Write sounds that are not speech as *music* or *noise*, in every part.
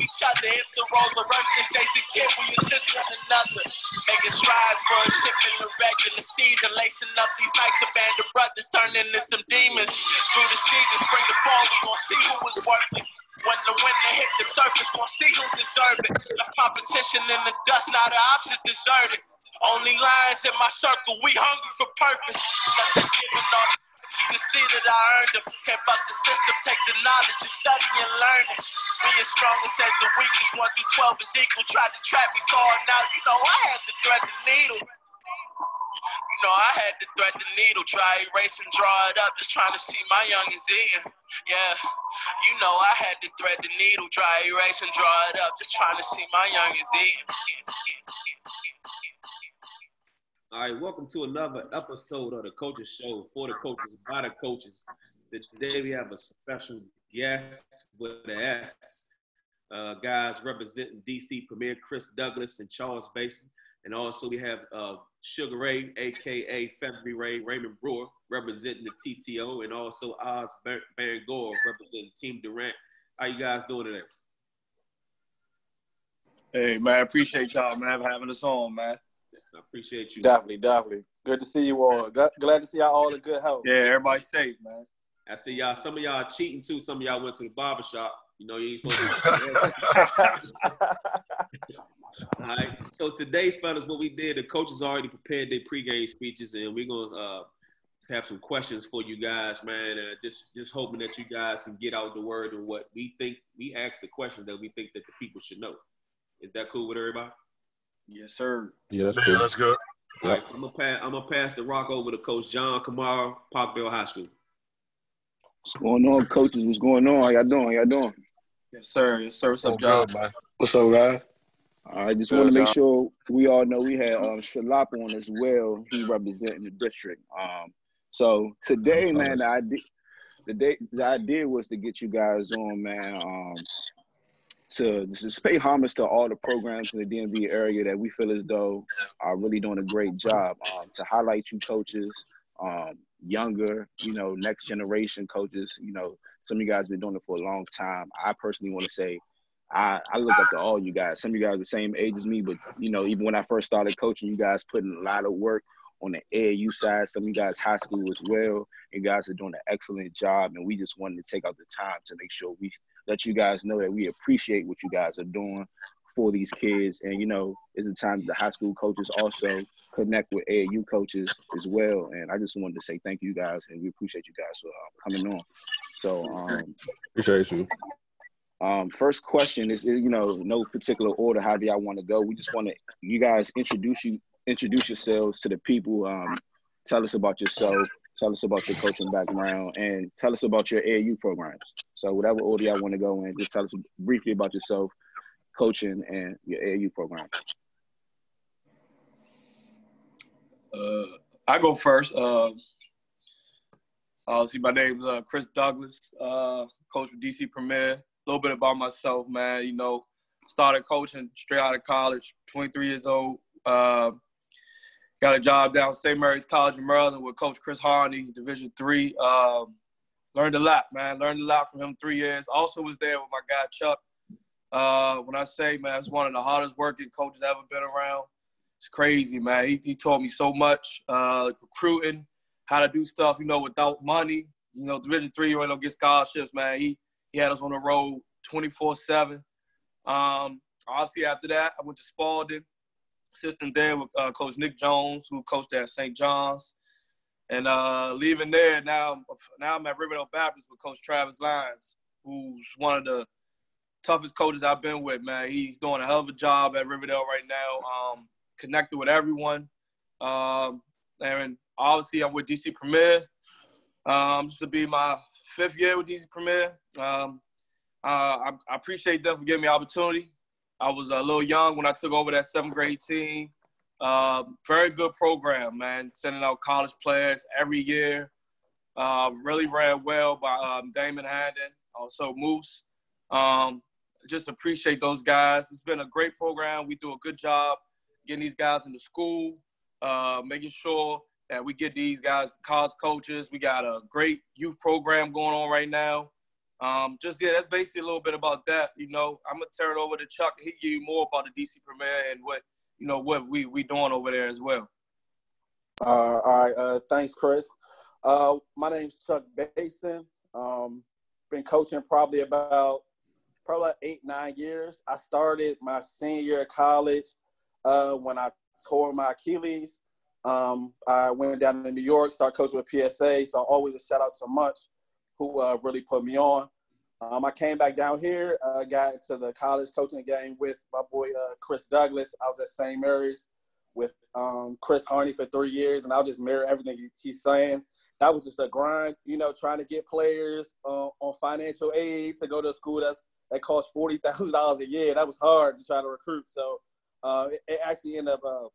each other. If the roles are reversed, Jason Kidd, we assist one another. Making strides for a ship in the regular season. Lacing up these nights, a band of brothers turning into some demons. Through the season, spring to fall, we gon' see who was it. When the winter hit the surface, gon' see who deserve it. The competition in the dust, now the options deserted. Only lions in my circle, we hungry for purpose. Not just giving all you can see that I earned them. Can't fuck the system, take the knowledge and study and learn it. Being strongest as the weakest, 1 through 12 is equal. Tried to trap me, saw it now. You know I had to thread the needle. You know I had to thread the needle, try erase and draw it up, just trying to see my youngins eating. Yeah, you know I had to thread the needle, try erase and draw it up, just trying to see my youngins eating. All right, welcome to another episode of the Coaches Show for the coaches by the coaches. Today we have a special guest with an S. Uh, guys representing DC Premier Chris Douglas and Charles Bason. And also we have uh, Sugar Ray, aka February Ray, Raymond Brewer, representing the TTO, and also Oz Gore, representing Team Durant. How you guys doing today? Hey man, I appreciate y'all man for having us on, man. I appreciate you. Definitely, definitely. Good to see you all. Glad to see y'all all in good health. Yeah, everybody safe, man. I see y'all. Some of y'all cheating too. Some of y'all went to the barber shop. You know, you ain't supposed to. *laughs* all right. So today, fellas, what we did, the coaches already prepared their pregame speeches, and we're gonna uh, have some questions for you guys, man. Uh, just just hoping that you guys can get out the word and what we think. We ask the questions that we think that the people should know. Is that cool with everybody? Yes, sir. Yeah, that's good. that's good. All right, so I'm gonna pass. I'm gonna pass the rock over to Coach John Kamara, Parkville High School. What's going on, coaches? What's going on? How y'all doing? How y'all doing? Yes, sir. Yes, sir. What's up, Oh, John? good. What's up, guys? I just want to make sure we all know we had um, Sholape on as well. He representing the district. Um, so today, man, the idea, the day, the idea was to get you guys on, man. Um, to just pay homage to all the programs in the DMV area that we feel as though are really doing a great job. Um, to highlight you coaches, um, younger, you know, next generation coaches. You know, some of you guys been doing it for a long time. I personally want to say I, I look up to all you guys. Some of you guys are the same age as me, but you know, even when I first started coaching, you guys put in a lot of work on the AAU side. Some of you guys high school as well. You guys are doing an excellent job, and we just wanted to take out the time to make sure we let you guys know that we appreciate what you guys are doing for these kids. And you know, it's a time that the high school coaches also connect with AAU coaches as well. And I just wanted to say thank you guys, and we appreciate you guys for uh, coming on. So um, Appreciate you. um, first question is, you know, no particular order. How do y'all want to go? We just want to, you guys introduce you, introduce yourselves to the people. Um, tell us about yourself. Tell us about your coaching background, and tell us about your AAU programs. So whatever order y'all want to go in, just tell us briefly about yourself, coaching, and your AAU program. Uh, I go first. Uh, I'll see. My name's uh, Chris Douglas, uh, coach with DC Premier. A little bit about myself, man. You know, started coaching straight out of college. 23 years old. Uh, got a job down St. Mary's College in Maryland with Coach Chris Harney, Division Three. Um, learned a lot, man. Learned a lot from him. Three years. Also was there with my guy Chuck. Uh, when I say, man, it's one of the hardest working coaches ever been around. It's crazy, man. He, he taught me so much, uh, like recruiting, how to do stuff, you know, without money. You know, Division three, you don't get scholarships, man. He he had us on the road 24/7. Um, obviously, after that, I went to Spalding, assistant there with uh, Coach Nick Jones, who coached at St. John's, and uh, leaving there now. Now I'm at Riverdale Baptist with Coach Travis Lyons, who's one of the toughest coaches I've been with, man. He's doing a hell of a job at Riverdale right now. Um, connected with everyone. Um, and obviously, I'm with DC Premier. Um, this will be my fifth year with DC Premier. Um, uh, I, I appreciate them for giving me opportunity. I was a little young when I took over that seventh grade team. Uh, very good program, man. Sending out college players every year. Uh, really ran well by um, Damon Handon, also Moose. Um, just appreciate those guys. It's been a great program. We do a good job getting these guys into school, uh, making sure that we get these guys college coaches. We got a great youth program going on right now. Um, just yeah, that's basically a little bit about that. You know, I'm gonna turn it over to Chuck. He give you more about the DC Premier and what you know what we we doing over there as well. Uh, all right, uh, thanks, Chris. Uh, my name's Chuck Bason. Um, been coaching probably about probably eight nine years. I started my senior year of college uh, when I tore my Achilles. Um, I went down to New York, started coaching with PSA. So always a shout out to Munch, who uh, really put me on. Um, I came back down here, uh, got into the college coaching game with my boy uh, Chris Douglas. I was at St. Mary's with um, Chris Harney for three years, and I'll just mirror everything he, he's saying. That was just a grind, you know, trying to get players uh, on financial aid to go to a school that's that costs forty thousand dollars a year. That was hard to try to recruit. So uh, it, it, actually ended up uh,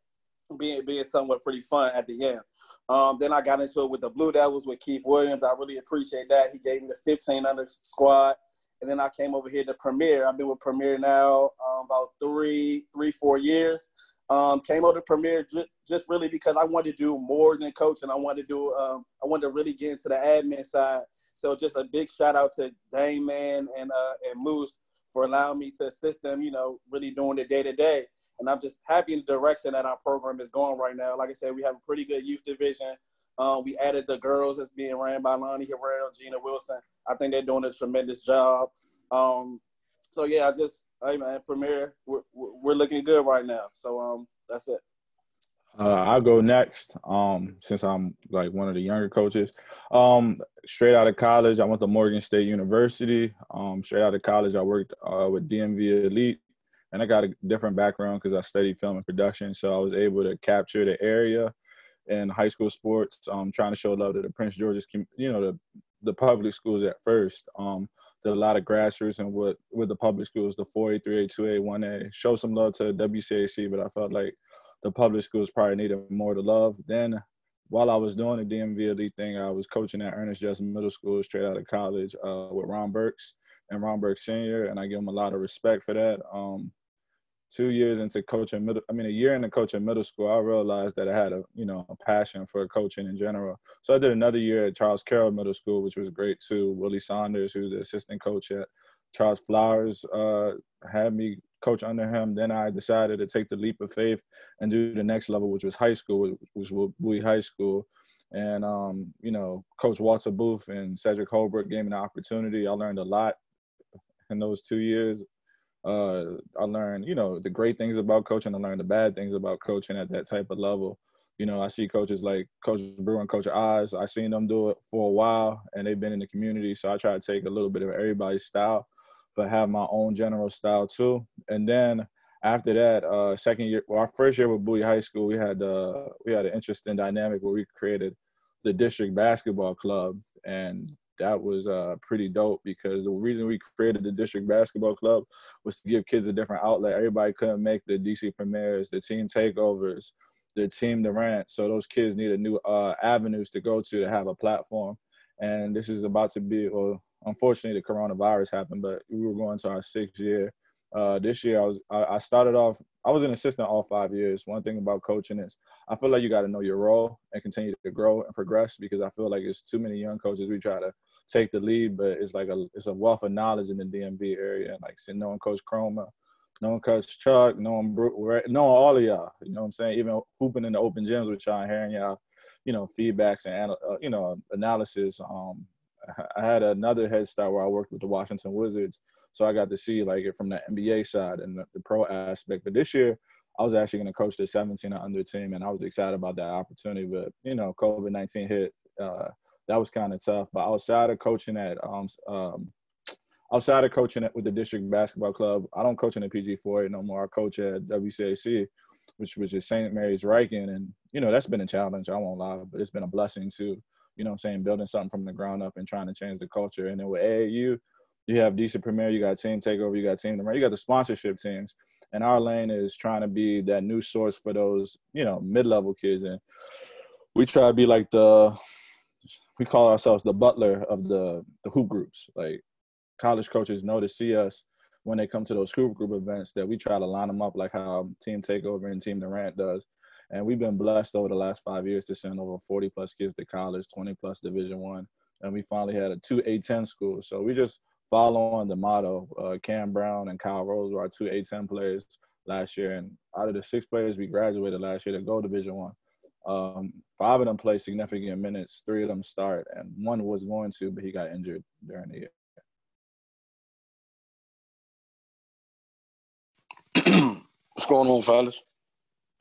being being somewhat pretty fun at the end. Um, then I got into it with the Blue Devils with Keith Williams. I really appreciate that. He gave me the 15 under squad. And then I came over here to Premier. I've been with Premier now um, about three, three, four years. Um, came over to Premier just, just really because I wanted to do more than coaching. I wanted to do, um, I wanted to really get into the admin side. So just a big shout out to Dame Man and uh, and Moose for allowing me to assist them. You know, really doing the day to day. And I'm just happy in the direction that our program is going right now. Like I said, we have a pretty good youth division. Um, we added the girls that's being ran by Lonnie Herrera, Gina Wilson. I think they're doing a tremendous job. Um, so yeah, I just hey man, Premier, we're we're looking good right now. So um, that's it. Uh, I'll go next. Um, since I'm like one of the younger coaches. Um, straight out of college, I went to Morgan State University. Um, straight out of college, I worked uh, with DMV Elite, and I got a different background because I studied film and production. So I was able to capture the area in high school sports. Um, trying to show love to the Prince George's, you know, the the public schools at first. Um, did a lot of grassroots and with with the public schools, the 4A, 3A, 2A, 1A. Show some love to WCAC, but I felt like the public schools probably needed more to love. Then while I was doing the DMV Elite thing, I was coaching at Ernest Jessup Middle School straight out of college uh, with Ron Burks and Ron Burks Sr., and I give him a lot of respect for that. Um, two years into coaching middle i mean a year into coaching middle school i realized that i had a you know a passion for coaching in general so i did another year at charles carroll middle school which was great too willie saunders who's the assistant coach at charles flowers uh, had me coach under him then i decided to take the leap of faith and do the next level which was high school which was bowie high school and um, you know coach walter booth and cedric holbrook gave me the opportunity i learned a lot in those two years uh, I learned, you know, the great things about coaching. I learned the bad things about coaching at that type of level. You know, I see coaches like Coach Brewer and Coach Oz. I've seen them do it for a while, and they've been in the community. So I try to take a little bit of everybody's style, but have my own general style too. And then after that, uh, second year, well, our first year with Bowie High School, we had uh, we had an interesting dynamic where we created the district basketball club, and that was uh, pretty dope because the reason we created the district basketball club was to give kids a different outlet. Everybody couldn't make the DC premieres, the team takeovers, the team Durant. So those kids needed new uh, avenues to go to to have a platform. And this is about to be, unfortunately, the coronavirus happened, but we were going to our sixth year. Uh, this year, I was I, started off. I was an assistant all five years. One thing about coaching is I feel like you got to know your role and continue to grow and progress because I feel like it's too many young coaches. We try to take the lead, but it's like a it's a wealth of knowledge in the DMV area. Like knowing Coach Chroma, knowing Coach Chuck, knowing knowing all of y'all. You know what I'm saying? Even hooping in the open gyms with y'all, hearing y'all, you know, feedbacks and uh, you know analysis. Um, I had another head start where I worked with the Washington Wizards, so I got to see like it from the NBA side and the, the pro aspect. But this year, I was actually going to coach the 17 and under team, and I was excited about that opportunity. But you know, COVID 19 hit. Uh, that was kind of tough. But outside of coaching at um, um outside of coaching at, with the district basketball club, I don't coach in the PG4 no more. I coach at WCAC, which was St. Mary's Ryken, and you know that's been a challenge. I won't lie, but it's been a blessing too. You know, what I'm saying building something from the ground up and trying to change the culture. And then with AAU, you have DC Premier, you got Team Takeover, you got Team you got the sponsorship teams. And our lane is trying to be that new source for those, you know, mid-level kids. And we try to be like the we call ourselves the butler of the the hoop groups. Like college coaches know to see us when they come to those hoop group events that we try to line them up like how Team Takeover and Team Durant does. And we've been blessed over the last five years to send over 40 plus kids to college, 20 plus Division One, and we finally had a two A10 school. So we just following the motto. Uh, Cam Brown and Kyle Rose were our two A10 players last year, and out of the six players we graduated last year to go Division One, um, five of them played significant minutes. Three of them start, and one was going to, but he got injured during the year. *clears throat* What's going on, fellas?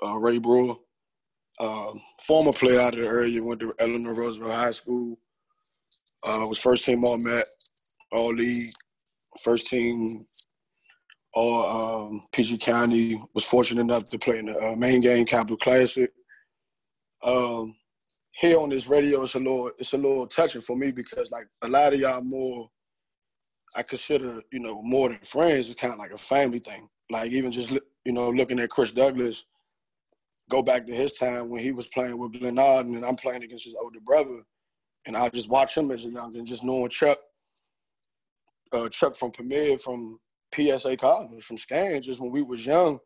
Uh, Ray Brewer, uh, former player out of the area, went to Eleanor Roosevelt High School. Uh, was first team All Met, All League, first team All um, PG County. Was fortunate enough to play in the uh, main game Capital Classic. Um, here on this radio, it's a little it's a little touching for me because like a lot of y'all more, I consider you know more than friends. It's kind of like a family thing. Like even just you know looking at Chris Douglas, go back to his time when he was playing with Glenard and I'm playing against his older brother, and I just watch him as a young and just knowing Chuck, uh, Chuck from Premier from PSA College from Scan, just when we was young,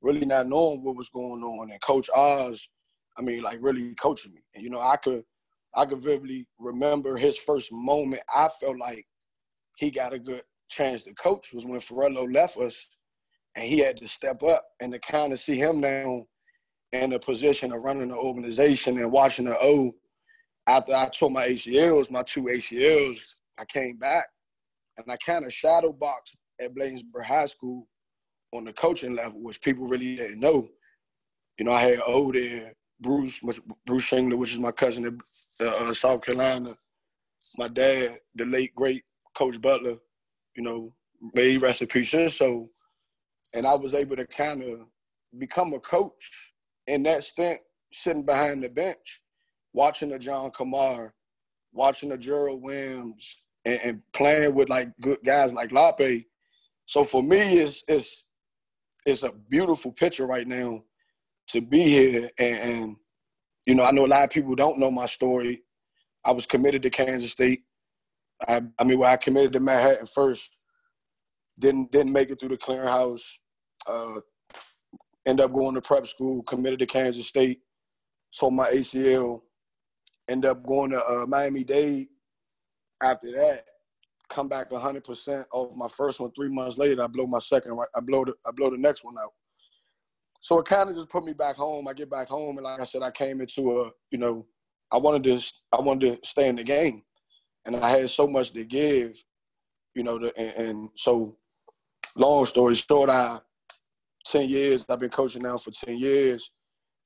really not knowing what was going on, and Coach Oz I mean, like really coaching me. And you know, I could I could vividly remember his first moment. I felt like he got a good chance to coach was when Farello left us and he had to step up and to kind of see him now in a position of running the organization and watching the O after I tore my ACLs, my two ACLs, I came back and I kind of shadow boxed at Bladensburg High School on the coaching level, which people really didn't know. You know, I had O there Bruce, Bruce Shingler, which is my cousin in uh, uh, South Carolina. My dad, the late great Coach Butler, you know, in peace. So, and I was able to kind of become a coach in that stint, sitting behind the bench, watching the John Kamar, watching the Gerald Williams, and, and, playing with like good guys like Lape. So for me, it's it's it's a beautiful picture right now to be here and, and, you know, I know a lot of people don't know my story. I was committed to Kansas State. I, I mean, well, I committed to Manhattan first. Didn't didn't make it through the clearinghouse. Uh, end up going to prep school. Committed to Kansas State. Tore my ACL. End up going to uh, Miami Dade. After that, come back 100% off my first one. Three months later, I blow my second. I blow the I blow the next one out so it kind of just put me back home. I get back home, and like I said, I came into a, you know, I wanted to, I wanted to stay in the game, and I had so much to give, you know, and, and so, long story short, I, ten years, I've been coaching now for ten years,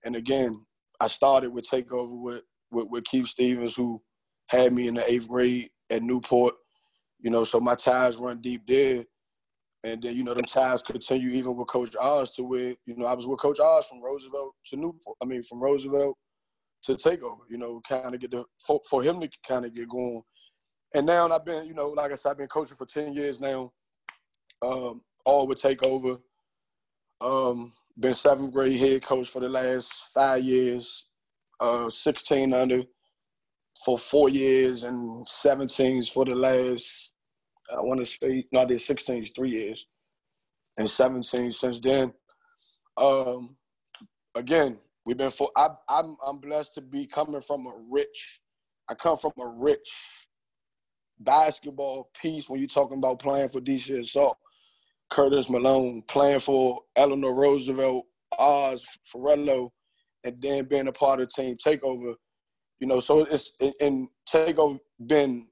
and again, I started with takeover with with, with Keith Stevens, who had me in the eighth grade at Newport, you know, so my ties run deep there. And then, you know, them ties continue even with Coach Oz to where, you know, I was with Coach Oz from Roosevelt to Newport. I mean, from Roosevelt to Takeover, you know, kind of get the, for, for him to kind of get going. And now I've been, you know, like I said, I've been coaching for 10 years now, um, all with Takeover. Um, been seventh grade head coach for the last five years, uh, 16 under for four years and 17s for the last I want to say no, I did 16 three years, and 17 since then. Um, again, we've been for. I, I'm I'm blessed to be coming from a rich. I come from a rich basketball piece when you're talking about playing for DC Assault, Curtis Malone, playing for Eleanor Roosevelt, Oz, Farello, and then being a part of Team Takeover. You know, so it's and Takeover been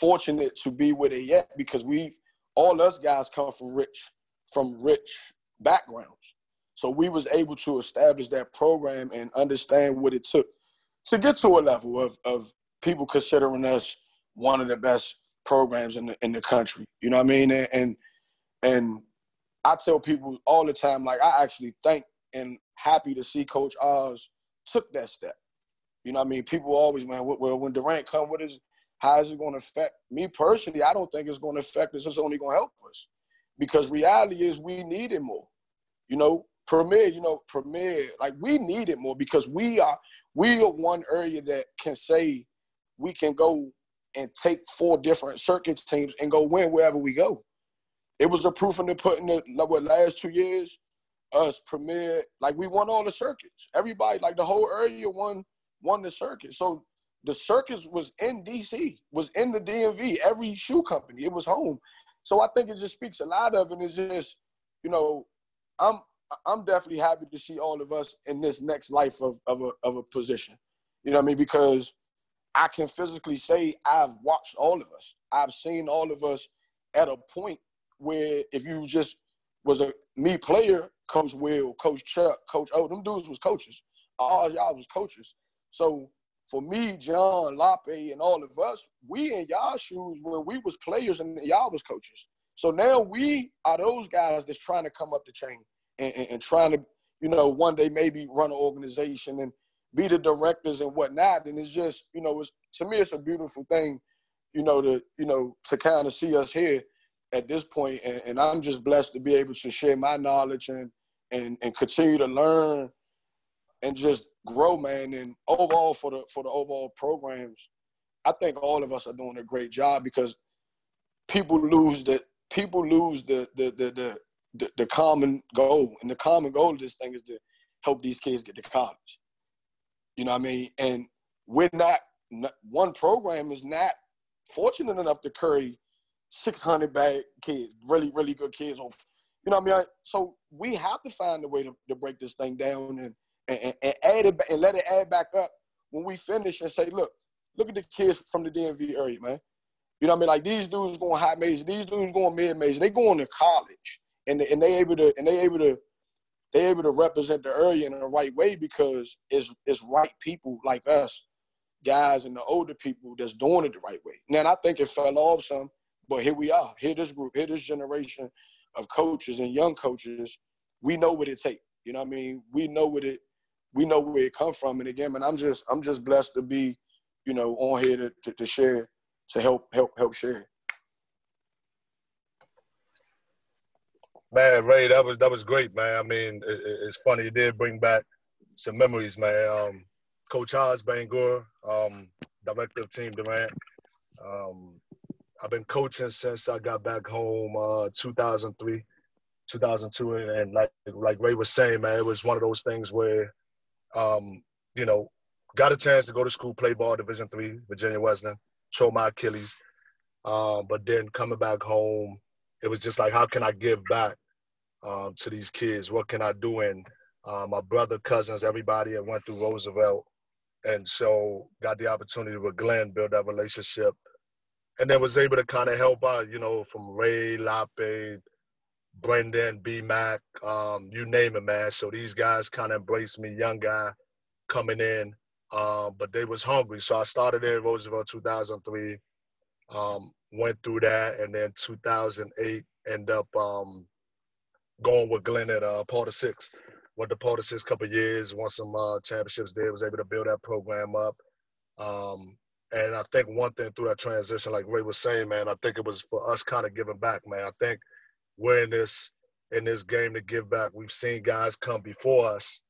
fortunate to be where they at because we all us guys come from rich from rich backgrounds. So we was able to establish that program and understand what it took to get to a level of, of people considering us one of the best programs in the in the country. You know what I mean? And and, and I tell people all the time, like I actually thank and happy to see Coach Oz took that step. You know I mean? People always, man, well, when Durant come, what is how is it going to affect me personally? I don't think it's going to affect us. It's only going to help us because reality is we need it more. You know, Premier, you know, Premier, like we need it more because we are we are one area that can say we can go and take four different circuit teams and go win wherever we go. It was a proof in the putting the what last two years, us Premier, like we won all the circuits. Everybody, like the whole area won won the circuit. So the circus was in DC, was in the DMV. Every shoe company, it was home. So I think it just speaks a lot of, and it's just, you know, I'm I'm definitely happy to see all of us in this next life of of a of a position. You know what I mean? Because I can physically say I've watched all of us. I've seen all of us at a point where if you just was a me player, Coach Will, Coach Chuck, Coach O, them dudes was coaches. All y'all was coaches. So for me, John, Lape, and all of us, we in y'all shoes when we was players and y'all was coaches. So now we are those guys that's trying to come up the chain and, and, and trying to, you know, one day maybe run an organization and be the directors and whatnot. And it's just, you know, it's to me it's a beautiful thing, you know, to you know to kind of see us here at this. And, and I'm just blessed to be able to share my knowledge and and and continue to learn and just grow, man. And overall for the for the overall programs, I think all of us are doing a great job because people lose the people lose the the the the, the, the common goal. And the common goal of this thing is to help these kids get to college. You know what I mean? And we're not one program is not fortunate enough to carry 600 bad kids, really, really good kids on. You know what I mean? So we have to find a way to, to break this thing down and and, and add it and let it add back up when we finish and say, look, look at the kids from the DMV area, man. You know what I mean? Like these dudes going high major, these dudes going mid major, they going to college, and and they able to and they able to they able to represent the area in the right way because it's it's right people like us, guys and the older people that's doing it the right way. Now I think it fell off some, but here we are. Here this group, here this generation of coaches and young coaches, we know what it takes. You know what I mean? We know what it we know where it come from. And again, man, I'm just I'm just blessed to be, you know, on here to, to, to share, to help help help share. Man, Ray, that was that was great, man. I mean, it, it's funny. It did bring back some memories, man. Um, Coach Oz Bangura, um, director of Team Durant. Um, I've been coaching since I got back home, uh, 2003, 2002, and like like Ray was saying, man, it was one of those things where um, you know, got a chance to go to school, play ball, Division three, Virginia Wesleyan, show my Achilles. Um, but then coming back home, it was just like, how can I give back um, to these kids? What can I do? And uh, my brother, cousins, everybody had went through Roosevelt, and so got the opportunity with Glenn, build that relationship, and then was able to kind of help out, you know, from Ray, Lape, Brendan, B Mac, um, you name it, man. So these guys kind of embraced me, young guy coming in, um, but they was hungry. So I started in Roosevelt 2003, um, went through that, and then 2008 end up um, going with Glenn at uh, Paul VI. Went to Paul VI couple years, won some uh, championships there. Was able to build that program up. Um, and I think one thing through that transition, like Ray was saying, man, I think it was for us kind of giving back, man. I think – we're in this in this game to give back. We've seen guys come before us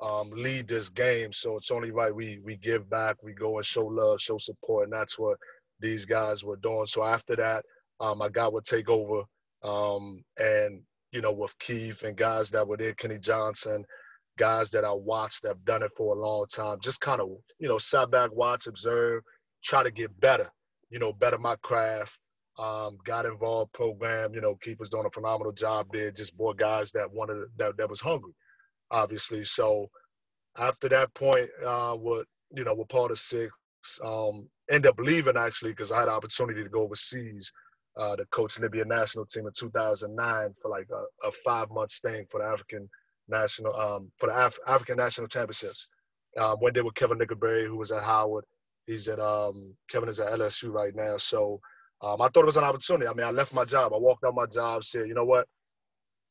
um, lead this game, so it's only right we we give back. We go and show love, show support, and that's what these guys were doing. So after that, um, I got would take over, um, and you know with Keith and guys that were there, Kenny Johnson, guys that I watched that have done it for a long time. Just kind of you know sat back, watch, observe, try to get better. You know, better my craft um, got involved program. You know, keepers doing a phenomenal job there. Just more guys that wanted that that was hungry, obviously. So after that point, uh, what you know, with Paul VI, um, end up leaving actually because I had an opportunity to go overseas uh, to coach Libya national team in 2009 for like a, a five month staying for the African national um, for the Af- African national championships. Um, went there with Kevin Nickelberry, who was at Howard. He's at um, Kevin is at LSU right now. So um, I thought it was an opportunity. I mean, I left my job. I walked out my job, said, you know what,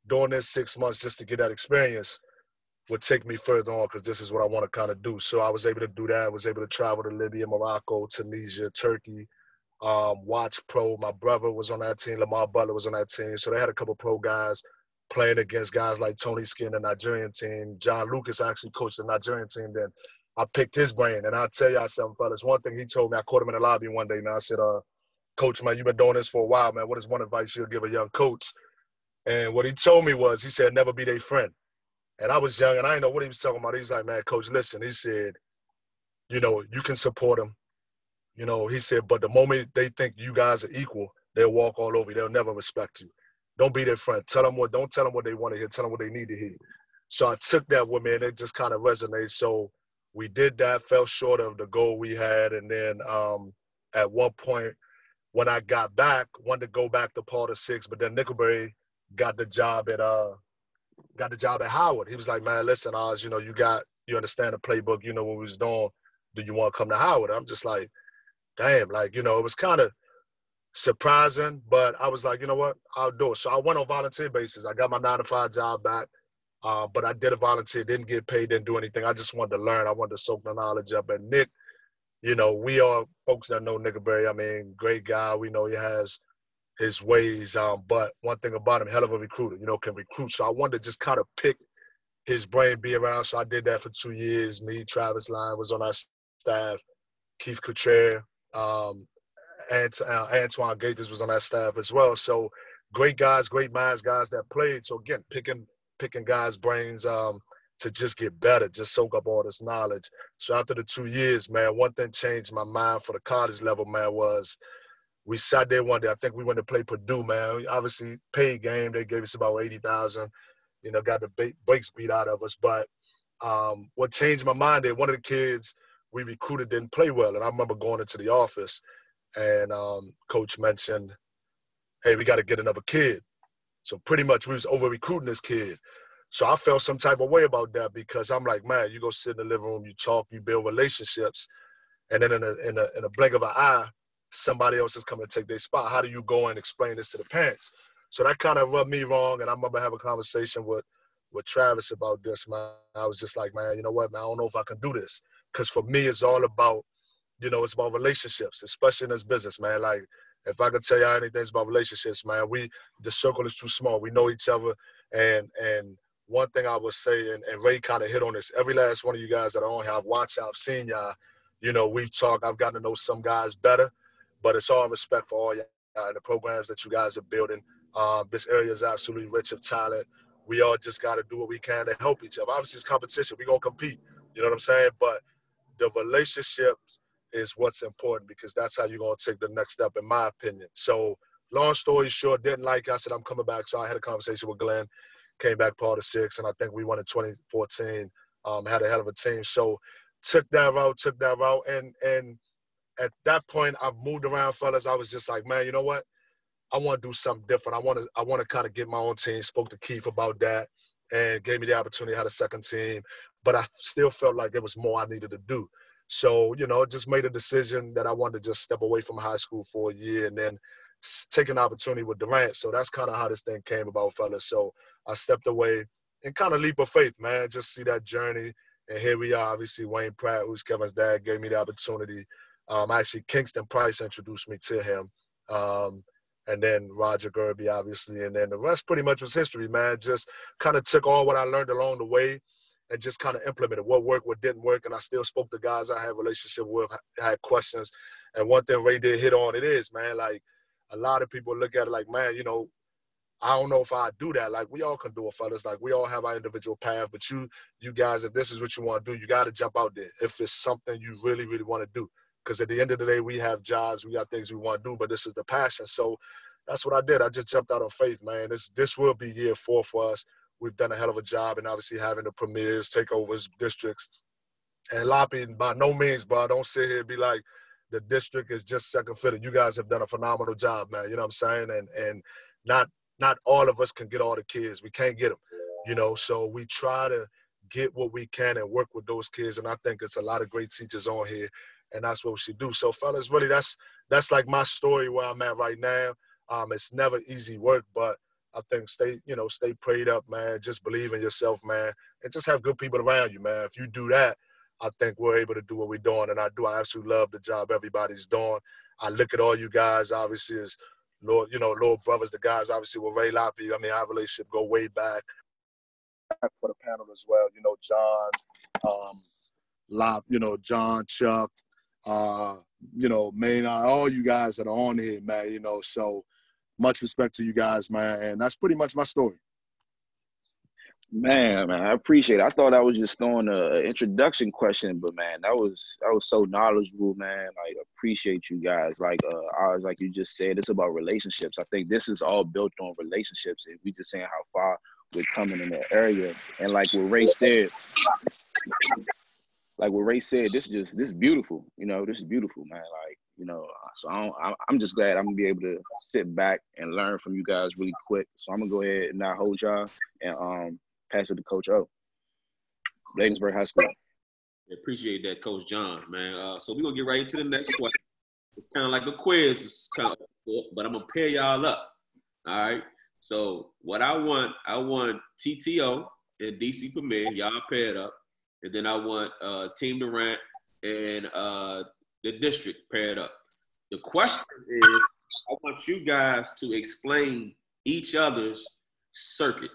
doing this six months just to get that experience would take me further on because this is what I want to kind of do. So I was able to do that. I was able to travel to Libya, Morocco, Tunisia, Turkey, um, watch pro. My brother was on that team. Lamar Butler was on that team. So they had a couple pro guys playing against guys like Tony Skinn, the Nigerian team. John Lucas actually coached the Nigerian team. Then I picked his brain. And I'll tell y'all something, fellas. One thing he told me, I caught him in the lobby one day, man. I said, uh, coach, man, you've been doing this for a while, man. What is one advice you'll give a young coach? And what he told me was, he said, never be their friend. And I was young and I didn't know what he was talking about. He was like, man, coach, listen. He said, you know, you can support them. You know, he said, but the moment they think you guys are equal, they'll walk all over you. They'll never respect you. Don't be their friend. Tell them what. Don't tell them what they want to hear. Tell them what they need to hear. So I took that with me, and it just kind of resonated. So we did that. Fell short of the goal we had, and then um, at one point when I got back, wanted to go back to Paul the Six, but then Nickelberry got the job at uh got the job at Howard. He was like, Man, listen, Oz, you know, you got you understand the playbook, you know what we was doing. Do you want to come to Howard? I'm just like, damn, like, you know, it was kind of surprising, but I was like, you know what, I'll do it. So I went on volunteer basis. I got my nine to five job back. Uh, but I did a volunteer, didn't get paid, didn't do anything. I just wanted to learn. I wanted to soak the knowledge up. And Nick, you know, we are folks that know Nickelberry. I mean, great guy. We know he has his ways. Um, but one thing about him, hell of a recruiter, you know, can recruit. So I wanted to just kind of pick his brain, be around. So I did that for two years. Me, Travis Lyons was on our staff. Keith Couture, um, and uh, Antoine Gaither was on that staff as well. So great guys, great minds, guys that played. So again, picking picking guys' brains um, to just get better, just soak up all this knowledge. So after the two years, man, one thing changed my mind for the college level, man, was we sat there one day. I think we went to play Purdue, man. Obviously, paid game. They gave us about eighty thousand. You know, got the brakes beat out of us. But um, what changed my mind there, one of the kids we recruited didn't play well, and I remember going into the office, and um, coach mentioned, "Hey, we got to get another kid." So pretty much we was over recruiting this kid. So I felt some type of way about that because I'm like, man, you go sit in the living room, you talk, you build relationships, and then in a in a in a blink of an eye, somebody else is coming to take their spot. How do you go and explain this to the parents? So that kind of rubbed me wrong. And I remember having a conversation with with Travis about this, man. I was just like, man, you know what, man, I don't know if I can do this. Cause for me, it's all about, you know, it's about relationships, especially in this business, man. Like, if I could tell y'all anything, about relationships, man. We the circle is too small. We know each other, and and one thing I would say, and, and Ray kind of hit on this. Every last one of you guys that are on here, I've watched, I've seen y'all. You know, we've talked. I've gotten to know some guys better, but it's all respect for all y'all and the programs that you guys are building. Um, this area is absolutely rich of talent. We all just got to do what we can to help each other. Obviously, it's competition. Going to compete. You know what I'm saying? But the relationships is what's important because that's how you're going to take the next step, in my opinion. So, long story short, didn't like I said, I'm coming back. So, I had a conversation with Glenn, came back Paul VI, and I think we won in 2014. Um, had a hell of a team. So, took that route, took that route. And, and at that point, I've moved around, fellas. I was just like, man, you know what? I want to do something different. I want to I want to kind of get my own team. Spoke to Keith about that and gave me the opportunity. Had a second team, but I still felt like there was more I needed to do. So you know, just made a decision that I wanted to just step away from high school for a year and then take an opportunity with Durant. So that's kind of how this thing came about, fellas. So I stepped away and kind of leap of faith, man. Just see that journey, and here we are. Obviously, Wayne Pratt, who's Kevin's dad, gave me the opportunity. Um, actually, Kingston Price introduced me to him. Um, and then Roger Gerby, obviously, and then the rest pretty much was history, man. Just kind of took all what I learned along the way and just kind of implemented what worked, what didn't work, and I still spoke to guys I had relationship with, had questions, and one thing Ray did hit on it is, man, like a lot of people look at it like, man, you know, I don't know if I do that. Like we all can do it, fellas. Like we all have our individual path, but you, you guys, if this is what you want to do, you got to jump out there. If it's something you really, really want to do, because at the end of the day, we have jobs, we got things we want to do, but this is the passion. So that's what I did. I just jumped out on faith, man. This this will be year four for us. We've done a hell of a job, and obviously having the premiers, takeovers, districts, and Loppy. By no means, bro. Don't sit here and be like the district is just second fiddle. You guys have done a phenomenal job, man. You know what I'm saying? And and not not all of us can get all the kids. We can't get them, you know. So we try to get what we can and work with those kids. And I think it's a lot of great teachers on here and that's what we should do. So, fellas, really, that's that's like my story where I'm at right now. Um, it's never easy work, but I think stay, you know, stay prayed up, man. Just believe in yourself, man, and just have good people around you, man. If you do that, I think we're able to do what we're doing, and I do. I absolutely love the job everybody's doing. I look at all you guys, obviously, as Lord, you know, Lord brothers, the guys, obviously, with Ray Loppy. I mean, our relationship go way back. For the panel as well, you know, John, um, Lop, you know, John, Chuck, uh, you know, man, all you guys that are on here, man, you know, so much respect to you guys, man. And that's pretty much my story. Man, man, I appreciate it. I thought I was just throwing an introduction question, but man, that was that was so knowledgeable, man. Like appreciate you guys. Like uh was like you just said, it's about relationships. I think this is all built on relationships. And we just saying how far we're coming in that area. And like what Ray said, like what Ray said, this is just this is beautiful. You know, this is beautiful, man. Like you know, so I am just glad I'm gonna be able to sit back and learn from you guys really quick. So I'm gonna go ahead and not hold y'all and um pass it to Coach O. Bladensburg High School. Appreciate that, Coach John, man. Uh, so we're gonna get right into the next question. It's kind of like a quiz, it's kind of, but I'm gonna pair y'all up. All right. So what I want, I want TTO and DC Premier, y'all paired up, and then I want uh, Team Durant and uh, the district paired up. The question is, I want you guys to explain each other's circuit.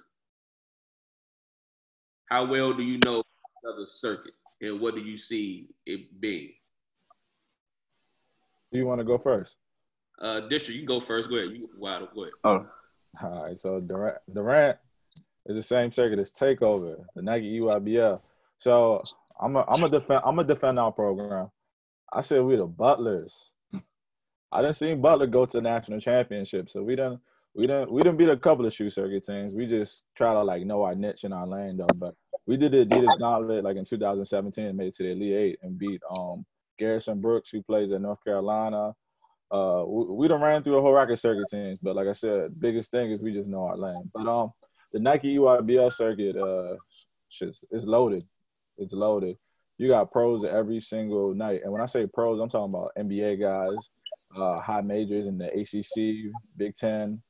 How well do you know each other's circuit, and what do you see it being? Do you want to go first? Uh, district, you can go first. Go ahead. You wide. Go ahead. Oh, all right. So Durant, Durant is the same circuit as Takeover, the Nike EYBL. So I'm a I'm a defend I'm a defend our program. I said we the Butlers. I didn't see Butler go to national championship, so we didn't we didn't we didn't beat a couple of shoe circuit teams. We just try to like know our niche in our lane though. But we did the Adidas Gauntlet like in 2017 and made it to the Elite Eight and beat um Garrison Brooks who plays at North Carolina. Uh, we, we done ran through a whole rack of circuit teams, but like I said, biggest thing is we just know our lane. But um, the Nike EYBL circuit, uh, it's loaded. It's loaded. You got pros every single night, and when I say pros, I'm talking about NBA guys, uh, high majors in the ACC, Big Ten,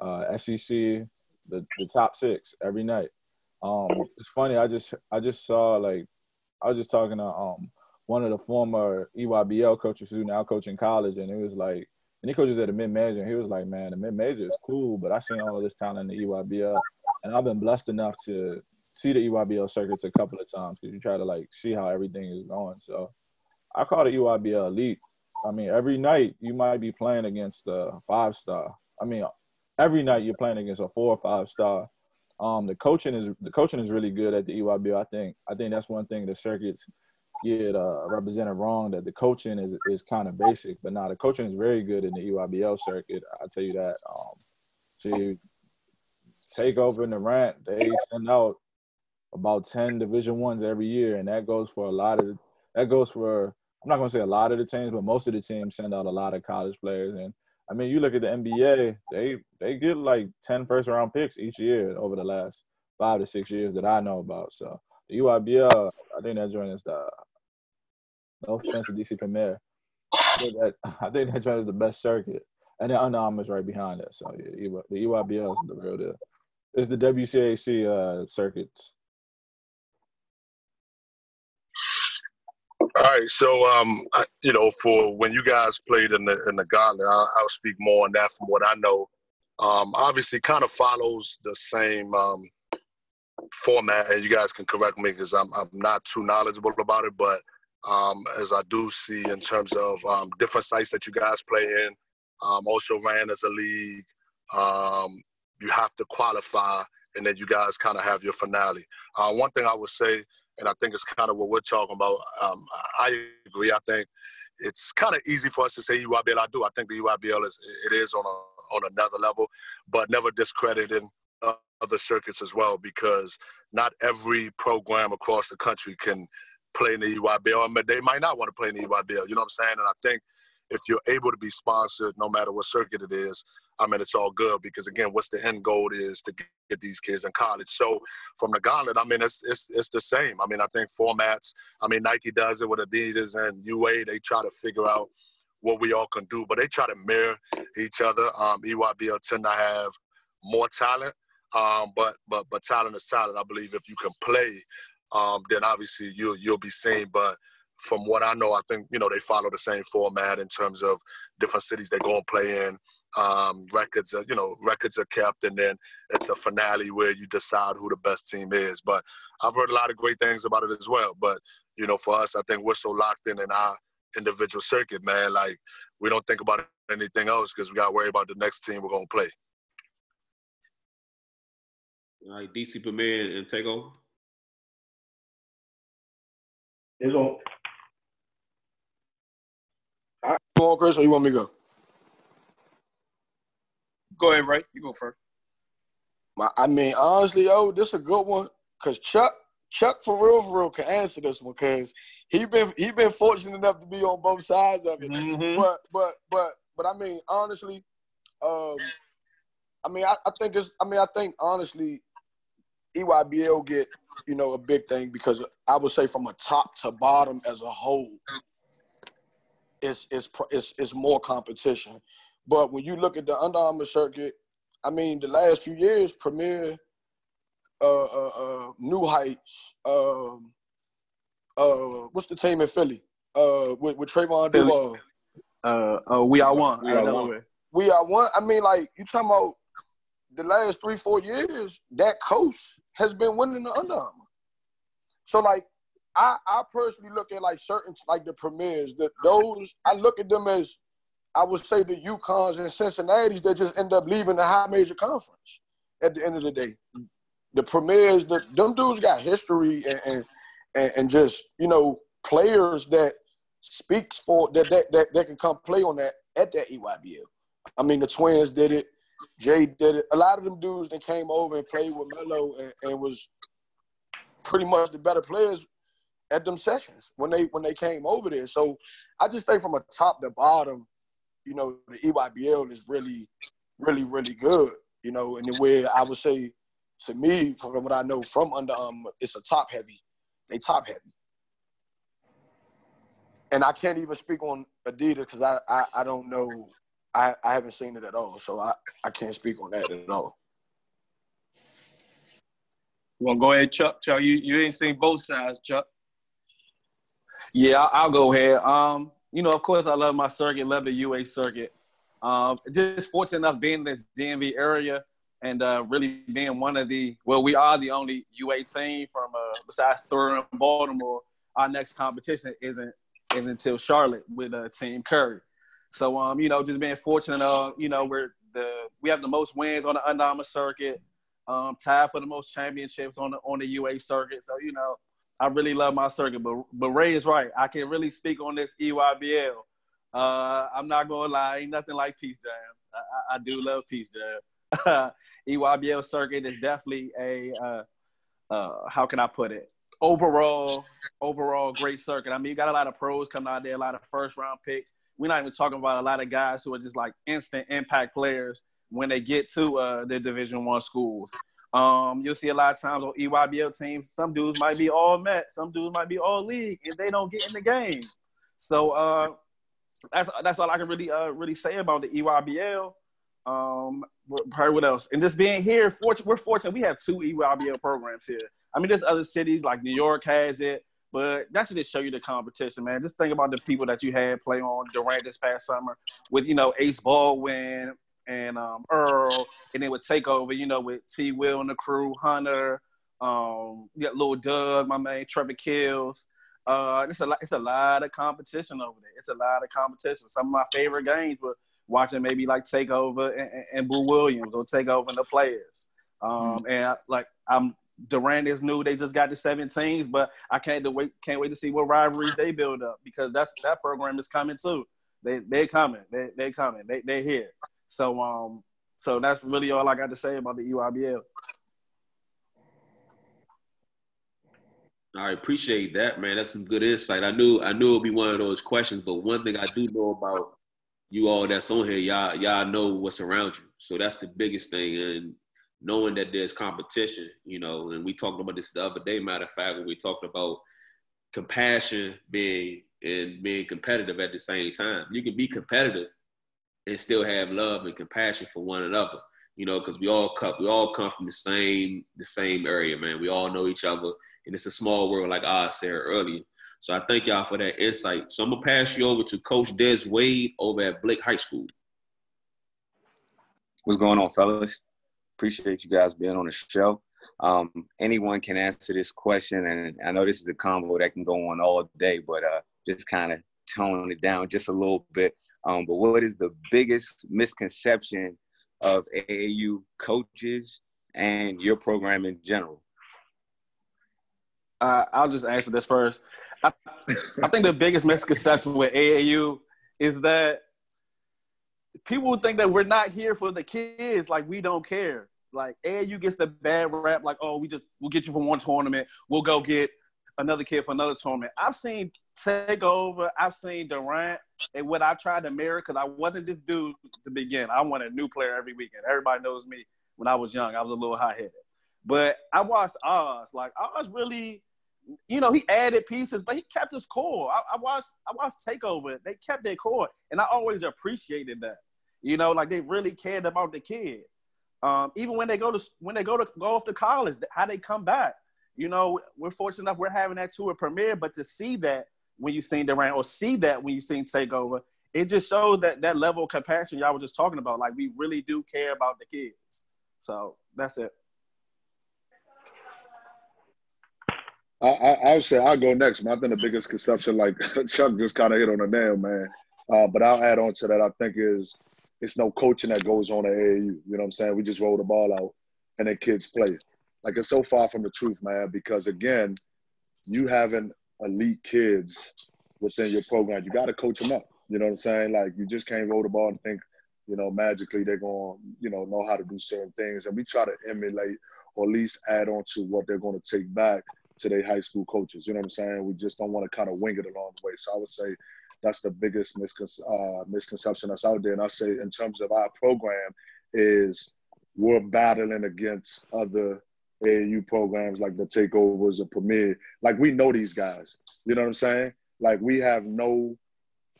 uh, SEC, the the top six every night. Um, it's funny. I just I just saw like I was just talking to um one of the former EYBL coaches who's now coaching college, and it was like, and he coaches at the mid major, and he was like, man, the mid major is cool, but I seen all of this talent in the EYBL, and I've been blessed enough to see the EYBL circuits a couple of times because you try to like see how everything is going. So I call it EYBL elite. I mean, every night you might be playing against a five star. I mean, every night you're playing against a four or five star. Um, the coaching is the coaching is really good at the EYBL. I think I think that's one thing the circuits get uh, represented wrong that the coaching is is kind of basic, but now the coaching is very good in the EYBL circuit. I tell you that. Um, see, take over in the rant, they send out about ten Division ones every year, and that goes for a lot of that goes for I'm not gonna say a lot of the teams, but most of the teams send out a lot of college players. And I mean, you look at the NBA, they they get like 10 first round picks each year over the last five to six years that I know about. So the EYBL, I think that joint is the no offense to DC Premier. I think that *laughs* I joint is the best circuit. And then Under is right behind it. So yeah, the EYBL is the real deal. It's the WCAC uh, circuits All right, so um, I, you know, for when you guys played in the in the Gauntlet, I'll, I'll speak more on that from what I know. Um, obviously, kind of follows the same um, format, and you guys can correct me because I'm I'm not too knowledgeable about it. But um, as I do see in terms of um, different sites that you guys play in, um, also ran as a league. Um, you have to qualify, and then you guys kind of have your finale. Uh, one thing I would say and I think it's kind of what we're talking about. Um, I agree. I think it's kind of easy for us to say EYBL. I do. I think the EYBL is it is on a on another level, but never discrediting other circuits as well because not every program across the country can play in the EYBL. I mean, they might not want to play in the EYBL. You know what I'm saying? And I think if you're able to be sponsored, no matter what circuit it is, I mean, it's all good because again, what's the end goal is to get these kids in college. So from the gauntlet, I mean, it's it's it's the same. I mean, I think formats. I mean, Nike does it with Adidas and UA. They try to figure out what we all can do, but they try to mirror each other. Um, EYBL tend to have more talent, um, but but but talent is talent. I believe if you can play, um, then obviously you'll you'll be seen. But from what I know, I think you know they follow the same format in terms of different cities they go and play in um, records are you know records are kept and then it's a finale where you decide who the best team is but i've heard a lot of great things about it as well but you know for us i think we're so locked in in our individual circuit man like we don't think about anything else because we got to worry about the next team we're going to play All right, DC Premier and take over. It's on. Come on, Chris, or you want me to go? Go ahead, Ray. You go first. I mean, honestly, yo, this is a good one because Chuck, Chuck for real, for real, can answer this one because he been he been fortunate enough to be on both sides of it. Mhm. But but but but I mean, honestly, um, I mean, I, I think it's. I mean, I think honestly, EYBL get you know a big thing because I would say from a top to bottom as a whole, it's it's pr- it's it's more competition. But when you look at the Under Armour circuit, I mean, the last few years, Premier, uh, uh, uh, New Heights, um, uh, what's the team in Philly? Uh, with with Trayvon Philly. Duval. Uh, uh, we are one. We Are One. We are one. I mean, like you talking about the last three, four years, that coach has been winning the Under Armour. So like, I I personally look at like certain like the premiers, that those I look at them as I would say the UConns and Cincinnati's that just end up leaving the high major conference at the end of the day. The premiers, the them dudes got history and and, and, just you know players that speaks for that, that that that can come play on that at that EYBL. I mean, the twins did it. Jay did it. A lot of them dudes that came over and played with Melo and, and was pretty much the better players at them sessions when they when they came over there. So I just think from a top to bottom, you know, the EYBL is really, really, really good. You know, in the way I would say to me, from what I know from Under Armour, it's a top heavy. They top heavy. And I can't even speak on Adidas because I, I I don't know I, I haven't seen it at all, so I, I can't speak on that at all. You want to go ahead, Chuck? Chuck, you, you ain't seen both sides, Chuck. Yeah, I'll, I'll go ahead. Um, you know, of course, I love my circuit, love the UA circuit. Um, just fortunate enough being in this DMV area and uh, really being one of the well, we are the only UA team from uh, besides Thurin and Baltimore. Our next competition isn't isn't until Charlotte with uh, Team Curry. So um, you know, just being fortunate, uh, you know, we're the we have the most wins on the Under Armour circuit, um, tied for the most championships on the on the UA circuit. So you know, I really love my circuit. But but Ray is right. I can really speak on this EYBL. Uh, I'm not gonna lie, ain't nothing like Peach Jam. I, I, I do love Peach Jam. *laughs* EYBL circuit is definitely a uh, uh, how can I put it? Overall, overall great circuit. I mean, you got a lot of pros coming out there, a lot of first round picks. We're not even talking about a lot of guys who are just like instant impact players when they get to uh, the Division One schools. Um, you'll see a lot of times on EYBL teams, some dudes might be all Met, some dudes might be all league, and they don't get in the game. So uh, that's that's all I can really uh, really say about the EYBL. Um, what, probably what else? And just being here, fortunate, we're fortunate. We have two EYBL programs here. I mean, there's other cities like New York has it, but that should just show you the competition, man. Just think about the people that you had play on Durant this past summer with you know Ace Baldwin and um, Earl, and then with Takeover, you know, with T. Will and the crew, Hunter, um, you got Lil Doug, my man, Trevor Keels. Uh, it's a lot, it's a lot of competition over there. It's a lot of competition. Some of my favorite games were watching maybe like Takeover and, and, and Boo Williams or Takeover and the players. Um, and I, like I'm Durant is new. They just got the 17s, but I can't wait can't wait to see what rivalries they build up because that's that program is coming too. They they coming. They they coming. They they here. So um so that's really all I got to say about the EYBL. Right, appreciate that, man. That's some good insight. I knew I knew it'd be one of those questions, but one thing I do know about you all that's on here, y'all y'all know what's around you. So that's the biggest thing. And knowing that there's competition, you know, and we talked about this the other day, matter of fact, when we talked about compassion being and being competitive at the same time. You can be competitive and still have love and compassion for one another. You know, because we all come we all come from the same the same area, man. We all know each other, and it's a small world, like I said earlier. So I thank y'all for that insight. So I'm gonna pass you over to Coach Des Wade over at Blake High School. What's going on, fellas? Appreciate you guys being on the show. Um, anyone can answer this question, and I know this is a combo that can go on all day, but uh, just kind of tone it down just a little bit. Um, but what is the biggest misconception of AAU coaches and your program in general? Uh, I'll just answer this first. I, I think the biggest misconception with AAU is that people think that we're not here for the kids, like we don't care. Like AAU gets the bad rap, like oh, we just we'll get you for one tournament, we'll go get another kid for another tournament. I've seen take over. I've seen Durant, and what I tried to mirror because I wasn't this dude to begin. I want a new player every weekend. Everybody knows me. When I was young, I was a little hot headed, but I watched Oz. Like Oz really you know, he added pieces, but he kept his core. I, I watched I watched Takeover. They kept their core, and I always appreciated that. You know, like they really cared about the kid. Um, even when they go to when they go to go off to college, how they come back. You know, we're fortunate enough we're having that tour premiere, but to see that when you seen Durant or see that when you seen Takeover, it just shows that that level of compassion y'all were just talking about. Like we really do care about the kids. So that's it. I, I, I'll say I'll go next, man. I think the biggest conception, like *laughs* Chuck just kind of hit on the nail, man. Uh, but I'll add on to that. I think is it's no coaching that goes on at AAU. You know what I'm saying? We just roll the ball out and the kids play. Like it's so far from the truth, man. Because again, you having elite kids within your program, you got to coach them up. You know what I'm saying? Like you just can't roll the ball and think, you know, magically they're going, to you know, know how to do certain things. And we try to emulate or at least add on to what they're going to take back to their high school coaches. You know what I'm saying? We just don't want to kind of wing it along the way. So I would say that's the biggest miscon- uh, misconception that's out there. And I say in terms of our program is we're battling against other AAU programs like the takeovers or premier. Like we know these guys. You know what I'm saying? Like we have no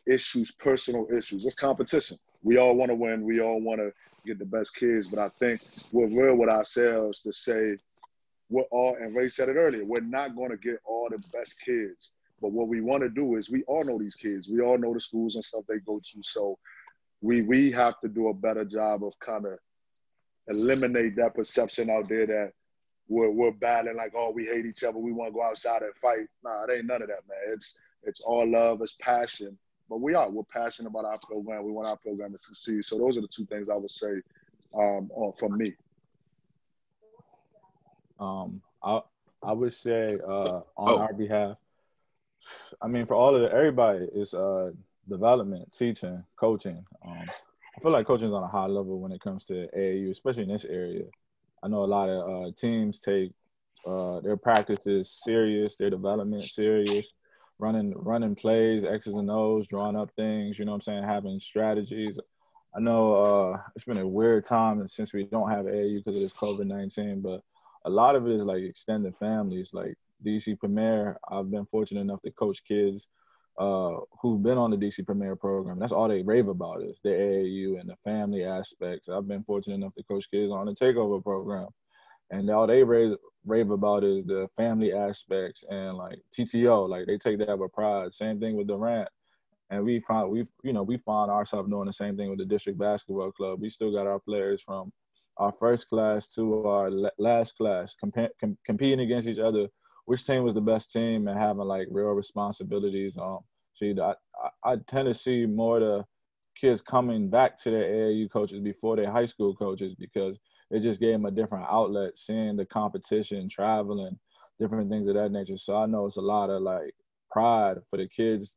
issues, personal issues. It's competition. We all want to win. We all want to get the best kids. But I think we're real with ourselves to say we're all, and Ray said it earlier, we're not going to get all the best kids. But what we want to do is we all know these kids. We all know the schools and stuff they go to. So we we have to do a better job of kind of eliminate that perception out there that we're we're battling like, oh, we hate each other. We want to go outside and fight. Nah, it ain't none of that, man. It's it's all love, it's passion. But we are. We're passionate about our program. We want our program to succeed. So those are the two things I would say um, from me. Um, I I would say uh, on oh. our behalf, I mean for all of the, everybody, it's uh, development, teaching, coaching. Um, I feel like coaching is on a high level when it comes to AAU, especially in this area. I know a lot of uh, teams take uh, their practices serious, their development serious, running running plays, X's and O's, drawing up things. You know what I'm saying? Having strategies. I know uh, it's been a weird time since we don't have AAU because of this COVID nineteen, but a lot of it is like extended families. Like DC Premier, I've been fortunate enough to coach kids uh, who've been on the DC Premier program. That's all they rave about is the AAU and the family aspects. I've been fortunate enough to coach kids on the Takeover program, and all they rave rave about is the family aspects and like TTO. Like they take that with pride. Same thing with Durant. And we find we you know we found ourselves doing the same thing with the district basketball club. We still got our players from our first class to our last class, comp- com- competing against each other. Which team was the best team and having like real responsibilities. Um, see, I, I, tend to see more the kids coming back to their AAU coaches before their high school coaches because it just gave them a different outlet, seeing the competition, traveling, different things of that nature. So I know it's a lot of like pride for the kids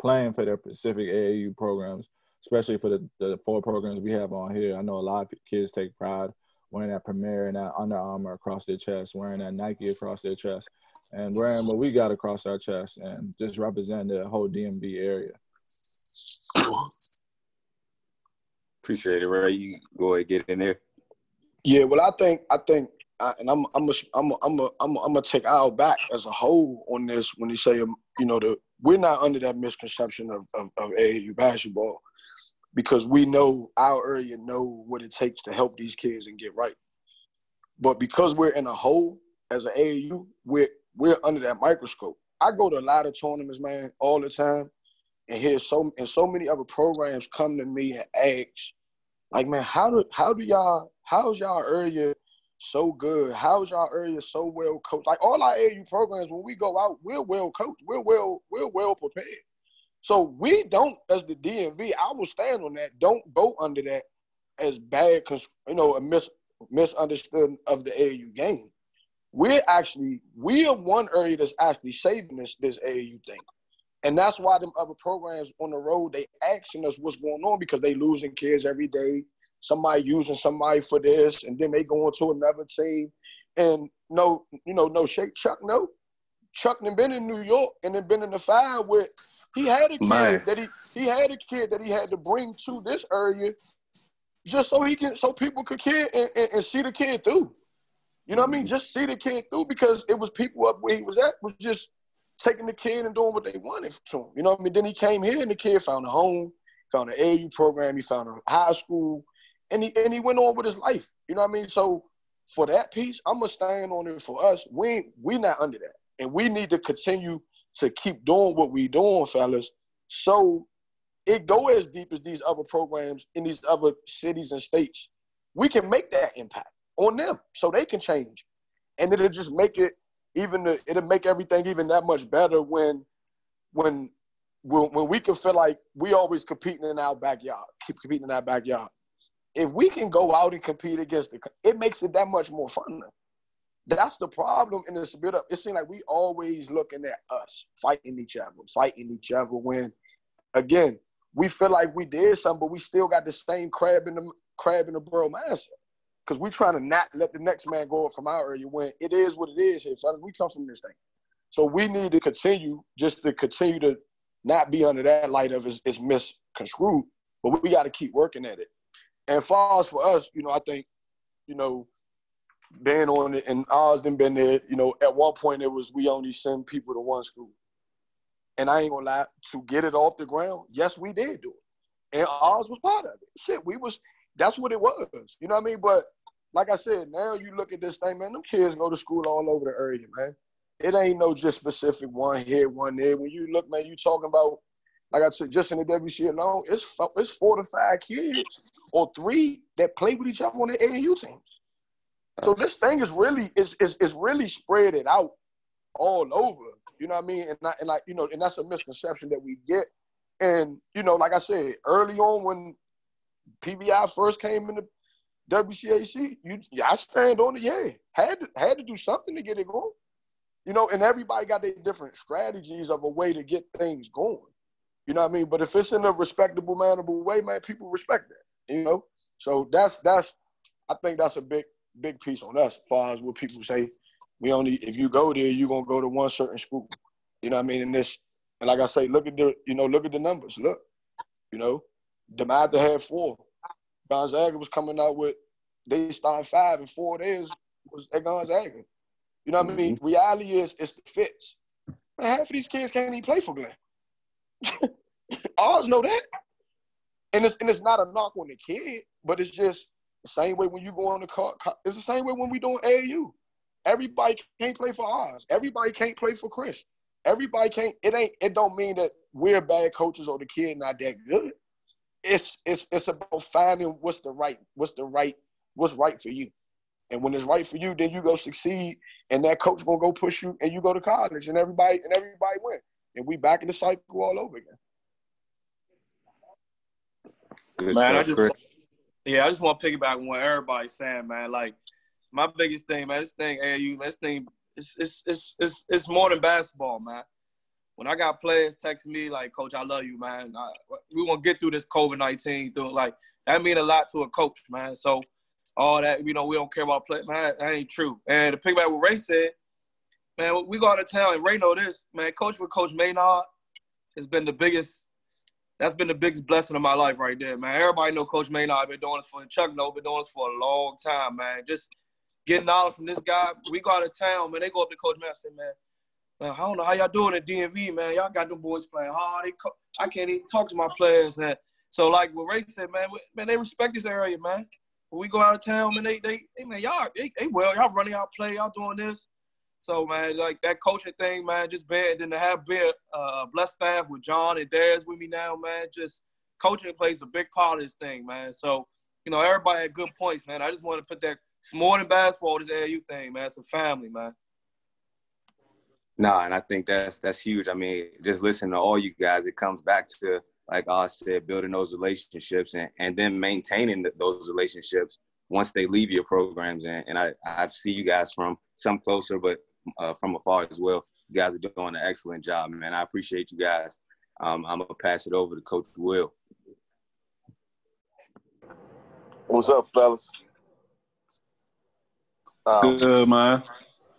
playing for their Pacific AAU programs especially for the, the four programs we have on here. I know a lot of kids take pride wearing that Premier and that Under Armour across their chest, wearing that Nike across their chest, and wearing what we got across our chest, and just represent the whole DMV area. Appreciate it, Ray. You go ahead, get in there. Yeah, well, I think I think, I, and I'm I'm a, I'm a, I'm a, I'm a, I'm gonna take our back as a whole on this when you say um, you know the we're not under that misconception of, of, of AAU basketball because we know our area know what it takes to help these kids and get right. But because we're in a hole as an AAU, we're we're under that microscope. I go to a lot of tournaments, man, all the time, and hear so and so many other programs come to me and ask, like, man, how do how do y'all how's y'all area so good? How's y'all area so well coached? Like all our AU programs, when we go out, we're well coached, we're well we're well prepared. So we don't, as the DMV, I will stand on that. Don't go under that as bad, cause you know, a mis misunderstood of the AU game. We're actually we are one area that's actually saving this this AAU thing. And that's why them other programs on the road, they asking us what's going on because they losing kids every day. Somebody using somebody for this, and then they go into another team. And no, you know, no shake Chuck, no. Chuck done been in New York and then been in the fire with he had a kid Man. that he he had a kid that he had to bring to this area just so he can so people could kid and, and, and see the kid through. You know what I mean? Just see the kid through because it was people up where he was at was just taking the kid and doing what they wanted to him. You know what I mean? Then he came here and the kid found a home, found an AU program, he found a high school, and he and he went on with his life. You know what I mean? So for that piece, I'm gonna stand on it for us. We we not under that. And we need to continue to keep doing what we doing, fellas. So it go as deep as these other programs in these other cities and states. We can make that impact on them so they can change. And it'll just make it even it'll make everything even that much better when when when, we can feel like we always competing in our backyard, keep competing in our backyard. If we can go out and compete against it, it makes it that much more fun. That's the problem in this bit of it seems like we always looking at us fighting each other, fighting each other when again, we feel like we did something, but we still got the same crab in the crab in the barrel mindset. Because we're trying to not let the next man go up from our area when it is what it is here. fellas. we come from this thing. So we need to continue just to continue to not be under that light of it's misconstrued, but we got to keep working at it. And far as for us, you know, I think, you know, being on it and Oz done been there, you know, at one point it was we only send people to one school. And I ain't gonna lie, to get it off the ground, yes, we did do it. And Oz was part of it. Shit, we was that's what it was. You know what I mean? But like I said, now you look at this thing, man, them kids go to school all over the area, man. It ain't no just specific one here, one there. When you look, man, you talking about, like I said, just in the WC alone, it's it's four to five kids or three that play with each other on the AAU teams. So this thing is really is is is really spread it out all over. You know what I mean? And not, and like you know, and that's a misconception that we get. And you know, like I said early on when PVI first came into WCAC, you I stand on it. Yeah, had to, had to do something to get it going. You know, and everybody got their different strategies of a way to get things going. You know what I mean? But if it's in a respectable, mannerable way, man, people respect that. You know, so that's that's I think that's a big big piece on us as far as what people say. We only if you go there, you're gonna go to one certain school. You know what I mean? And this and like I say, look at the you know, look at the numbers. Look, you know, DeMatha had four. Gonzaga was coming out with they started five and four days was at Gonzaga. You know what I mean? Mm-hmm. Reality is it's the fits. Man, half of these kids can't even play for Glenn. *laughs* Oz know that. And it's and it's not a knock on the kid, but it's just the same way when you go on the car. It's the same way when we doing AAU. Everybody can't play for Oz. Everybody can't play for Chris. Everybody can't. It ain't. It don't mean that we're bad coaches or the kid not that good. It's it's it's about finding what's the right what's the right what's right for you. And when it's right for you, then you go succeed, and that coach gonna go push you, and you go to college, and everybody and everybody win, and we back in the cycle all over again. Good Man, I just Chris. yeah, I just want to piggyback on what everybody's saying, man. Like my biggest thing, man, this thing, AU, this thing, it's it's it's it's, it's more than basketball, man. When I got players texting me like, "Coach, I love you, man. I, we gonna get through this COVID nineteen through like that mean a lot to a coach, man. So all that, you know, we don't care about play, man. That ain't true. And to pick back what Ray said, man, we go out of town and Ray know this, man. Coach with Coach Maynard has been the biggest. That's been the biggest blessing of my life right there, man. Everybody know Coach Maynard I've been doing this for Chuck know been doing this for a long time, man. Just getting knowledge from this guy. We go out of town, man. They go up to Coach Maynard say, man, man, I don't know how y'all doing at DMV, man. Y'all got them boys playing hard. Co- I can't even talk to my players, man. So like what Ray said, man, we- man, they respect this area, man. When we go out of town, man, they they, they man, y'all they, they well, y'all running y'all play, y'all doing this. So man, like that coaching thing, man, just being and then to have been uh blessed staff with John and Daz with me now, man, just coaching plays a big part of this thing, man. So, you know, everybody had good points, man. I just want to put that it's more than basketball, this AAU thing, man. It's a family, man. No, and I think that's that's huge. I mean, just listening to all you guys, it comes back to like I said, building those relationships and, and then maintaining those relationships once they leave your programs. And, and I, I see you guys from some closer, but uh, from afar as well. You guys are doing an excellent job, man. I appreciate you guys. Um, I'm gonna pass it over to Coach Will. What's up, fellas? Um, good, man.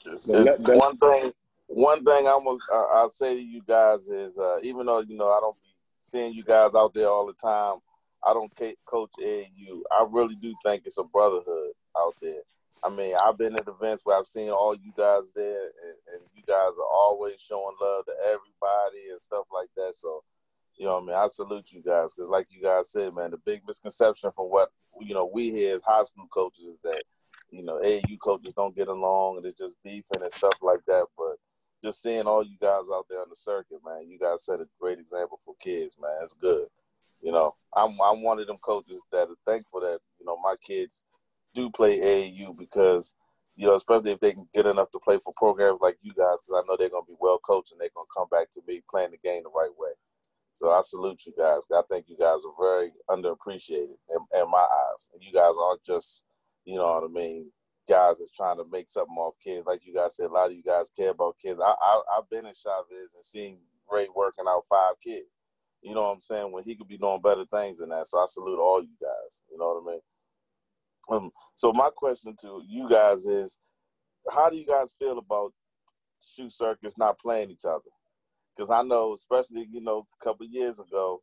It's, it's one thing. One thing I'm gonna, I'll say to you guys is, uh, even though you know I don't be seeing you guys out there all the time, I don't coach AAU. I really do think it's a brotherhood out there. I mean, I've been at events where I've seen all you guys there, and, and you guys are always showing love to everybody and stuff like that. So, you know, I mean, I salute you guys because, like you guys said, man, the big misconception from what you know we hear as high school coaches is that you know AAU coaches don't get along and it's just beefing and stuff like that. But just seeing all you guys out there on the circuit, man, you guys set a great example for kids, man. It's good. You know, I'm I'm one of them coaches that are thankful that you know my kids do play AAU because you know, especially if they can get enough to play for programs like you guys, because I know they're gonna be well coached and they're gonna come back to me playing the game the right way. So I salute you guys. I think you guys are very underappreciated in, in my eyes, and you guys aren't just you know what I mean guys that's trying to make something off kids. Like you guys said, a lot of you guys care about kids. I, I I've been in Chavez and seen Ray working out five kids. You know what I'm saying? When he could be doing better things than that. So I salute all you guys. You know what I mean? Um, so my question to you guys is, how do you guys feel about shoe circus not playing each other? Because I know, especially you know, a couple years ago,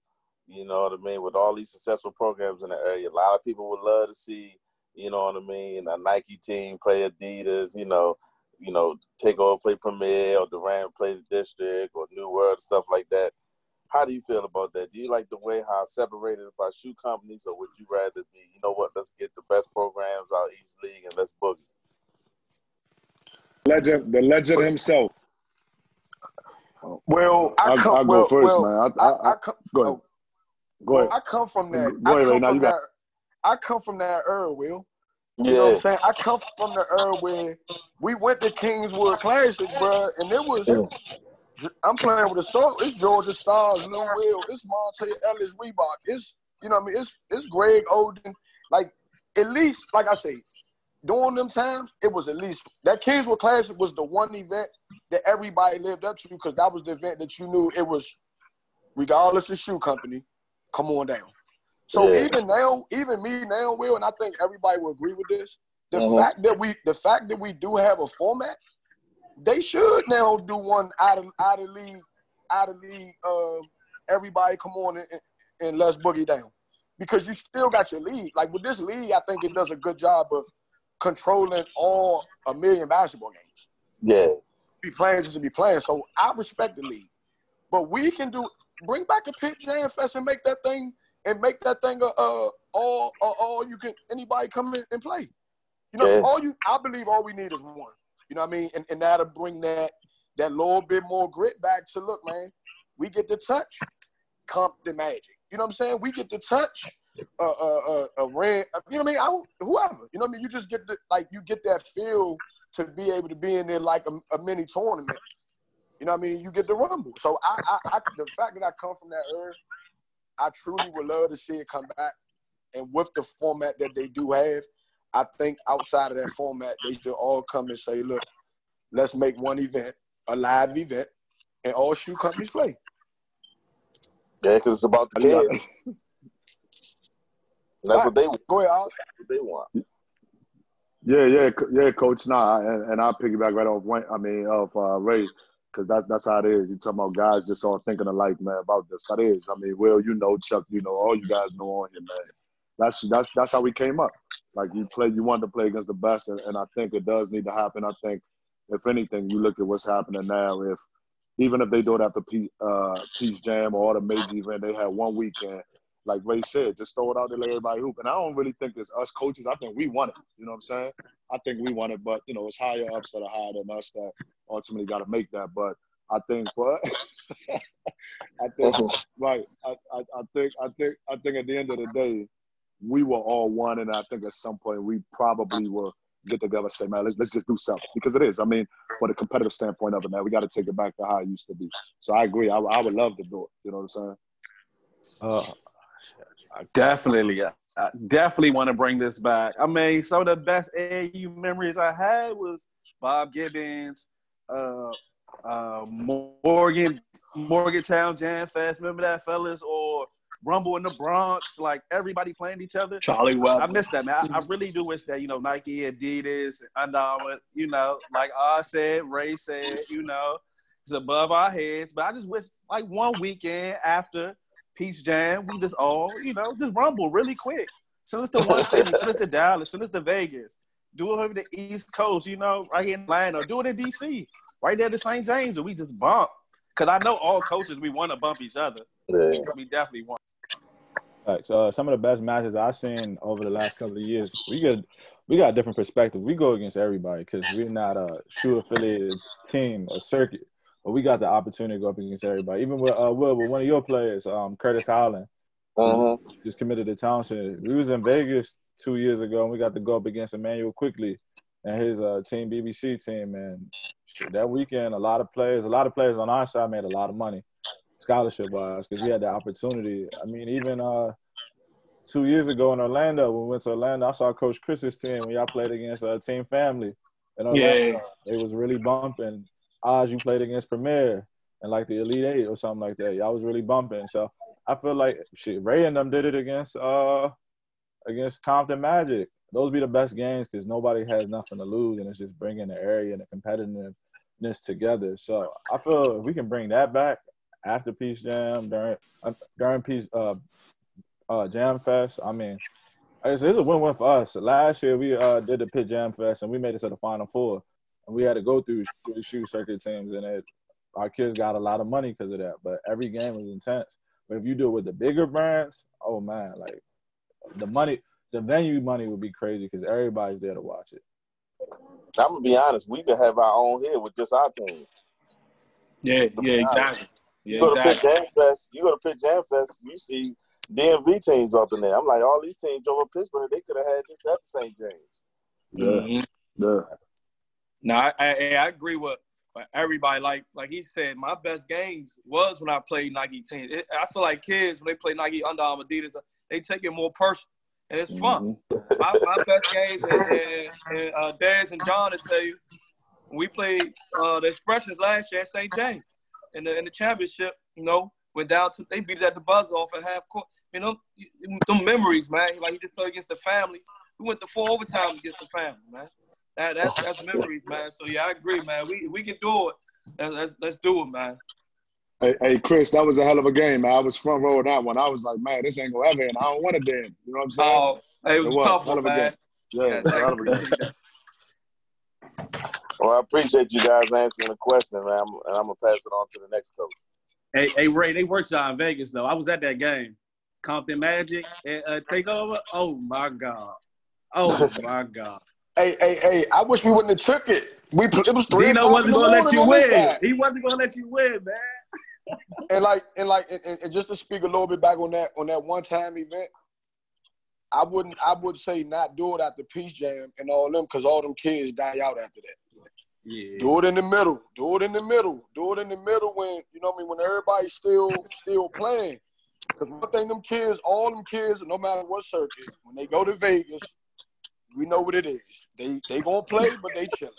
you know what I mean, with all these successful programs in the area, a lot of people would love to see, you know what I mean, a Nike team play Adidas, you know, you know, take over play Premier or Durant play the District or New World stuff like that. How do you feel about that? Do you like the way how separated by shoe companies, or would you rather be, you know what, let's get the best programs out each league and let's boogie? Legend, the legend himself. Well, I I'll, come. I'll well, go first, well, man. I, I, I, I, I come. go ahead. oh, Go ahead. I come from that. Go I ahead, come Ray. Now from you got. that. I come from that era, Will. You know what I'm saying? I come from the era where we went to Kingwood Classic, bro, and it was. I'm playing with assault. It's Georgia Stars, Lil Will. It's Monta Ellis Reebok. It's you know what I mean. It's it's Greg Oden. Like at least, like I say, during them times, it was at least that Kingwood Classic was the one event that everybody lived up to because that was the event that you knew it was, regardless of shoe company, come on down. So Yeah. even now, even me now, Will, and I think everybody will agree with this. The Mhm. fact that we, the fact that we do have a format, they should now do one out of out of league, out of league. Uh, everybody come on and, and let's boogie down, because you still got your league. Like with this league, I think it does a good job of controlling all a million basketball games. Yeah. Be playing just to be playing. So I respect the league, but we can do bring back a Pitt Jam Fest and make that thing and make that thing a uh, all uh, all you can anybody come in and play. You know, Yeah. all you I believe all we need is one. You know what I mean? And, and that'll bring that that little bit more grit back to look, man. We get the touch, comp the magic. You know what I'm saying? We get the touch, uh, uh, uh, uh rent. You know what I mean? I whoever. You know what I mean? You just get the like you get that feel to be able to be in there like a, a mini tournament. You know what I mean? You get the rumble. So I, I, I, the fact that I come from that earth, I truly would love to see it come back. And with the format that they do have, I think outside of that format, they should all come and say, look, let's make one event, a live event, and all shoe companies play. Yeah, because it's about the kids. That's what they Go ahead, Alex. what they want. Yeah, yeah, yeah, coach. Nah, and, and I'll piggyback right off. Wayne- I mean, of uh, Ray, because that's that's how it is. You talking about guys just all thinking alike, man. About this, how it is. I mean, Will, you know, Chuck, you know, all you guys know on here, man. That's that's that's how we came up. Like you play, you wanted to play against the best, and, and I think it does need to happen. I think, if anything, you look at what's happening now. If even if they do it after P, uh, Peach Jam or the major event, they had one weekend. Like Ray said, just throw it out there, let everybody hoop. And I don't really think it's us coaches. I think we want it. You know what I'm saying? I think we want it, but you know, it's higher ups that are higher than us that ultimately got to make that. But I think, but *laughs* I think, right? I, I, I think, I think, I think at the end of the day, we were all one, and I think at some point we probably will get together and say, man, let's let's just do something because it is. I mean, for the competitive standpoint of it, man, we got to take it back to how it used to be. So I agree. I, I would love to do it. You know what I'm saying? Uh, definitely. I definitely want to bring this back. I mean, some of the best AAU memories I had was Bob Gibbons, uh, uh, Morgan, Morgantown Jam Fest. Remember that, fellas? Or Rumble in the Bronx, like everybody playing each other. Charlie Webb. I miss that, man. I, I, really do wish that, you know, Nike, Adidas, Under Armour, you know, like I said, Ray said, you know, it's above our heads. But I just wish, like, one weekend after Peach Jam, we just all, you know, just rumble really quick. Send us to one city, send us to Dallas, send us to Vegas. Do it over the East Coast, you know, right here in Atlanta. Do it in DC, right there to St. James, and we just bump. Because I know all coaches, we want to bump each other. Yeah. We definitely want. Right. So uh, some of the best matches I've seen over the last couple of years, we get we got different perspectives. We go against everybody because we're not a shoe affiliated team or circuit, but we got the opportunity to go up against everybody. Even with uh, Will, with one of your players, um, Curtis Howland, uh-huh. just committed to Towson. We was in Vegas two years ago, and we got to go up against Emmanuel Quickley and his uh, team BBC team. And that weekend, a lot of players, a lot of players on our side made a lot of money scholarship wise because we had the opportunity. I mean, even uh, two years ago in Orlando, when we went to Orlando, I saw Coach Chris's team when y'all played against uh, Team Family. And yeah, it was really bumping. Oz, you played against Premier and like the Elite Eight or something like that. Y'all was really bumping. So I feel like shit, Ray and them did it against uh against Compton Magic. Those be the best games because nobody has nothing to lose, and it's just bringing the area and the competitiveness together. So I feel if we can bring that back, after Peach Jam, during uh, during Peace uh, uh, Jam Fest. I mean, it's, it's a win-win for us. Last year we uh, did the Pitt Jam Fest and we made it to the Final Four, and we had to go through the shoe circuit teams, and it our kids got a lot of money because of that. But every game was intense. But if you do it with the bigger brands, oh man, like the money, the venue money would be crazy because everybody's there to watch it. I'm gonna be honest. We could have our own here with just our team. Yeah, yeah, exactly. Yeah, you go exactly. to Pitt Jam Fest, you go to Pitt Jam Fest, you see DMV teams up in there. I'm like, all these teams over Pittsburgh, they could have had this at the St. James. Yeah. Mm-hmm. Yeah. No, I, I, I agree with everybody. Like like he said, my best games was when I played Nike teams. It, I feel like kids when they play Nike, Under Armour, Adidas, they take it more personal, and it's fun. Mm-hmm. My, my, best game, and, and uh, Dez and John to tell you, we played uh, the Expressions last year at St. James in the in the championship, you know, went down to they beat us at the buzzer off at half court. You know, them memories, man. Like he just played against the family. We went to four overtime against the family, man. That, that's that's memories, man. So yeah, I agree, man. We we can do it. Let's, let's do it, man. Hey, hey, Chris, that was a hell of a game, man. I was front row that one. I was like, man, this ain't gonna ever end. I don't want to damn. You know what I'm saying? Oh, hey, it was, it was tough, one, man. Yeah, hell of a game. *laughs* Well, I appreciate you guys answering the question, man, and I'm gonna pass it on to the next coach. Hey, hey, Ray, they worked y'all in Vegas though. I was at that game. Compton Magic and uh, Takeover. Oh my god. Oh *laughs* my god. Hey, hey, hey! I wish we wouldn't have took it. We it was three. Dino wasn't gonna let you win. He wasn't gonna let you win, man. And like, and like, and, and just to speak a little bit back on that on that one time event, I wouldn't. I would say not do it at the Peach Jam and all them because all them kids die out after that. Yeah. Do it in the middle. Do it in the middle. Do it in the middle when you know I mean when everybody's still still playing. Because one thing, them kids, all them kids, no matter what circuit, when they go to Vegas, we know what it is. They they gonna play, but they chilling.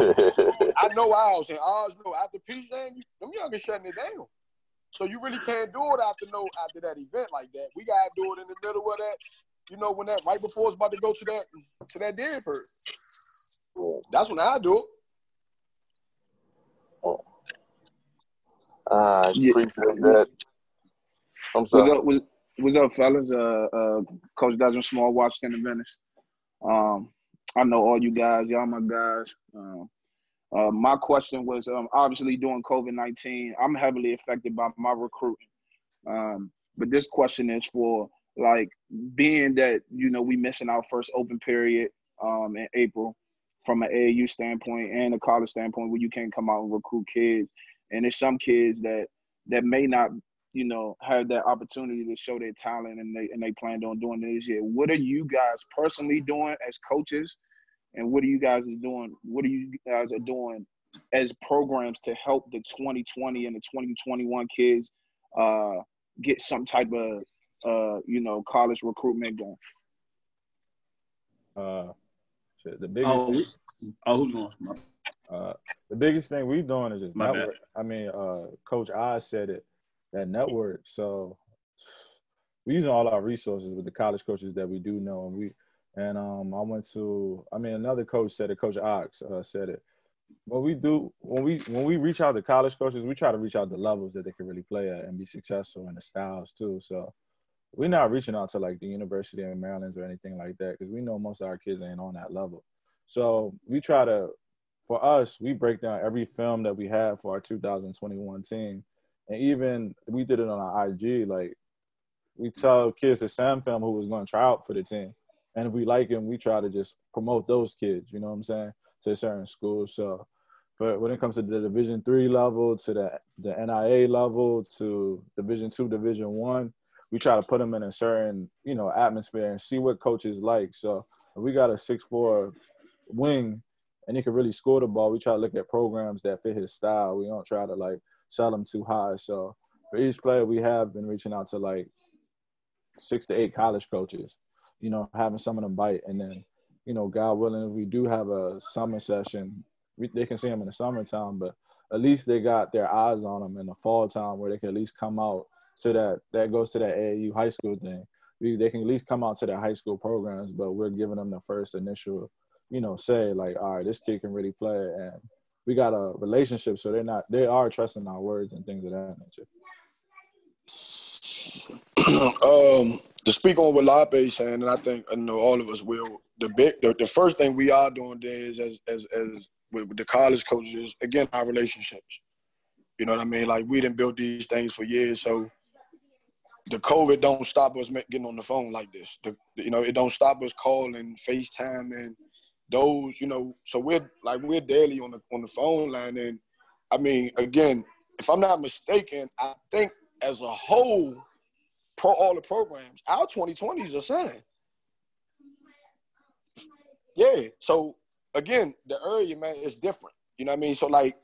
I know Oz and Oz know after Peach Jam, them youngers shutting it down. So you really can't do it after no after that event like that. We gotta do it in the middle of that. You know when that right before it's about to go to that to that dairy bird. That's when I do it. Oh. I yeah. appreciate that. I'm sorry. What's up, what's, what's up fellas? Uh, uh, Coach Desmond Small, Washington Venice. Um, I know all you guys. Y'all my guys. Um, uh, my question was um, obviously during COVID 19, I'm heavily affected by my recruiting. Um, but this question is for like being that, you know, we missing our first open period um, in April from an AAU standpoint and a college standpoint where you can't come out and recruit kids. And there's some kids that that may not, you know, have that opportunity to show their talent and they and they planned on doing this year. What are you guys personally doing as coaches? And what are you guys is doing? What are you guys are doing as programs to help the 2020 and the 2021 kids uh, get some type of uh, you know, college recruitment going? Uh, the biggest. Oh, oh who's going? Uh, the biggest thing we doing is just My bad. network. I mean, uh, Coach Oz said it, that network. So we using all our resources with the college coaches that we do know, and we and um, I went to. I mean, another coach said it. Coach Oz uh, said it. When we do, when we when we reach out to college coaches, we try to reach out to levels that they can really play at and be successful, and the styles too. So we're not reaching out to like the University of Maryland's or anything like that because we know most of our kids ain't on that level. So we try to, for us, we break down every film that we have for our 2021 team, and even we did it on our IG. Like we tell kids to Sam film who was going to try out for the team, and if we like him, we try to just promote those kids. You know what I'm saying to certain schools. So. But when it comes to the Division three level, to the the NIA level, to Division two, Division one, we try to put them in a certain you know atmosphere and see what coaches like. So if we got a six four wing and he can really score the ball, we try to look at programs that fit his style. We don't try to like sell them too high. So for each player, we have been reaching out to like six to eight college coaches. You know, having some of them bite, and then you know, God willing, if we do have a summer session, we, they can see them in the summertime, but at least they got their eyes on them in the fall time where they can at least come out so that that goes to that AAU high school thing. We, they can at least come out to their high school programs, but we're giving them the first initial, you know, say like, all right, this kid can really play, and we got a relationship, so they're not, they are trusting our words and things of that nature. *clears throat* um, to speak on what Lape saying, and I think I know all of us will. The big, the, the first thing we are doing there is as as as with, the college coaches, again, our relationships. You know what I mean? Like we didn't build these things for years, so the COVID don't stop us getting on the phone like this. The, you know, it don't stop us calling, FaceTime, and those. You know, so we're like we're daily on the on the phone line, and I mean, again, if I'm not mistaken, I think as a whole, pro all the programs, our 2020s are signed. Yeah. So again, the area man is different. You know what I mean? So like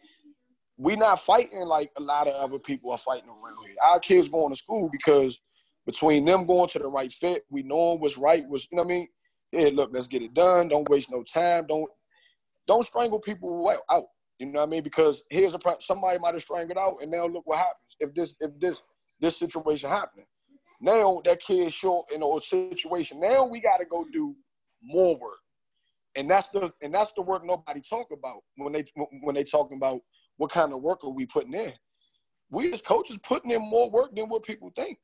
we not fighting like a lot of other people are fighting around here. Our kids going to school because between them going to the right fit, we knowing what's right, was you know what I mean? Yeah, look, let's get it done. Don't waste no time. Don't don't strangle people out. You know what I mean? Because here's a pro- somebody might have strangled out, and now look what happens if this if this this situation happening. Now that kid short in a situation. Now we got to go do more work, and that's the and that's the work nobody talk about when they when they talking about what kind of work are we putting in. We as coaches putting in more work than what people think,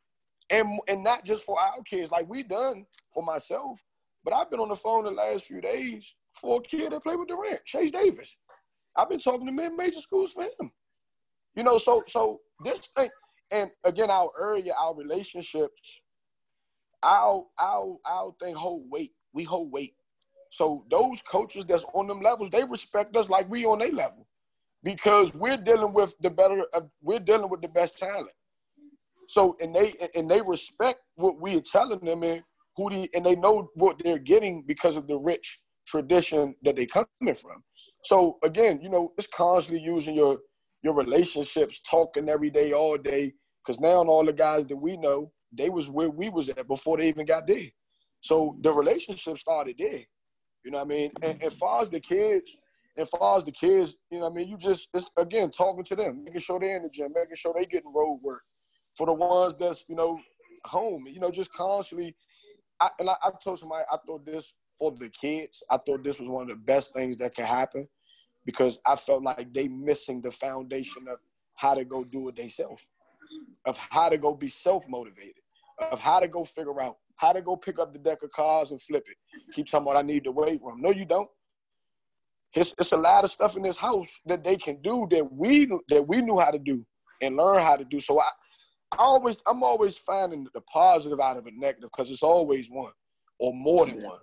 and and not just for our kids. Like we done for myself, but I've been on the phone the last few days for a kid that played with Durant, Chase Davis. I've been talking to mid major schools for him. You know, so so this thing, and again, our area, our relationships, our our our thing hold weight. We hold weight. So those coaches that's on them levels, they respect us like we on their level, because we're dealing with the better. We're dealing with the best talent. So and they and they respect what we are telling them and who the and they know what they're getting because of the rich tradition that they coming from. So again, you know, it's constantly using your your relationships, talking every day, all day. Because now all the guys that we know, they was where we was at before they even got there. So the relationship started there. You know what I mean? And as far as the kids, as far as the kids, you know what I mean? You just it's again talking to them, making sure they're in the gym, making sure they getting road work. For the ones that's, you know, home, you know, just constantly I, and I, I told somebody I thought this for the kids. I thought this was one of the best things that could happen because I felt like they missing the foundation of how to go do it themselves, of how to go be self motivated, of how to go figure out how to go pick up the deck of cards and flip it. Keep talking about I need the weight room. No, you don't. It's, it's a lot of stuff in this house that they can do that we that we knew how to do and learn how to do. So I, I always I'm always finding the positive out of a negative because it's always one or more than one.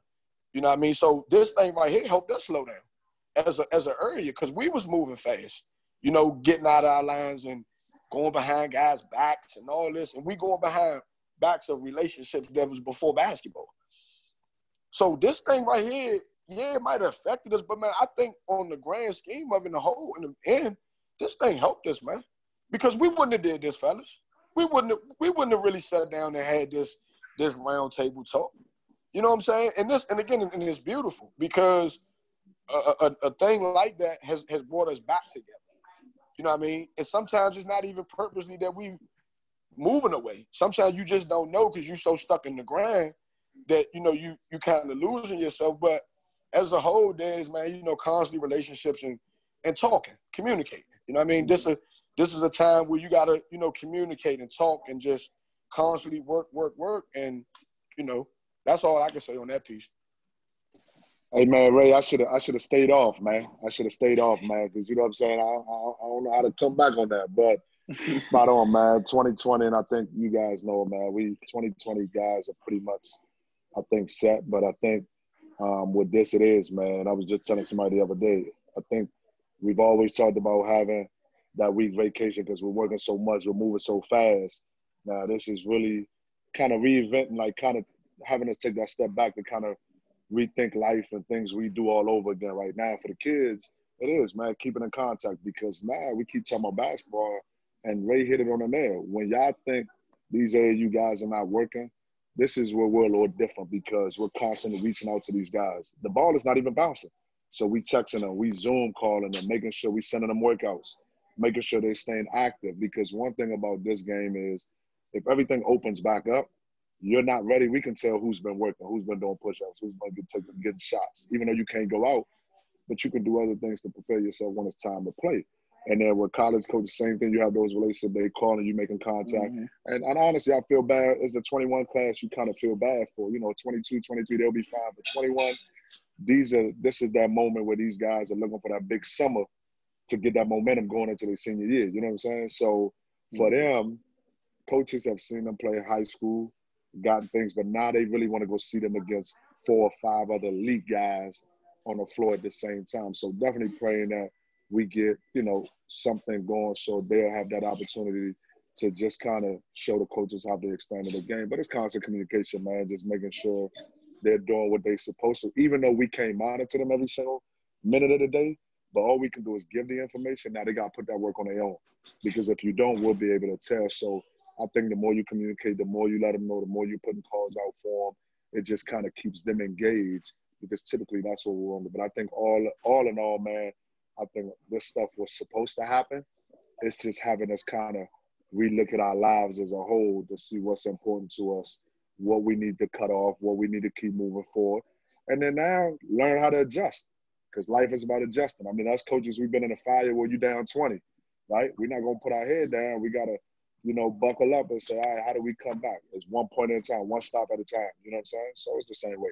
You know what I mean? So this thing right here helped us slow down as a as an area because we was moving fast. You know, getting out of our lines and going behind guys' backs and all this, and we going behind backs of relationships that was before basketball. So this thing right here, yeah, it might have affected us, but man, I think on the grand scheme of it, in the whole in the end, this thing helped us, man. Because we wouldn't have did this, fellas. We wouldn't have, we wouldn't have really sat down and had this this round table talk. You know what I'm saying? And this and again, and it's beautiful because a, a, a thing like that has has brought us back together. You know what I mean? And sometimes it's not even purposely that we moving away. Sometimes you just don't know because you're so stuck in the grind that you know you you kind of losing yourself. But as a whole, there's man, you know, constantly relationships and and talking, communicating. You know what I mean? This is this is a time where you gotta you know communicate and talk and just constantly work, work, work, and you know that's all I can say on that piece. Hey man, Ray, I should have I should have stayed off, man. I should have stayed off, man, because you know what I'm saying. I, I, I don't know how to come back on that, but *laughs* spot on, man. 2020, and I think you guys know, man. We 2020 guys are pretty much, I think, set. But I think um, with this, it is, man. I was just telling somebody the other day. I think we've always talked about having that week vacation because we're working so much, we're moving so fast. Now this is really kind of reinventing, like kind of having us take that step back to kind of rethink life and things we do all over again right now for the kids. It is, man, keeping in contact because now we keep talking about basketball and Ray hit it on the nail. When y'all think these AAU guys are not working, this is where we're a little different because we're constantly reaching out to these guys. The ball is not even bouncing. So we texting them, we Zoom calling them, making sure we sending them workouts, making sure they're staying active. Because one thing about this game is if everything opens back up, you're not ready. We can tell who's been working, who's been doing push-ups, who's been getting shots. Even though you can't go out, but you can do other things to prepare yourself when it's time to play. And then with college coaches, same thing. You have those relationships. They calling you, making contact. Mm-hmm. And, and, honestly, I feel bad. As a 21 class, you kind of feel bad for. You know, 22, 23, they'll be fine. But 21, these are this is that moment where these guys are looking for that big summer to get that momentum going into their senior year. You know what I'm saying? So for mm-hmm. them, coaches have seen them play high school, gotten things, but now they really want to go see them against four or five other elite guys on the floor at the same time. So definitely praying that we get, you know, something going so they'll have that opportunity to just kind of show the coaches how they expanded the game. But it's constant communication, man, just making sure they're doing what they're supposed to, even though we can't monitor them every single minute of the day. But all we can do is give the information. Now they got to put that work on their own. Because if you don't, we'll be able to tell. So I think the more you communicate, the more you let them know, the more you're putting calls out for them. It just kind of keeps them engaged because typically that's what we're on. But I think all all in all, man, I think this stuff was supposed to happen. It's just having us kind of relook at our lives as a whole to see what's important to us, what we need to cut off, what we need to keep moving forward. And then now learn how to adjust because life is about adjusting. I mean, us coaches, we've been in a fire where you down 20, right? We're not going to put our head down. We got to, you know, buckle up and say, all right, how do we come back? It's one point at a time, one stop at a time. You know what I'm saying? So it's the same way.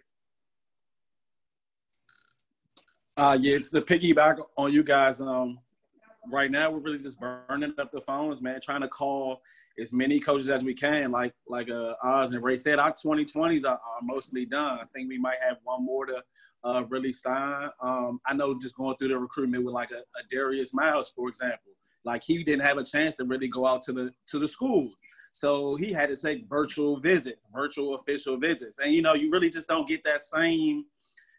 Uh, yeah, it's the piggyback on you guys. Um, right now we're really just burning up the phones, man, trying to call as many coaches as we can. Like like uh, Oz and Ray said, our 2020s are, are mostly done. I think we might have one more to uh, really sign. Um, I know just going through the recruitment with like a, a Darius Miles, for example, like he didn't have a chance to really go out to the to the school. So he had to take virtual visits, virtual official visits. And you know, you really just don't get that same –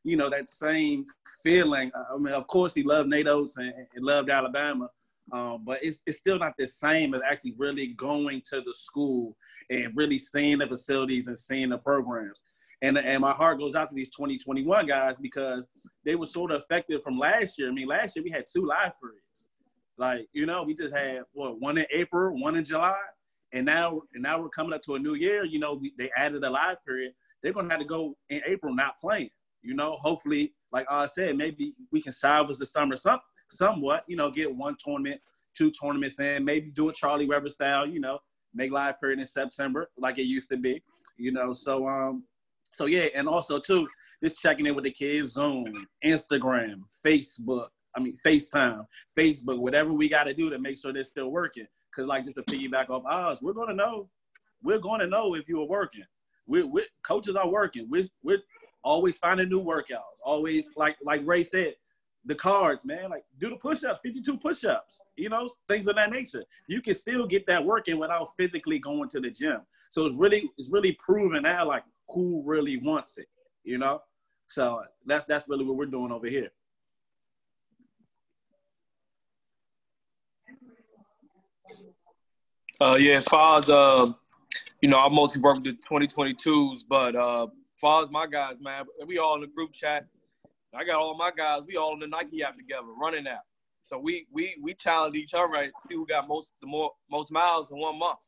you know, that same feeling. I mean, of course, he loved Nate Oats and, and loved Alabama, um, but it's, it's still not the same as actually really going to the school and really seeing the facilities and seeing the programs. And, and my heart goes out to these 2021 guys because they were sort of affected from last year. I mean, last year we had two live periods. Like, you know, we just had what one in April, one in July. And now and now we're coming up to a new year. You know, we, they added a live period. They're gonna have to go in April not playing. You know, hopefully, like I said, maybe we can salvage the summer some somewhat. You know, get one tournament, two tournaments in, maybe do a Charlie Weber style. You know, make live period in September like it used to be. You know, so um, so yeah, and also too, just checking in with the kids, Zoom, Instagram, Facebook. I mean, FaceTime, Facebook, whatever we got to do to make sure they're still working. Cause like just to piggyback off ours, we're gonna know. We're gonna know if you are working. We, we coaches are working. We're, we're always finding new workouts. Always like like Ray said, the cards, man. Like do the push-ups, 52 push-ups, you know, things of that nature. You can still get that working without physically going to the gym. So it's really it's really proven now like who really wants it, you know? So that's that's really what we're doing over here. Uh, yeah, as far as uh, you know, I mostly work with the 2022s, but uh, as my guys, man, we all in the group chat. I got all my guys. We all in the Nike app together, running app. So we we we challenge each other right see who got most the more most miles in one month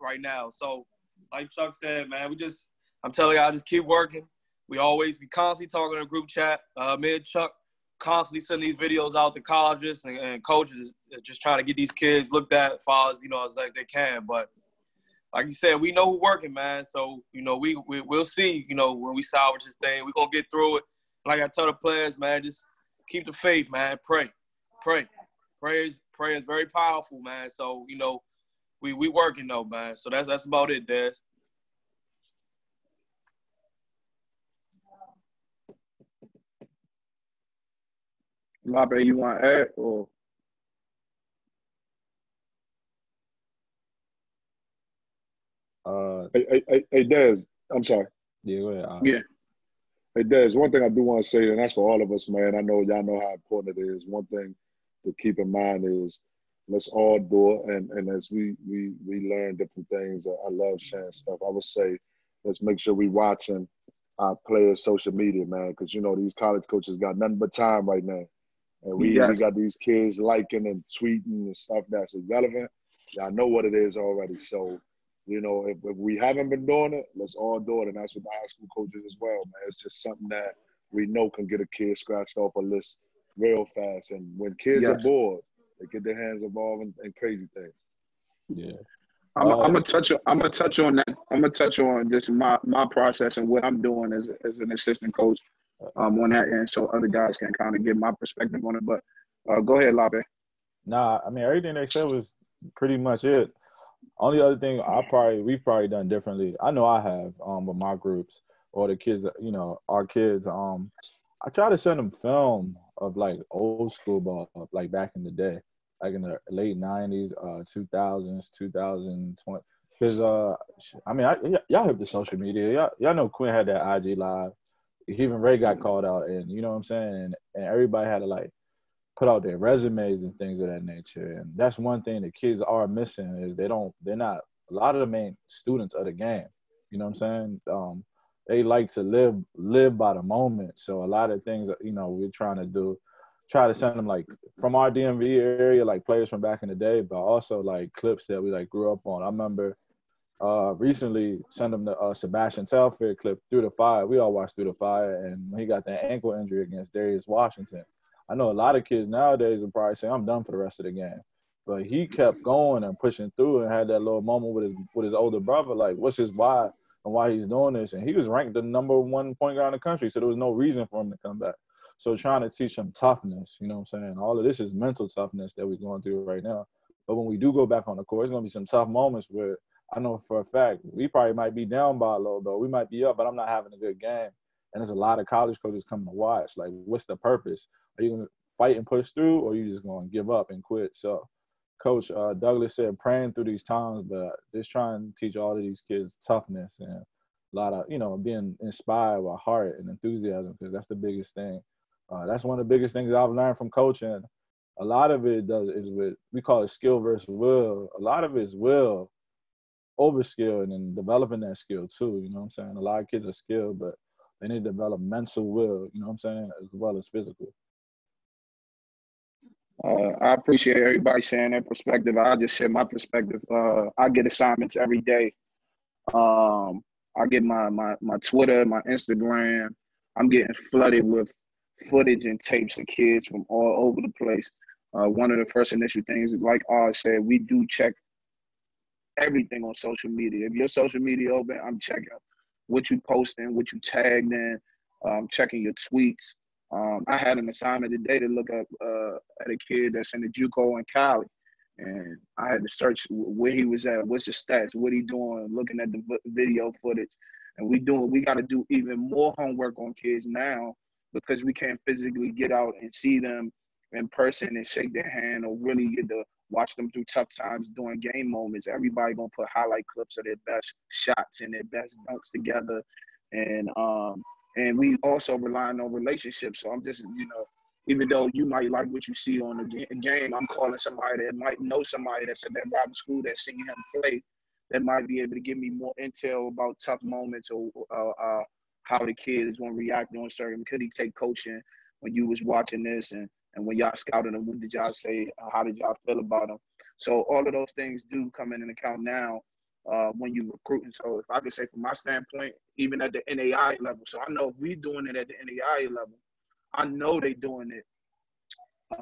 right now. So like Chuck said, man, we just I'm telling y'all just keep working. We always be constantly talking in a group chat. Uh, me and Chuck constantly sending these videos out to colleges and, and, coaches, just trying to get these kids looked at as far as you know as like they can. But like you said, we know who's working, man. So you know we, we we'll see. You know when we salvage this thing, we're gonna get through it. Like I tell the players, man, just keep the faith, man. Pray, pray, pray is pray is very powerful, man. So you know we we working though, man. So that's that's about it, Des. Labe, you want to add or? Uh, Hey, hey, hey, hey, Des, I'm sorry. yeah, go ahead. Uh, Yeah. Hey, Des, one thing I do want to say, and that's for all of us, man. I know y'all know how important it is. One thing to keep in mind is let's all do it. And, and as we, we, we learn different things, I, I love sharing stuff. I would say let's make sure we watching our players' social media, man, because, you know, these college coaches got nothing but time right now. And we, we got these kids liking and tweeting and stuff that's irrelevant. Y'all know what it is already. So, you know, if, if we haven't been doing it, let's all do it. And that's with the high school coaches as well, man. It's just something that we know can get a kid scratched off a list real fast. And when kids are bored, they get their hands involved in, in crazy things. yeah. I'm, Uh, gonna touch on. I'm gonna touch on that. I'm gonna touch on just my my process and what I'm doing as as an assistant coach um, on that end, so other guys can kind of get my perspective on it. But uh, go ahead, Labe. Nah, I mean everything they said was pretty much it. Only other thing I probably we've probably done differently. I know I have um with my groups or the kids, you know, our kids. Um, I try to send them film of like old school ball, like back in the day, like in the late '90s, uh, 2000s, 2020. Because uh, I mean, I, y- y'all have the social media. Y'all, y'all know Quinn had that IG live. Even Ray got called out, and you know what I'm saying. And, and everybody had to like put out their resumes and things of that nature. And that's one thing the kids are missing is they don't they're not a lot of them ain't students of the game. You know what I'm saying? Um, they like to live live by the moment. So a lot of things that you know we're trying to do, try to send them like from our DMV area, like players from back in the day, but also like clips that we like grew up on. I remember uh recently sent them the uh, Sebastian Telfair clip through the fire. We all watched through the fire, and he got that ankle injury against Darius Washington. I know a lot of kids nowadays would probably say, "I'm done for the rest of the game," but he kept going and pushing through and had that little moment with his with his older brother, like, "What's his why and why he's doing this?" And he was ranked the number one point guard in the country, so there was no reason for him to come back. So trying to teach him toughness, you know what I'm saying? All of this is mental toughness that we're going through right now. But when we do go back on the court, it's gonna be some tough moments where I know for a fact we probably might be down by a little bit. We might be up, but I'm not having a good game. And there's a lot of college coaches coming to watch. Like, what's the purpose? Are you gonna fight and push through, or are you just gonna give up and quit? So, Coach uh, Douglas said, praying through these times, but just trying to teach all of these kids toughness and a lot of you know being inspired by heart and enthusiasm because that's the biggest thing. Uh, that's one of the biggest things I've learned from coaching. A lot of it does is with we call it skill versus will. A lot of it is will over skill and developing that skill too. You know what I'm saying? A lot of kids are skilled, but they need to develop mental will. You know what I'm saying, as well as physical. Uh, I appreciate everybody sharing their perspective. I just share my perspective. Uh, I get assignments every day. Um, I get my, my my Twitter, my Instagram. I'm getting flooded with footage and tapes of kids from all over the place. Uh, one of the first initial things, like Oz said, we do check everything on social media. If your social media open, I'm checking what you posting, what you tagged in, um, checking your tweets. Um, I had an assignment today to look up uh, at a kid that's in the JUCO in Cali, and I had to search where he was at, what's his stats, what he doing, looking at the vi- video footage, and we doing we got to do even more homework on kids now because we can't physically get out and see them in person and shake their hand or really get to watch them through tough times during game moments. Everybody gonna put highlight clips of their best shots and their best dunks together, and um and we also relying on relationships. So I'm just you know even though you might like what you see on the game, I'm calling somebody that might know somebody that's at that rival school that's seen him play that might be able to give me more intel about tough moments or uh, uh, how the kid is to react on certain. Could he take coaching when you was watching this and and when y'all scouted him, what did y'all say? How did y'all feel about him? So all of those things do come in an account now uh, when you recruiting. So if I could say from my standpoint, even at the NAI level, so I know if we doing it at the NAI level, I know they're doing it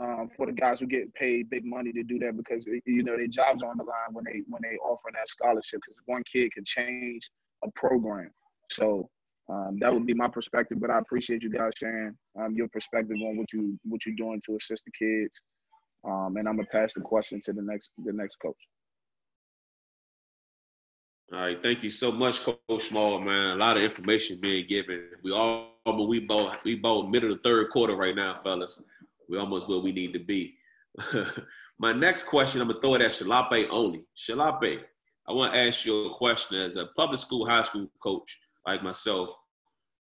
um, for the guys who get paid big money to do that because you know their jobs on the line when they when they offer that scholarship because one kid can change a program. So um, that would be my perspective. But I appreciate you guys sharing um, your perspective on what you what you're doing to assist the kids. Um, and I'm gonna pass the question to the next the next coach. All right, thank you so much, Coach Small, man. A lot of information being given. We all, but we both, we both middle of the third quarter right now, fellas. We almost where we need to be. *laughs* My next question, I'm gonna throw it at Sholape only. Sholape, I want to ask you a question as a public school, high school coach like myself.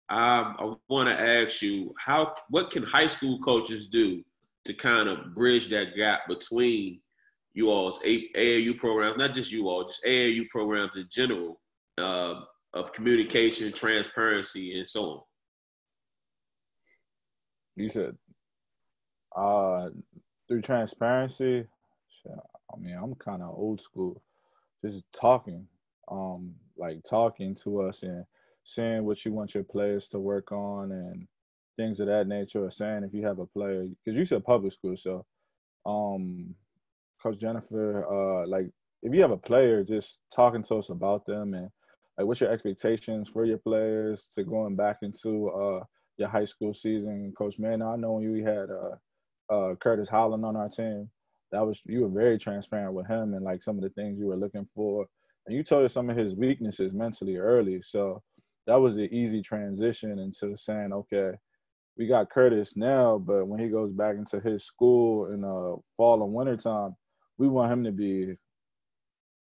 Um, I want to ask you how, what can high school coaches do to kind of bridge that gap between you all's AAU programs, not just you all, just AAU programs in general, uh, of communication, transparency, and so on. You said uh, through transparency. I mean, I'm kind of old school, just talking, um, like talking to us and saying what you want your players to work on and things of that nature, or saying if you have a player, because you said public school, so um, Coach Jennifer, uh, like if you have a player, just talking to us about them and like what's your expectations for your players to going back into uh, your high school season. Coach Man, I know when you had uh, uh, Curtis Holland on our team, that was you were very transparent with him and like some of the things you were looking for, and you told us some of his weaknesses mentally early. So that was an easy transition into saying, okay, we got Curtis now, but when he goes back into his school in uh, fall and winter time, we want him to be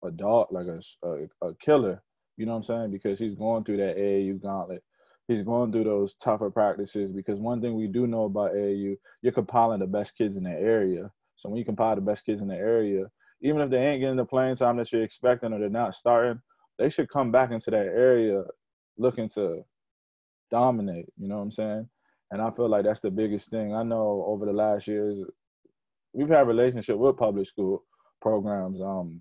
a dog, like a, a, a killer. You know what I'm saying? Because he's going through that AAU gauntlet. He's going through those tougher practices. Because one thing we do know about AAU, you're compiling the best kids in the area. So when you compile the best kids in the area, even if they ain't getting the playing time that you're expecting or they're not starting, they should come back into that area looking to dominate. You know what I'm saying? And I feel like that's the biggest thing. I know over the last years, we've had relationship with public school programs. Um,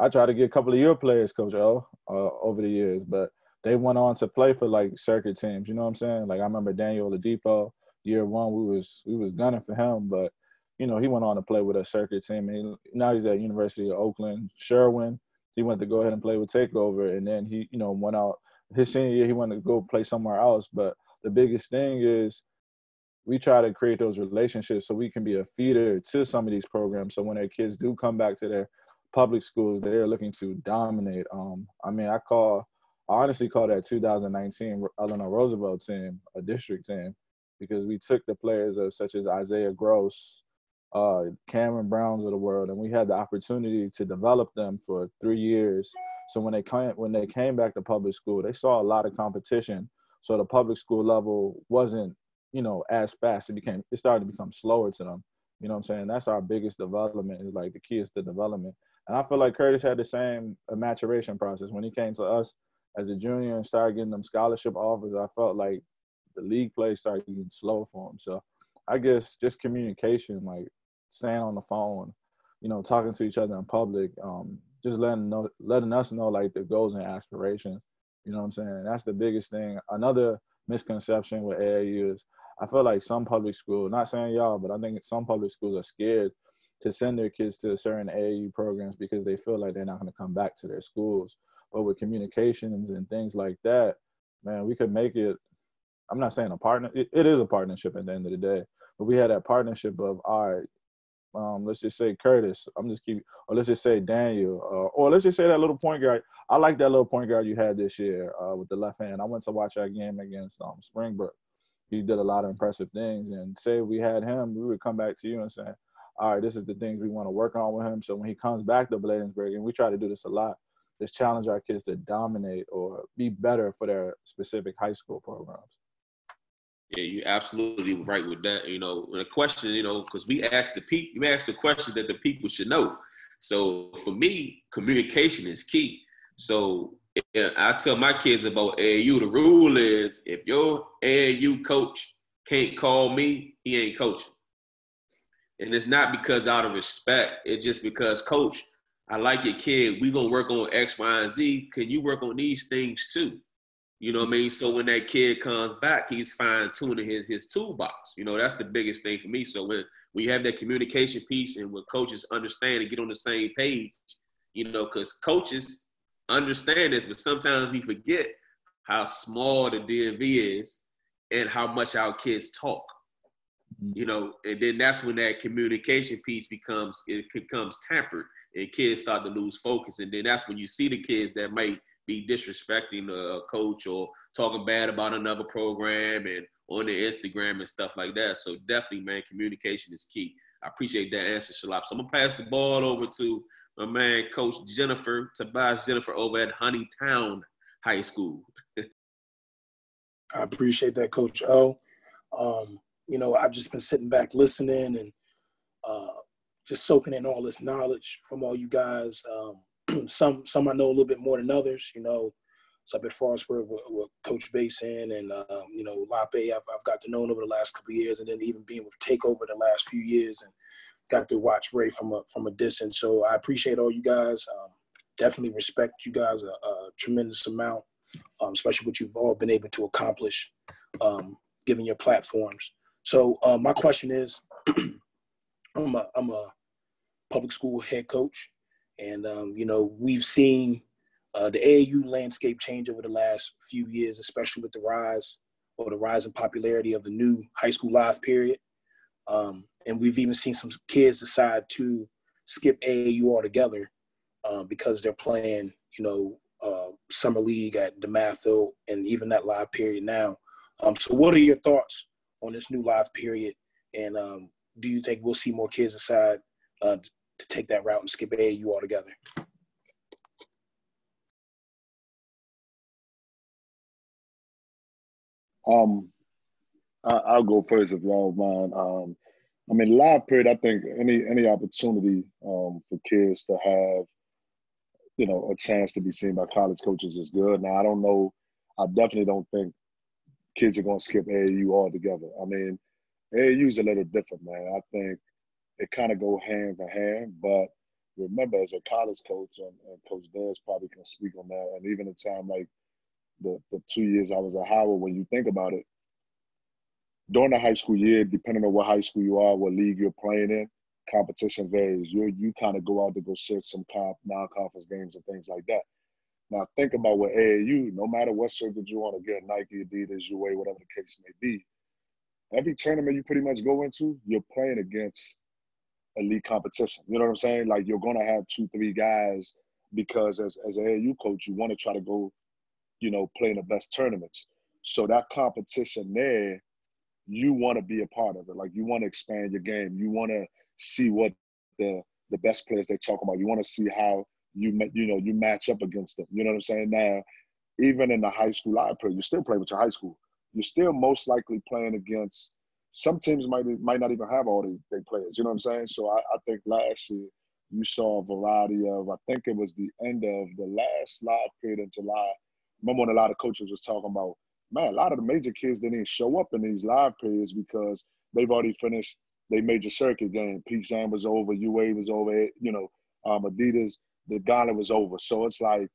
I tried to get a couple of your players, Coach O, uh, over the years, but they went on to play for like circuit teams. You know what I'm saying? Like I remember Daniel Oladapo, year one, we was we was gunning for him, but you know he went on to play with a circuit team. And he, now he's at University of Oakland, Sherwin. He went to go ahead and play with Takeover, and then he you know went out his senior year. He went to go play somewhere else. But the biggest thing is we try to create those relationships so we can be a feeder to some of these programs. So when their kids do come back to their public schools, they're looking to dominate. Um, I mean, I call, I honestly call that 2019 Eleanor Roosevelt team a district team because we took the players of such as Isaiah Gross, uh, Cameron Browns of the world, and we had the opportunity to develop them for three years. So when they came when they came back to public school, they saw a lot of competition. So the public school level wasn't you know, as fast. It became it started to become slower to them. You know what I'm saying? That's our biggest development is like the key is the development. And I feel like Curtis had the same maturation process when he came to us as a junior and started getting them scholarship offers. I felt like the league play started getting slow for him. So I guess just communication, like staying on the phone, you know, talking to each other in public, um, just letting know, letting us know like the goals and aspirations. You know what I'm saying? That's the biggest thing. Another misconception with AAU is I feel like some public schools, not saying y'all, but I think some public schools are scared to send their kids to certain AAU programs because they feel like they're not going to come back to their schools. But with communications and things like that, man, we could make it. I'm not saying a partner. it, it is a partnership at the end of the day, but we had that partnership of all right. Um, let's just say Curtis. I'm just keep, or let's just say Daniel, uh, or let's just say that little point guard. I like that little point guard you had this year uh, with the left hand. I went to watch that game against um, Springbrook he did a lot of impressive things. And say we had him, we would come back to you and say, all right, this is the things we want to work on with him. So when he comes back to Bladensburg, and we try to do this a lot, just challenge our kids to dominate or be better for their specific high school programs. Yeah, you're absolutely right with that. You know, the question, you know, because we asked the people, you asked the question that the people should know. So for me, communication is key. So I tell my kids about AAU. The rule is if your AAU coach can't call me, he ain't coaching. And it's not because out of respect. It's just because, coach, I like your kid. We gonna work on X, Y, and Z. Can you work on these things too? You know what I mean? So when that kid comes back, he's fine tuning his his toolbox. You know, that's the biggest thing for me. So when we have that communication piece and when coaches understand and get on the same page, you know, because coaches understand this, but sometimes we forget how small the DMV is and how much our kids talk. Mm-hmm. You know, and then that's when that communication piece becomes it becomes tampered and kids start to lose focus. And then that's when you see the kids that might be disrespecting a coach or talking bad about another program and on their Instagram and stuff like that. So definitely, man, communication is key. I appreciate that answer, Shalop. So I'm gonna pass the ball over to my man, Coach Jennifer Tobias Jennifer over at Honeytown High School. *laughs* I appreciate that, Coach O. Um, you know, I've just been sitting back listening and uh, just soaking in all this knowledge from all you guys. Um, *clears throat* some some I know a little bit more than others. You know, so up at Frostburg with, with Coach Bason and um, you know Lape, I've, I've got to know over the last couple years, and then even being with Takeover the last few years, and got to watch Ray from a from a distance. So I appreciate all you guys. Um, definitely respect you guys a, a tremendous amount, um, especially what you've all been able to accomplish, um, given your platforms. So uh, my question is, *clears throat* I'm a I'm a public school head coach, and um, you know we've seen uh, the AAU landscape change over the last few years, especially with the rise or the rise in popularity of the new high school live period. Um, and we've even seen some kids decide to skip AAU altogether uh, because they're playing, you know, uh, summer league at DeMatha and even that live period now. Um, so, what are your thoughts on this new live period? And um, do you think we'll see more kids decide uh, to take that route and skip AAU altogether? Um, I, will go first if y'all mind. Um, I mean, live period. I think any any opportunity um, for kids to have, you know, a chance to be seen by college coaches is good. Now, I don't know. I definitely don't think kids are going to skip AAU altogether. I mean, AAU is a little different, man. I think it kind of go hand in hand. But remember, as a college coach, and, and Coach Dez probably can speak on that, and even a time like the, the two years I was at Howard, when you think about it, during the high school year, depending on what high school you are, what league you're playing in, competition varies. You you kind of go out to go search some comp, non-conference games and things like that. Now think about what AAU, no matter what circuit you want to get, Nike, Adidas, UA, whatever the case may be, every tournament you pretty much go into, you're playing against elite competition. You know what I'm saying? Like you're gonna have two, three guys because as as an AAU coach, you want to try to go, you know, play in the best tournaments. So that competition there you want to be a part of it. Like you want to expand your game. You want to see what the the best players they talk about. You want to see how you you know you match up against them. You know what I'm saying? Now, even in the high school live play, you still play with your high school. You're still most likely playing against some teams might might not even have all the they players. You know what I'm saying? So I, I think last year you saw a variety of. I think it was the end of the last live period in July. Remember when a lot of coaches was talking about man, a lot of the major kids didn't show up in these live periods because they've already finished their major circuit game. Peach Jam was over, UA was over, you know, um, Adidas, the gauntlet was over. So it's like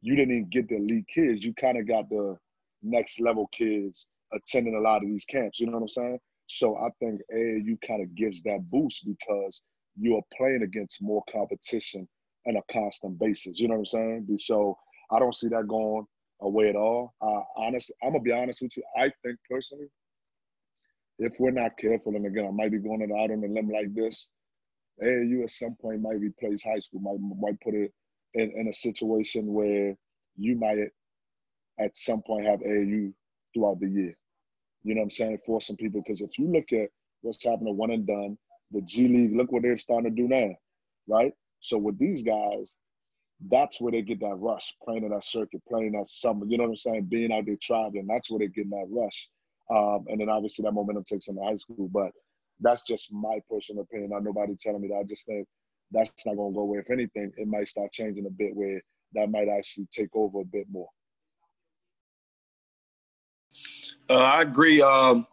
you didn't even get the elite kids. You kind of got the next level kids attending a lot of these camps. You know what I'm saying? So I think AAU kind of gives that boost because you are playing against more competition on a constant basis. You know what I'm saying? So I don't see that going away at all. Uh, honestly, I'm gonna be honest with you. I think personally, if we're not careful, and again, I might be going out on a limb like this, AAU at some point might replace high school. Might might put it in, in a situation where you might at some point have AAU throughout the year. You know what I'm saying? For some people, because if you look at what's happening one and done, the G League, look what they're starting to do now, right? So with these guys, that's where they get that rush, playing in that circuit, playing that summer. You know what I'm saying? Being out there traveling, that's where they get that rush. Um, and then obviously that momentum takes them to high school. But that's just my personal opinion. Not nobody telling me that. I just think that's not going to go away. If anything, it might start changing a bit where that might actually take over a bit more. Uh, I agree. Um,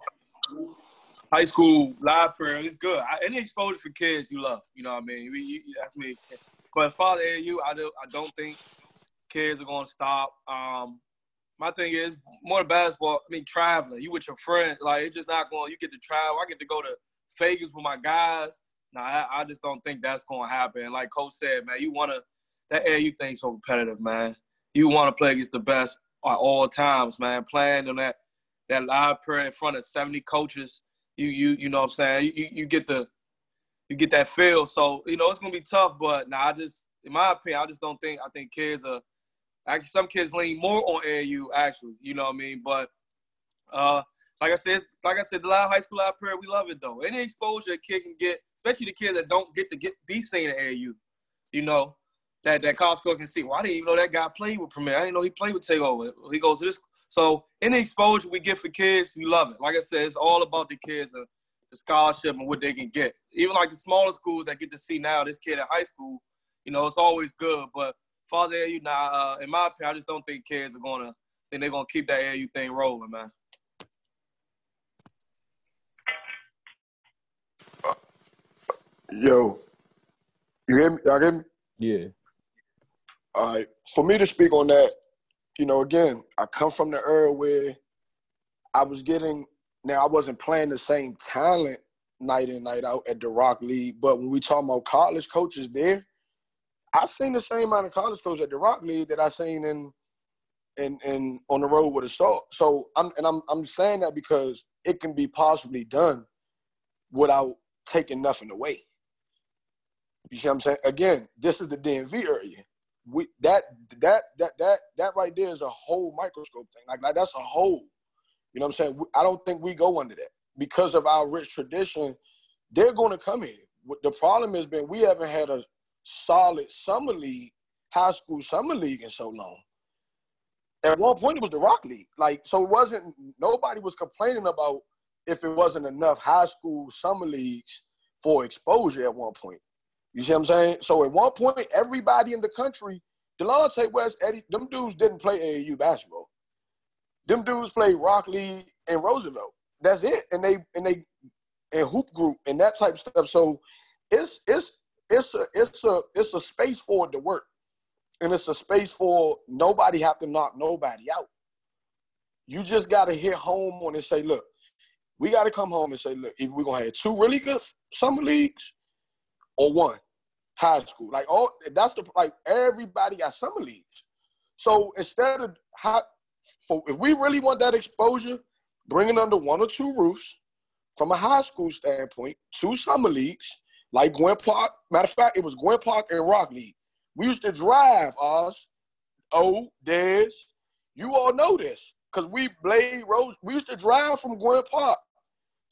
high school live prayer is good. I, any exposure for kids you love. You know what I mean? You, that's me. But Father AAU, I do. I don't think kids are going to stop. Um, my thing is more basketball. I mean, traveling. You with your friends, like it's just not going. You get to travel. I get to go to Vegas with my guys. Nah, I, I just don't think that's going to happen. Like Coach said, man, you want to that AAU thing's so competitive, man. You want to play against the best at all times, man. Playing on that that live prayer in front of 70 coaches, you you you know what I'm saying? You you get the you get that feel. So, you know, it's gonna be tough, but now nah, I just in my opinion, I just don't think I think kids are actually some kids lean more on AAU actually, you know what I mean? But uh like I said, like I said, the live high school live prayer, we love it though. Any exposure a kid can get, especially the kids that don't get to get be seen at AAU, you know, that that college coach can see. Well, I didn't even know that guy played with Premier. I didn't know he played with Takeover. He goes to this. So any exposure we get for kids, we love it. Like I said, it's all about the kids and the scholarship and what they can get. Even like the smaller schools that get to see now this kid at high school, you know, it's always good. But Father AAU, now, uh, in my opinion, I just don't think kids are gonna think they're gonna keep that AAU thing rolling, man. Yo, you hear me? Y'all hear me? Yeah. All right. For me to speak on that, you know, again, I come from the era where I was getting. Now I wasn't playing the same talent night in night out at the Rock League, but when we talk about college coaches there, I seen the same amount of college coaches at the Rock League that I seen in in in on the road with assault. So I'm and I'm I'm saying that because it can be possibly done without taking nothing away. You see what I'm saying? Again, this is the DMV area. We that that that that that right there is a whole microscope thing. Like, like that's a whole. You know what I'm saying? I don't think we go under that because of our rich tradition. They're going to come here. The problem has been we haven't had a solid summer league, high school summer league in so long. At one point, it was the Rock League. Like, so it wasn't. Nobody was complaining about if it wasn't enough high school summer leagues for exposure at one point. You see what I'm saying? So at one point, everybody in the country, Delonte West, Eddie, them dudes didn't play AAU basketball. Them dudes played Rock and Roosevelt. That's it. And they and they and hoop group and that type of stuff. So it's it's it's a it's a it's a space for it to work. And it's a space for nobody have to knock nobody out. You just gotta hit home on and say, look, we gotta come home and say, look, if we're gonna have two really good summer leagues, or one high school. Like all that's the like everybody got summer leagues. So instead of hot, for if we really want that exposure, bringing under one or two roofs from a high school standpoint, two summer leagues like Gwynn Park. Matter of fact, it was Gwynn Park and Rock League. We used to drive us. Oh, Des. You all know this because we blade roads. We used to drive from Gwynn Park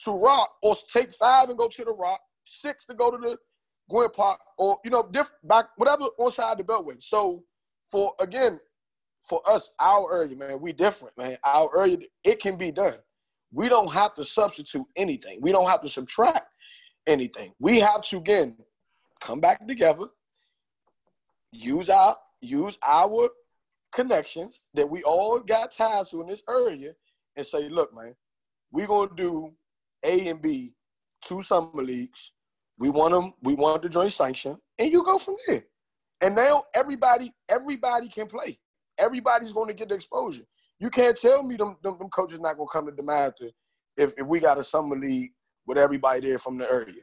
to Rock or take five and go to the Rock, six to go to the Gwynn Park, or you know, different back whatever on side the Beltway. So for again, for us, our area, man, we different, man. Our area, it can be done. We don't have to substitute anything. We don't have to subtract anything. We have to again come back together, use our use our connections that we all got ties to in this area, and say, look, man, we're gonna do A and B, two summer leagues, we want them. We want the joint sanction, and you go from there. And now everybody, everybody can play. Everybody's going to get the exposure. You can't tell me them, them, them coaches not going to come to the master if, if we got a summer league with everybody there from the area.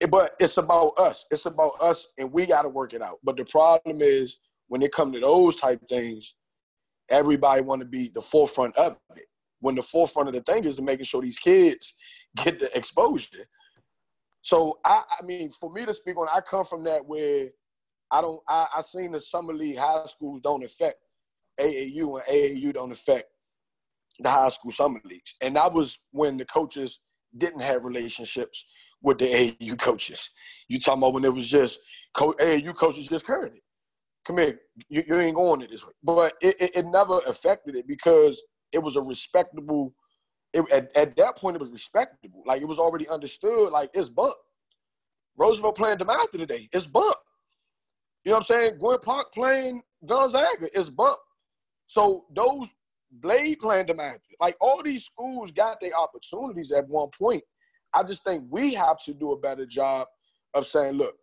It, but it's about us. It's about us, and we got to work it out. But the problem is when it come to those type things, everybody want to be the forefront of it. When the forefront of the thing is to making sure these kids *laughs* get the exposure. So I, I mean, for me to speak on, I come from that where I don't. I, I seen the summer league high schools don't affect AAU and AAU don't affect the high school summer leagues, and that was when the coaches didn't have relationships with the AAU coaches. You talking about when it was just co- AAU coaches just carrying it. Come here, you, you ain't going it this way. But it, it, it never affected it because it was a respectable it, at, at that point it was respectable. Like it was already understood. Like it's bump. Roosevelt playing DeMatha today. It's bump. You know what I'm saying? Gwynn Park playing Gonzaga. It's bump. So those Blade playing DeMatha. Like all these schools got their opportunities at one point. I just think we have to do a better job of saying, look,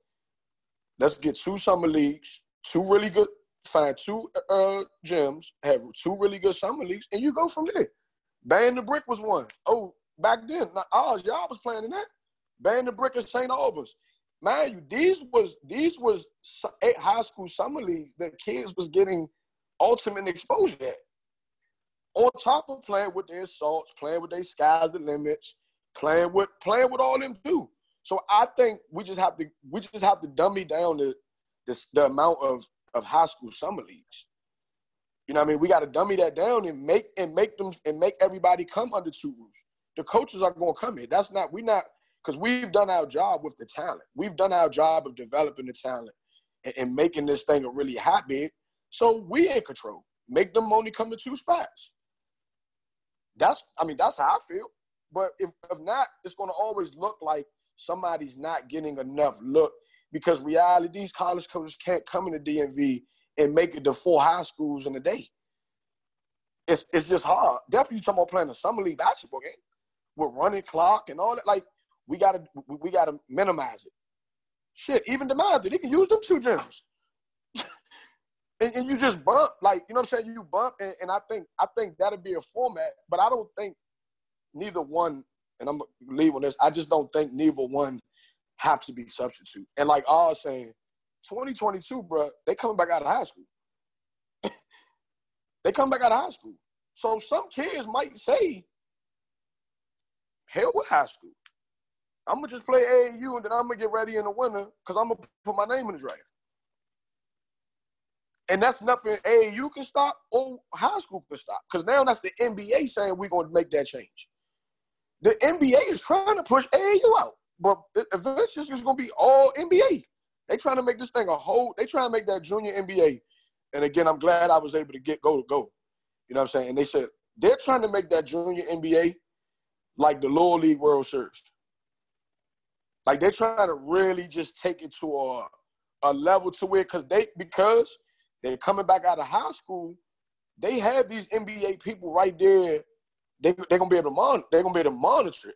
let's get two summer leagues, two really good, find two uh, gyms, have two really good summer leagues, and you go from there. Ban the Brick was one. Oh, back then, now, ours, y'all was playing in that. Ban the Brick at St. Albans. Man, you these was these was eight high school summer leagues that kids was getting ultimate exposure at. On top of playing with their assaults, playing with their skies the limits, playing with playing with all them too. So I think we just have to we just have to dummy down the the, the amount of of high school summer leagues. You know what I mean? We got to dummy that down and make and make them and make everybody come under two roofs. The coaches are going to come here. That's not we're not because we've done our job with the talent. We've done our job of developing the talent and, and making this thing a really hot bid. So we in control. Make them only come to two spots. That's I mean that's how I feel. But if, if not, it's going to always look like somebody's not getting enough look because reality, these college coaches can't come into DMV and make it to four high schools in a day. It's it's just hard. Definitely talking about playing a summer league basketball game with running clock and all that. Like we gotta we gotta minimize it. Shit, even DeMatha, they can use them two gyms. *laughs* and, and, you just bump, like, you know what I'm saying? You bump, and, and I think I think that'll be a format, but I don't think neither one, and I'm leaving this, I just don't think neither one have to be substitute. And like was saying, 2022, bro, they coming back out of high school. they come back out of high school. So some kids might say, hell with high school. I'm gonna just play AAU and then I'm gonna get ready in the winter because I'm gonna put my name in the draft. And that's nothing AAU can stop or high school can stop. Because now that's the NBA saying we're gonna make that change. The NBA is trying to push AAU out, but eventually it's gonna be all NBA. They trying to make this thing a whole. They trying to make that junior NBA. And again, I'm glad I was able to get go to go. You know what I'm saying? And they said they're trying to make that junior NBA like the lower league World Series. Like they're trying to really just take it to a a level to where because they because they're coming back out of high school, they have these NBA people right there. They they're gonna be able to monitor. They're gonna be able to monitor it.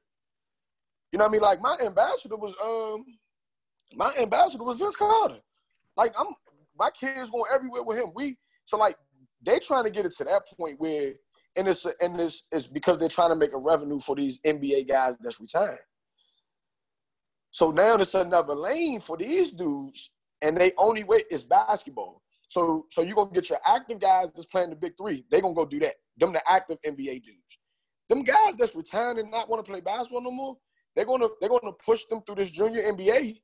You know what I mean? Like my ambassador was um my ambassador was Vince Carter. Like I'm my kids going everywhere with him. We so like they trying to get it to that point where and it's and it's, it's because they're trying to make a revenue for these NBA guys that's retiring. So now it's another lane for these dudes, and they only way is basketball. So so you're gonna get your active guys that's playing the big three. They're gonna go do that. Them the active NBA dudes. Them guys that's retiring and not want to play basketball no more, they're gonna they're gonna push them through this junior NBA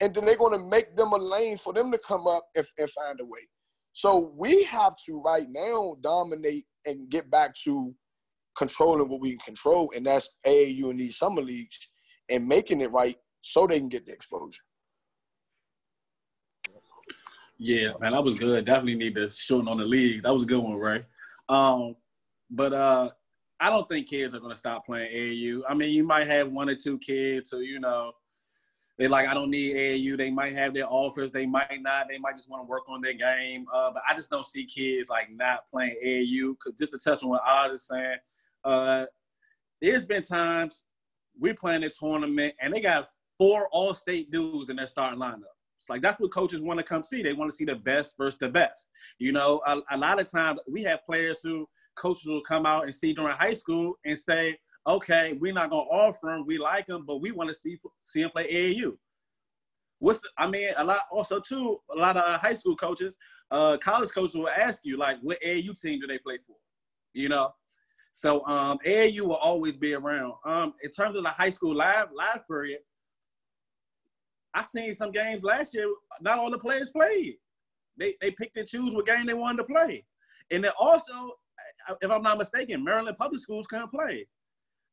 and then they're going to make them a lane for them to come up and, and find a way. So we have to right now dominate and get back to controlling what we can control, and that's AAU and these summer leagues, and making it right so they can get the exposure. Yeah, man, that was good. Definitely need to shorten on the league. That was a good one, Ray. Um, but uh, I don't think kids are going to stop playing AAU. I mean, you might have one or two kids who, you know, they like I don't need AAU. They might have their offers, they might not. They might just want to work on their game. Uh, but I just don't see kids like not playing AAU. Cause just to touch on what Oz is saying, uh, there's been times we playing a tournament and they got four all-state dudes in their starting lineup. It's like that's what coaches want to come see. They want to see the best versus the best. You know, a, a lot of times we have players who coaches will come out and see during high school and say, okay, we're not gonna offer him. We like him, but we want to see see him play AAU. What's the, I mean, a lot also too. A lot of uh, high school coaches, uh, college coaches will ask you like, what AAU team do they play for? You know, so um, AAU will always be around. Um, in terms of the high school live live period, I seen some games last year. Not all the players played. They they picked and choose what game they wanted to play, and then also, if I'm not mistaken, Maryland public schools couldn't play.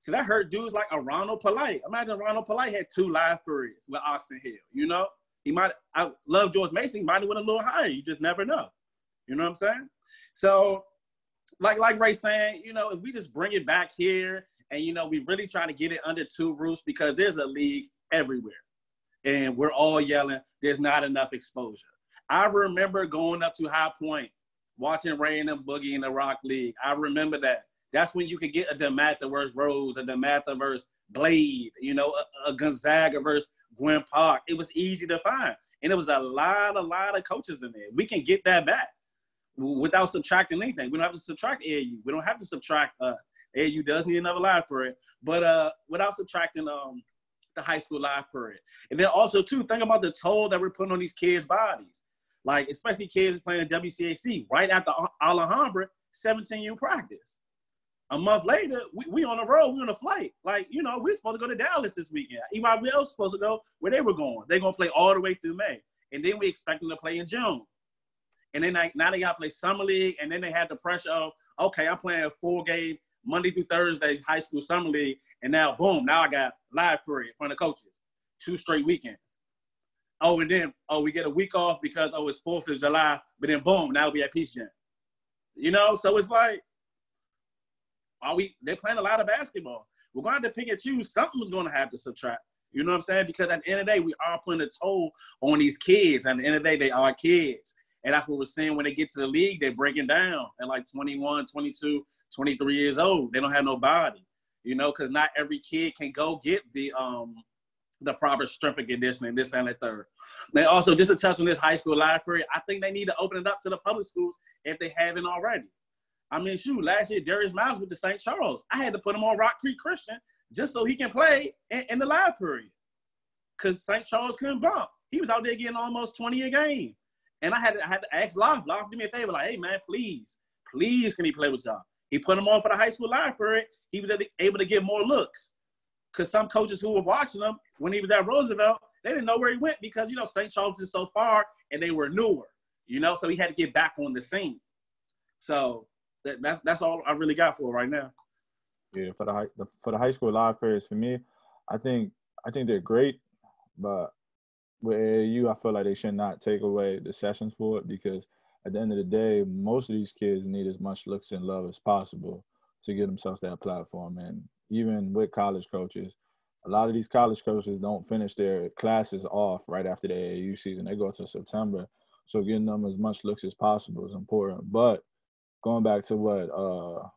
So that hurt dudes like a Ronald Polite. Imagine Ronald Polite had two live periods with Oxon Hill. You know, he might. I love George Mason. He might have went a little higher. You just never know. You know what I'm saying? So, like like Ray saying, you know, if we just bring it back here And you know, we really trying to get it under two roofs because there's a league everywhere. And we're all yelling, there's not enough exposure. I remember going up to High Point, watching Ray and Boogie in the Rock League. I remember that. That's when you could get a DeMatha versus Rose, a DeMatha versus Blade, you know, a, a Gonzaga versus Gwynn Park. It was easy to find. And it was a lot, a lot of coaches in there. We can get that back without subtracting anything. We don't have to subtract AU. We don't have to subtract uh AAU does need another library, but uh without subtracting um the high school library. And then also too, think about the toll that we're putting on these kids' bodies. Like especially kids playing at WCAC right after Alhambra 17 year practice. A month later, we, we on the road, we on a flight. Like, you know, we're supposed to go to Dallas this weekend. EYBL else supposed to go where they were going. They're gonna play all the way through May. And then we expect them to play in June. And then like, now they got to play summer league, and then they had the pressure of, okay, I'm playing a full game Monday through Thursday high school summer league, and now boom, now I got live period from the coaches, two straight weekends. Oh, and then oh, we get a week off because oh, it's Fourth of July, but then boom, now we at Peach Jam. You know, so it's like, are we? They're playing a lot of basketball. We're going to have to pick and choose. Something's going to have to subtract. You know what I'm saying? Because at the end of the day, we are putting a toll on these kids. At the end of the day, they are kids. And that's what we're seeing when they get to the league, they're breaking down at like 21, 22, 23 years old. They don't have no body, you know, because not every kid can go get the um the proper strength and conditioning, this and that third. They also just to touch on this high school live period, I think they need to open it up to the public schools if they haven't already. I mean, shoot, last year Darius Miles with the St. Charles. I had to put him on Rock Creek Christian just so he can play in, in the live period. Because St. Charles couldn't bump. He was out there getting almost 20 a game. And I had to, I had to ask Loft, Loft, do me a favor, like, hey man, please, please, can he play with y'all? He put him on for the high school live period. He was able to get more looks. Cause some coaches who were watching him when he was at Roosevelt, they didn't know where he went because you know St. Charles is so far and they were newer, you know, so he had to get back on the scene. So that, that's that's all I really got for right now. Yeah, for the high the, for the high school live players, for me, I think I think they're great, but with AAU, I feel like they should not take away the sessions for it because at the end of the day, most of these kids need as much looks and love as possible to get themselves that platform. And even with college coaches, a lot of these college coaches don't finish their classes off right after the AAU season. They go to September. So getting them as much looks as possible is important. But going back to what uh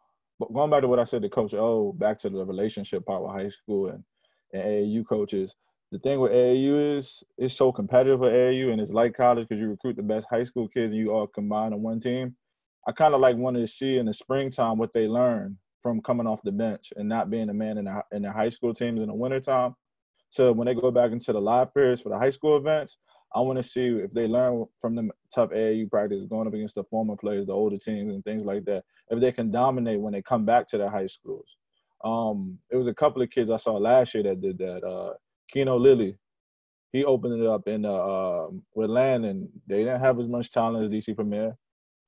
going back to what I said to Coach O, back to the relationship part with high school and, and AAU coaches, the thing with AAU is it's so competitive with AAU and it's like college because you recruit the best high school kids and you all combine on one team. I kind of like wanted to see in the springtime what they learn from coming off the bench and not being a man in the, in the high school teams in the wintertime. So when they go back into the live periods for the high school events, I want to see if they learn from the tough AAU practice going up against the former players, the older teams, and things like that. If they can dominate when they come back to their high schools. Um, it was a couple of kids I saw last year that did that. Uh, Keno Lilly, he opened it up in uh, with Landon. They didn't have as much talent as DC Premier,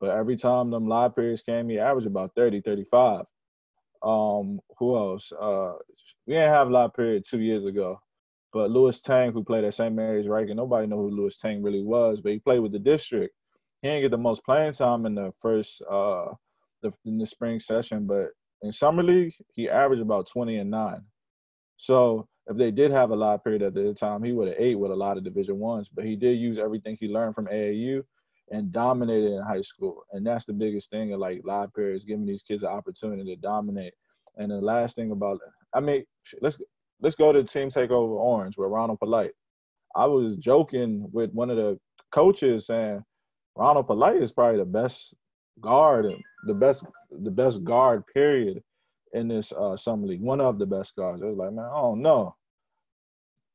but every time them live periods came, he averaged about 30, 35. Um, who else? Uh, we didn't have live period two years ago, but Lewis Tang, who played at St. Mary's Ryken, nobody know who Lewis Tang really was, but he played with the district. He didn't get the most playing time in the first uh, the, in the spring session, but in summer league he averaged about 20 and nine. So if they did have a live period at the time, he would have ate with a lot of Division ones. But he did use everything he learned from AAU and dominated in high school. And that's the biggest thing of like live periods, giving these kids an opportunity to dominate. And the last thing about, I mean, let's let's go to Team Takeover Orange with Ronald Polite. I was joking with one of the coaches saying Ronald Polite is probably the best guard, the best the best guard period in this uh, summer league. One of the best guards. It was like, man, I don't know.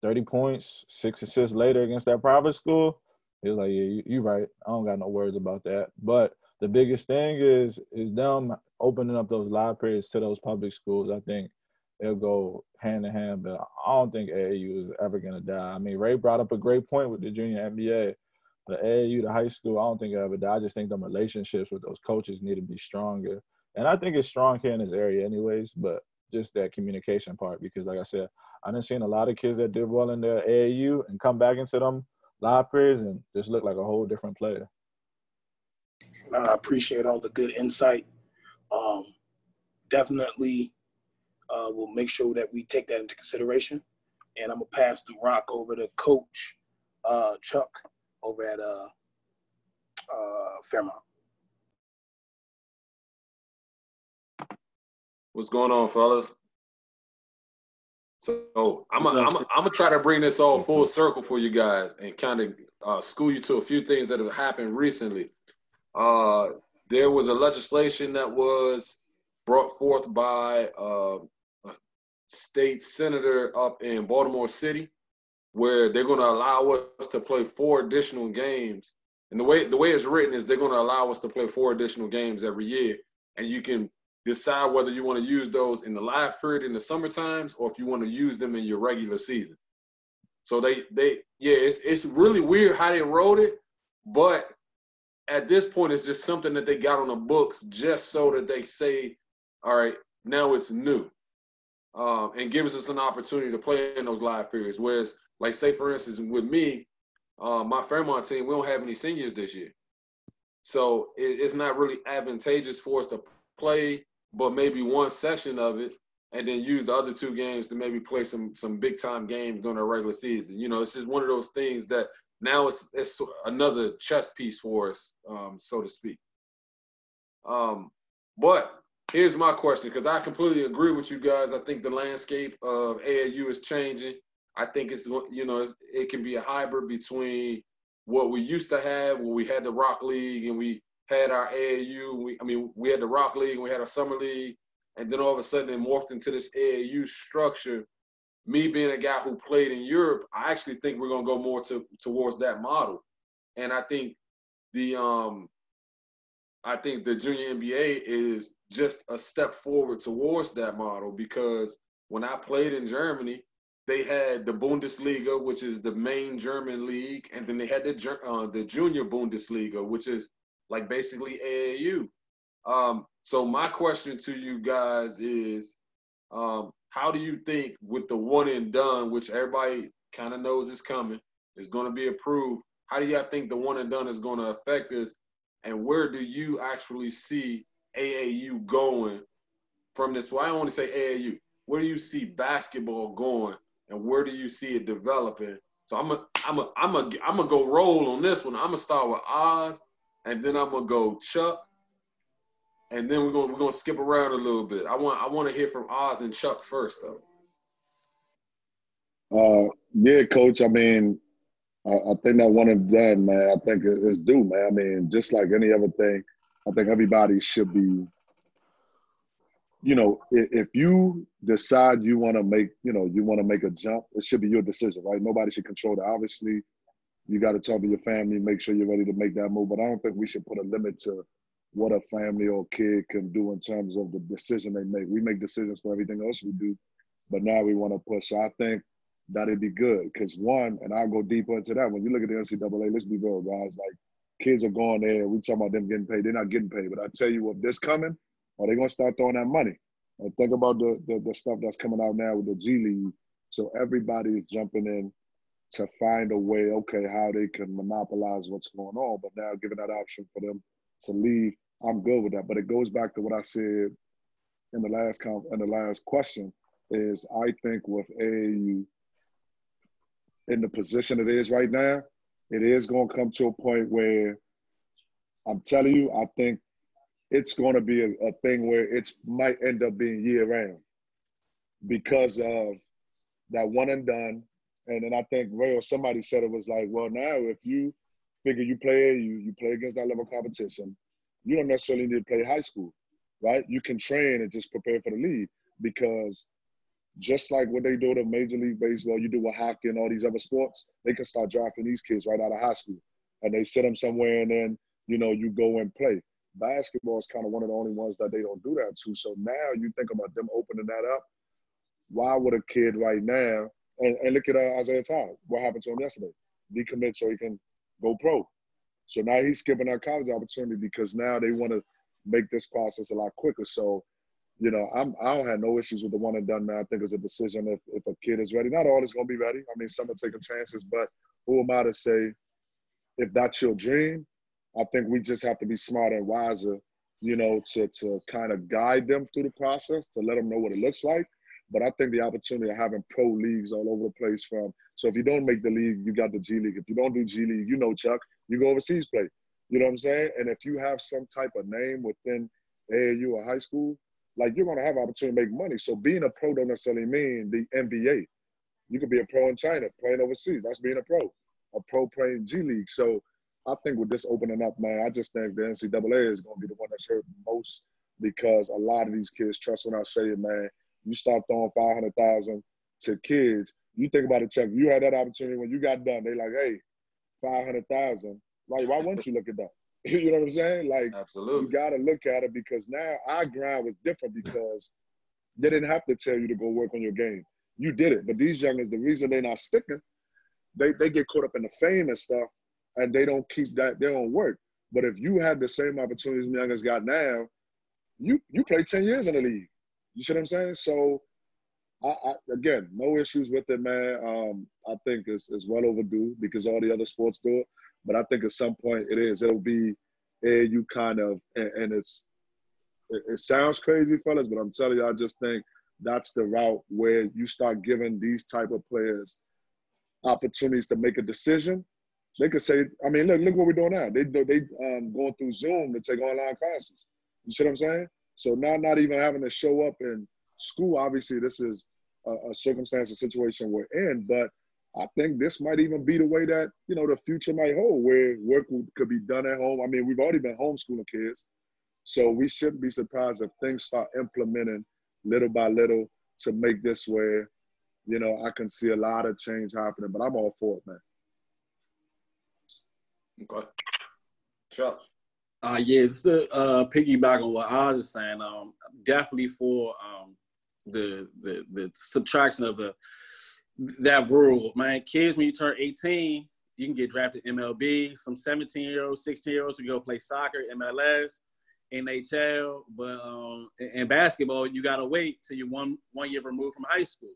30 points, six assists later against that private school. He was like, yeah, you, you right. I don't got no words about that. But the biggest thing is is them opening up those live periods to those public schools. I think it'll go hand in hand. But I don't think AAU is ever gonna die. I mean, Ray brought up a great point with the junior NBA. The AAU, the high school, I don't think it ever die. I just think the relationships with those coaches need to be stronger and I think it's strong here in this area, anyways. But just that communication part, because like I said, I done seen a lot of kids that did well in their AAU and come back into them live periods and just look like a whole different player. I appreciate all the good insight. Um, definitely uh, we'll make sure that we take that into consideration. And I'm gonna pass the rock over to Coach uh, Chuck over at uh, uh, Fairmont. What's going on, fellas? So I'm gonna I'm try to bring this all full circle for you guys and kind of uh, school you to a few things that have happened recently. Uh, there was a legislation that was brought forth by uh, state senator up in Baltimore City, where they're going to allow us to play four additional games. And the way the way it's written is they're going to allow us to play four additional games every year, and you can decide whether you want to use those in the live period in the summer times or if you want to use them in your regular season. So they they yeah, it's it's really weird how they wrote it, but at this point it's just something that they got on the books just so that they say, all right, now it's new. Um, and gives us an opportunity to play in those live periods. Whereas, like say for instance, with me, uh, my Fairmont team, we don't have any seniors this year. So it, it's not really advantageous for us to play but maybe one session of it and then use the other two games to maybe play some some big time games during the regular season. You know, it's just one of those things that now it's it's another chess piece for us, um, so to speak. Um, but here's my question because I completely agree with you guys. I think the landscape of AAU is changing. I think it's you know it's, it can be a hybrid between what we used to have when we had the Rock League and we had our AAU. We, I mean, we had the Rock League, and we had a Summer League, and then all of a sudden it morphed into this AAU structure. Me being a guy who played in Europe, I actually think we're gonna go more to towards that model, and I think the um, I think the junior NBA is just a step forward towards that model because when I played in Germany, they had the Bundesliga, which is the main German league, and then they had the uh, the junior Bundesliga, which is like basically AAU. Um, so my question to you guys is, um, how do you think with the one and done, which everybody kind of knows is coming, is going to be approved? How do y'all think the one and done is going to affect us? And where do you actually see AAU going from this? Well, I don't want to say AAU. Where do you see basketball going, and where do you see it developing? So I'm a, I'm a, I'm a, I'm gonna go roll on this one. I'm gonna start with Oz, and then I'm gonna go Chuck, and then we're gonna we're gonna skip around a little bit. I want I want to hear from Oz and Chuck first, though. Uh, yeah, Coach. I mean, I, I think that one and done, man. I think it's due, man. I mean, just like any other thing, I think everybody should be. You know, if, if you decide you want to make, you know, you want to make a jump, it should be your decision, right? Nobody should control that. Obviously, you got to talk to your family, make sure you're ready to make that move. But I don't think we should put a limit to what a family or kid can do in terms of the decision they make. We make decisions for everything else we do, but now we want to push. So I think that'd be good because one, and I'll go deeper into that. When you look at the NCAA, let's be real, guys. Like kids are going there. We talking about them getting paid. They're not getting paid. But I tell you what, this coming, are they gonna start throwing that money? And think about the, the the stuff that's coming out now with the G League. So everybody is jumping in to find a way, okay, how they can monopolize what's going on. But now giving that option for them to leave, I'm good with that. But it goes back to what I said in the last com- in the last question is I think with AAU in the position it is right now, it is going to come to a point where I'm telling you, I think it's going to be a, a thing where it might end up being year round because of that one and done and then I think Ray or somebody said it was like, well, now if you figure you play you you play against that level of competition, you don't necessarily need to play high school, right? You can train and just prepare for the league because just like what they do to Major League Baseball, you do with hockey and all these other sports, they can start drafting these kids right out of high school. And they sit them somewhere and then, you know, you go and play. Basketball is kind of one of the only ones that they don't do that to. So now you think about them opening that up. Why would a kid right now and, and look at uh, Isaiah Todd. What happened to him yesterday? Decommit so he can go pro. So now he's skipping that college opportunity because now they want to make this process a lot quicker. So, you know, I'm I don't have no issues with the one and done man. I think it's a decision if if a kid is ready. Not all is gonna be ready. I mean, some are taking chances, but who am I to say if that's your dream? I think we just have to be smarter and wiser, you know, to to kind of guide them through the process, to let them know what it looks like But I think the opportunity of having pro leagues all over the place from so if you don't make the league, you got the G League. If you don't do G League, you know Chuck, you go overseas play. You know what I'm saying? And if you have some type of name within AAU or high school, like you're gonna have opportunity to make money. So being a pro don't necessarily mean the NBA. You could be a pro in China playing overseas. That's being a pro. A pro playing G League. So I think with this opening up, man, I just think the NCAA is gonna be the one that's hurt most because a lot of these kids trust when I say it, man. You start throwing five hundred thousand to kids. You think about it, Chuck. You had that opportunity when you got done. They like, hey, five hundred thousand. Like, why wouldn't you look at that? *laughs* you know what I'm saying? Like, Absolutely. you got to look at it because now our grind was different because they didn't have to tell you to go work on your game. You did it. But these youngins, the reason they're not sticking, they, they get caught up in the fame and stuff and they don't keep that, they don't work. But if you had the same opportunities youngins got now, you you play 10 years in the league. You see what I'm saying? So I, I, again, no issues with it, man. Um, I think it's, it's well overdue because all the other sports do it. But I think at some point it is. It'll be you kind of, and, and it's it, it, sounds crazy, fellas, but I'm telling you, I just think that's the route where you start giving these type of players opportunities to make a decision. They could say, I mean, look, look what we're doing now. They they um, going through Zoom to take online classes. You see what I'm saying? So now, not even having to show up in school. Obviously, this is a, a circumstance, a situation we're in, but I think this might even be the way that you know the future might hold, where work could be done at home. I mean, we've already been homeschooling kids, so we shouldn't be surprised if things start implementing little by little to make this where, you know, I can see a lot of change happening. But I'm all for it, man. Okay, Chuck. Uh, yeah, just to uh, piggyback on what I was just saying, um, definitely for um, the, the the subtraction of the that rule, man. Kids, when you turn 18, you can get drafted MLB. Some 17 year olds, 16 year olds, you go play soccer, MLS, NHL. But um, in basketball, you gotta wait till you're one one year removed from high school.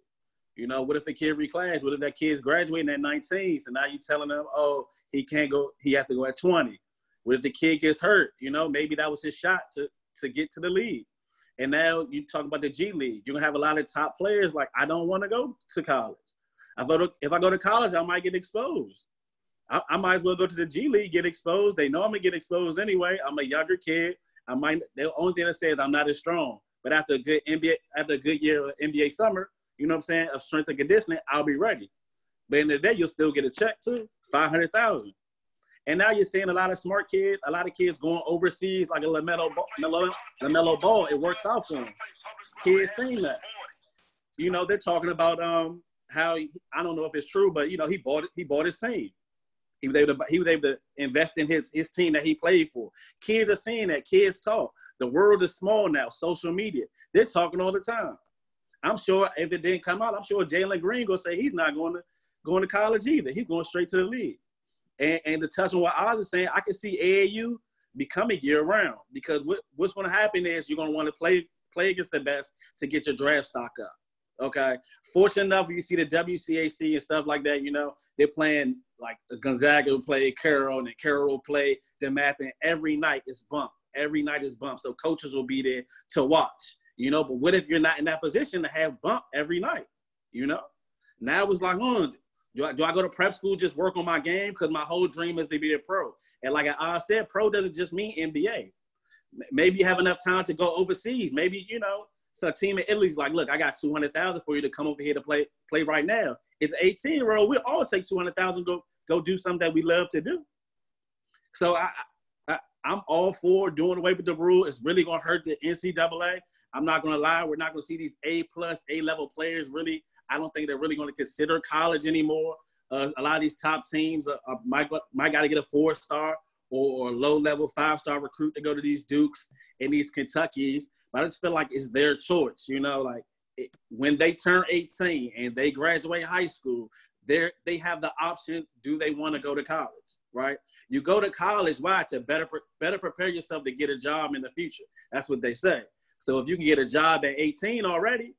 You know, what if a kid reclass? What if that kid's graduating at 19? So now you telling them, oh, he can't go, he has to go at 20. What if the kid gets hurt? You know, maybe that was his shot to to get to the league. And now you talk about the G League. You're gonna have a lot of top players like I don't want to go to college. I go to, if I go to college, I might get exposed. I, I, might as well go to the G League, get exposed. They know I'm gonna get exposed anyway. I'm a younger kid. I might. The only thing I say is I'm not as strong. But after a good NBA, after a good year of NBA summer, you know what I'm saying, of strength and conditioning, I'll be ready. But in the day, you'll still get a check too, five hundred thousand. And now you're seeing a lot of smart kids, a lot of kids going overseas like a LaMelo, LaMelo, LaMelo Ball. It works out for them. Kids seeing that. You know, they're talking about um, how he, I don't know if it's true, but you know he bought it. He bought his team. He was able to he was able to invest in his his team that he played for. Kids are seeing that. Kids talk. The world is small now. Social media. They're talking all the time. I'm sure if it didn't come out, I'm sure Jalen Green gonna say he's not going to going to college either. He's going straight to the league. And, and to touch on what Oz is saying, I can see AAU becoming year round because what, what's going to happen is you're going to want to play play against the best to get your draft stock up. Okay. Fortunate enough, you see the WCAC and stuff like that. You know, they're playing like Gonzaga will play Carroll and Carroll will play DeMatha. Every night is bump. Every night is bump. So coaches will be there to watch. You know, but what if you're not in that position to have bump every night? You know, now it's like, oh, do I, do I go to prep school just work on my game? Because my whole dream is to be a pro. And like I said, pro doesn't just mean NBA. Maybe you have enough time to go overseas. Maybe you know so a team in Italy's like, look, I got two hundred thousand for you to come over here to play play right now. It's eighteen year old. We all take two hundred thousand go go do something that we love to do. So I, I I'm all for doing away with the rule. It's really gonna hurt the NCAA. I'm not gonna lie, we're not gonna see these A plus, A level players really. I don't think they're really gonna consider college anymore. Uh, a lot of these top teams uh, uh, might might got to get a four star or, or low level five star recruit to go to these Dukes and these Kentuckies. But I just feel like it's their choice, you know, like it, when they turn 18 and they graduate high school, they they have the option do they want to go to college right you go to college why to better better prepare yourself to get a job in the future that's what they say so if you can get a job at 18 already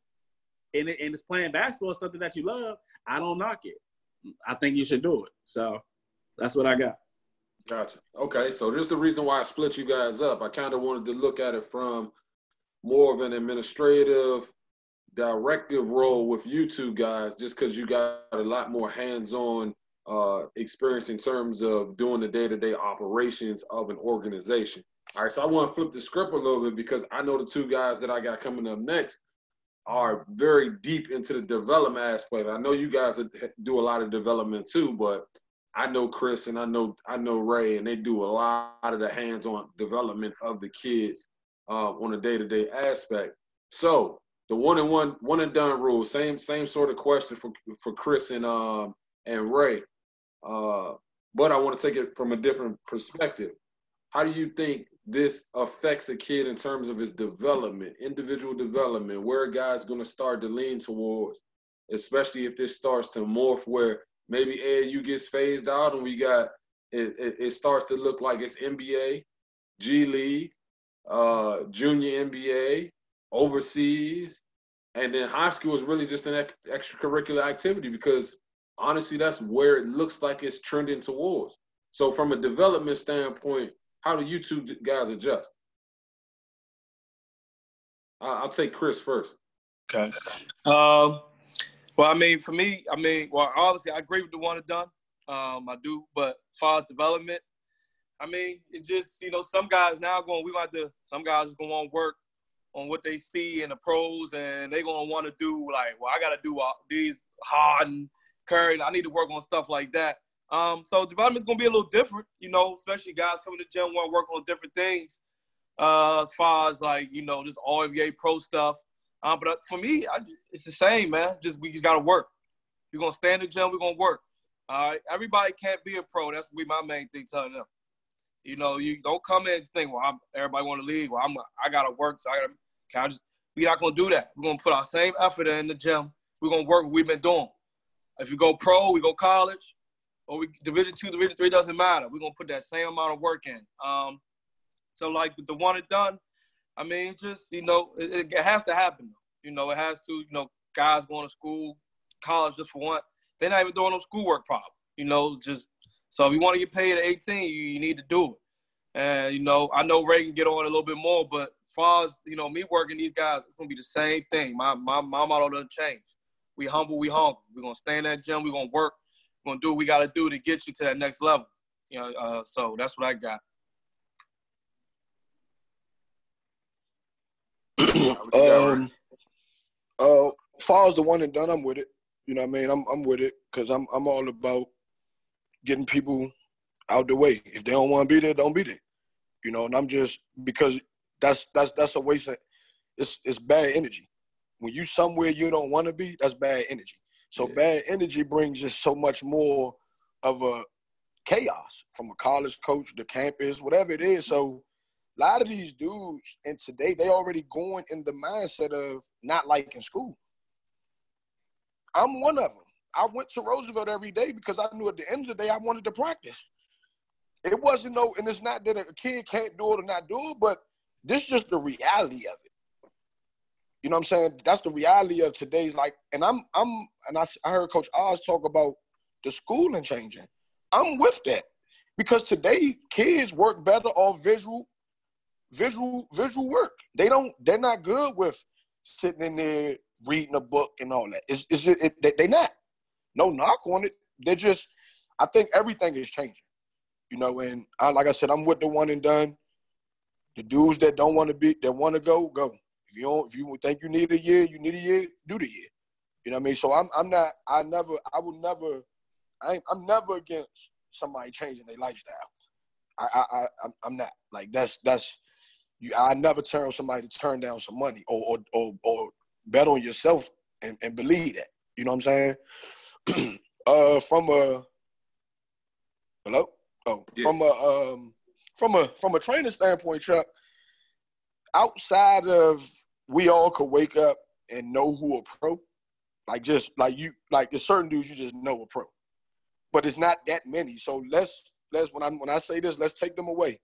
and, it, and it's playing basketball something that you love i don't knock it. I think you should do it. So that's what i got. Gotcha. Okay so this is the reason why i split you guys up. I kind of wanted to look at it from more of an administrative directive role with you two guys, just because you got a lot more hands-on uh, experience in terms of doing the day-to-day operations of an organization. All right, so I want to flip the script a little bit because I know the two guys that I got coming up next are very deep into the development aspect. I know you guys do a lot of development too, but I know Chris and I know I know Ray, and they do a lot of the hands-on development of the kids uh, on a day-to-day aspect. So the one and one one and done rule, same same sort of question for for Chris and um and Ray, uh, but I want to take it from a different perspective. How do you think this affects a kid in terms of his development, individual development, where a guy's going to start to lean towards, especially if this starts to morph where maybe AAU gets phased out and we got it, it, it starts to look like it's NBA, G League, uh, junior NBA, overseas, and then high school is really just an ex- extracurricular activity because honestly, that's where it looks like it's trending towards. So, from a development standpoint, how do you two guys adjust? I'll take Chris first. Okay. Um, well, I mean, for me, I mean, well, obviously, I agree with the one and done. Um, I do, but far development, I mean, it just you know, some guys now going, we want to. Some guys going to work on what they see in the pros, and they're going to want to do like, well, I got to do all these hard and Curry. I need to work on stuff like that. Um, so development's going to be a little different, you know, especially guys coming to gym want to work on different things. Uh, as far as like you know, just all NBA pro stuff. Um, but uh, for me, I, it's the same, man. Just we just got to work. We're gonna stay in the gym. We're gonna work. All right. Everybody can't be a pro. That's gonna be my main thing telling them. You know, you don't come in and think, well, I'm, everybody want to leave. Well, I'm, I gotta work, so I gotta. Can I just? We're not gonna do that. We're gonna put our same effort in the gym. We're gonna work what we've been doing. If you go pro, we go college, or we Division two, Division three doesn't matter. We're gonna put that same amount of work in. Um, so like the one and done, I mean, just you know, it, it has to happen. You know, it has to. You know, guys going to school, college just for one, they're not even doing no schoolwork problem. You know, just so if you want to get paid at 18, you, you need to do it. And you know, I know Ray can get on a little bit more, but as far as you know, me working these guys, it's gonna be the same thing. My my my motto doesn't change. We humble, we humble. We're gonna stay in that gym. We're gonna work. We're gonna do what we gotta do to get you to that next level. You know, uh, so that's what I got. *clears throat* um, uh, far as the one and done, I'm with it. You know what I mean? I'm I'm with it because I'm I'm all about getting people out the way. If they don't want to be there, don't be there. You know, and I'm just because that's that's that's a waste of it's it's bad energy. When you somewhere you don't want to be, that's bad energy. So yeah. bad energy brings just so much more of a chaos from a college coach, the campus, whatever it is. So a lot of these dudes and today they already going in the mindset of not liking school. I'm one of them. I went to Roosevelt every day because I knew at the end of the day I wanted to practice. It wasn't no, and it's not that a kid can't do it or not do it, but this is just the reality of it. You know what I'm saying? That's the reality of today's like, and I'm, I'm, and I, I heard Coach Oz talk about the schooling changing. I'm with that because today kids work better off visual visual visual work. They don't. They're not good with sitting in there reading a book and all that. It's, it's it, it, they not. No knock on it. They're just. I think everything is changing. You know, and I, like I said, I'm with the one and done. The dudes that don't want to be, that want to go, go. If you don't, if you think you need a year, you need a year, do the year. You know what I mean? So I'm, I'm not. I never. I will never. I I'm never against somebody changing their lifestyle. I, I, I, I'm not. Like that's that's you I never tell somebody to turn down some money or or or, or bet on yourself and, and believe that. You know what I'm saying? *clears throat* uh from a hello? Oh, yeah. from a um from a from a training standpoint, Chuck, outside of we all could wake up and know who a pro, like just like you like there's certain dudes you just know a pro. But it's not that many. So let's let's when I when I say this, let's take them away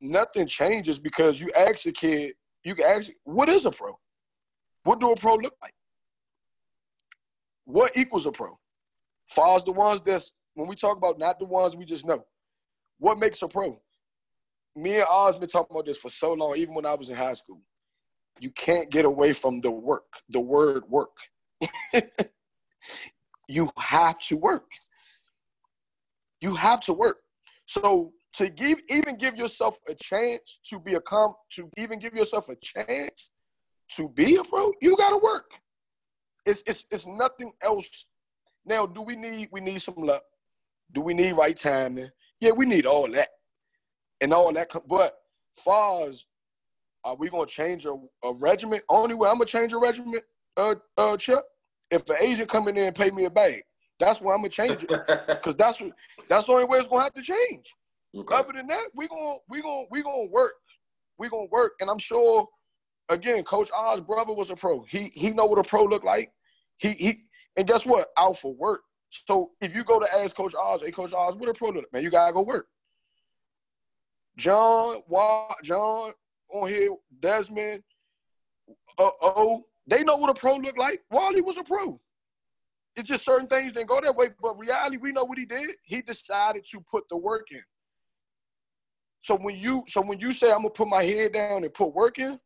nothing changes because you ask a kid, you can ask, what is a pro? What do a pro look like? What equals a pro? Far the ones that's when we talk about not the ones we just know. What makes a pro? Me and Oz been talking about this for so long, even when I was in high school. You can't get away from the work, the word work. *laughs* you have to work. You have to work. So to give even give yourself a chance to be a com to even give yourself a chance to be a pro, you gotta work. It's it's it's nothing else. Now, do we need we need some luck? Do we need right timing? Yeah, we need all that. And all that but far as are we gonna change a, a regiment? Only way I'm gonna change a regiment, uh uh Chuck, if the agent come in there and pay me a bag. That's why I'm gonna change it. *laughs* Cause that's what that's the only way it's gonna have to change. Okay. Other than that, we gonna we gonna we gonna work. We gonna work, and I'm sure. Again, Coach Oz' brother was a pro. He he know what a pro look like. He he and guess what? Out for work. So if you go to ask Coach Oz, hey Coach Oz, what a pro look? Man, you gotta go work. John, John on here, Desmond, uh oh, they know what a pro look like. Wally was a pro. It's just certain things didn't go that way, but reality, we know what he did. He decided to put the work in. So when you so when you say I'm gonna put my head down and put work in,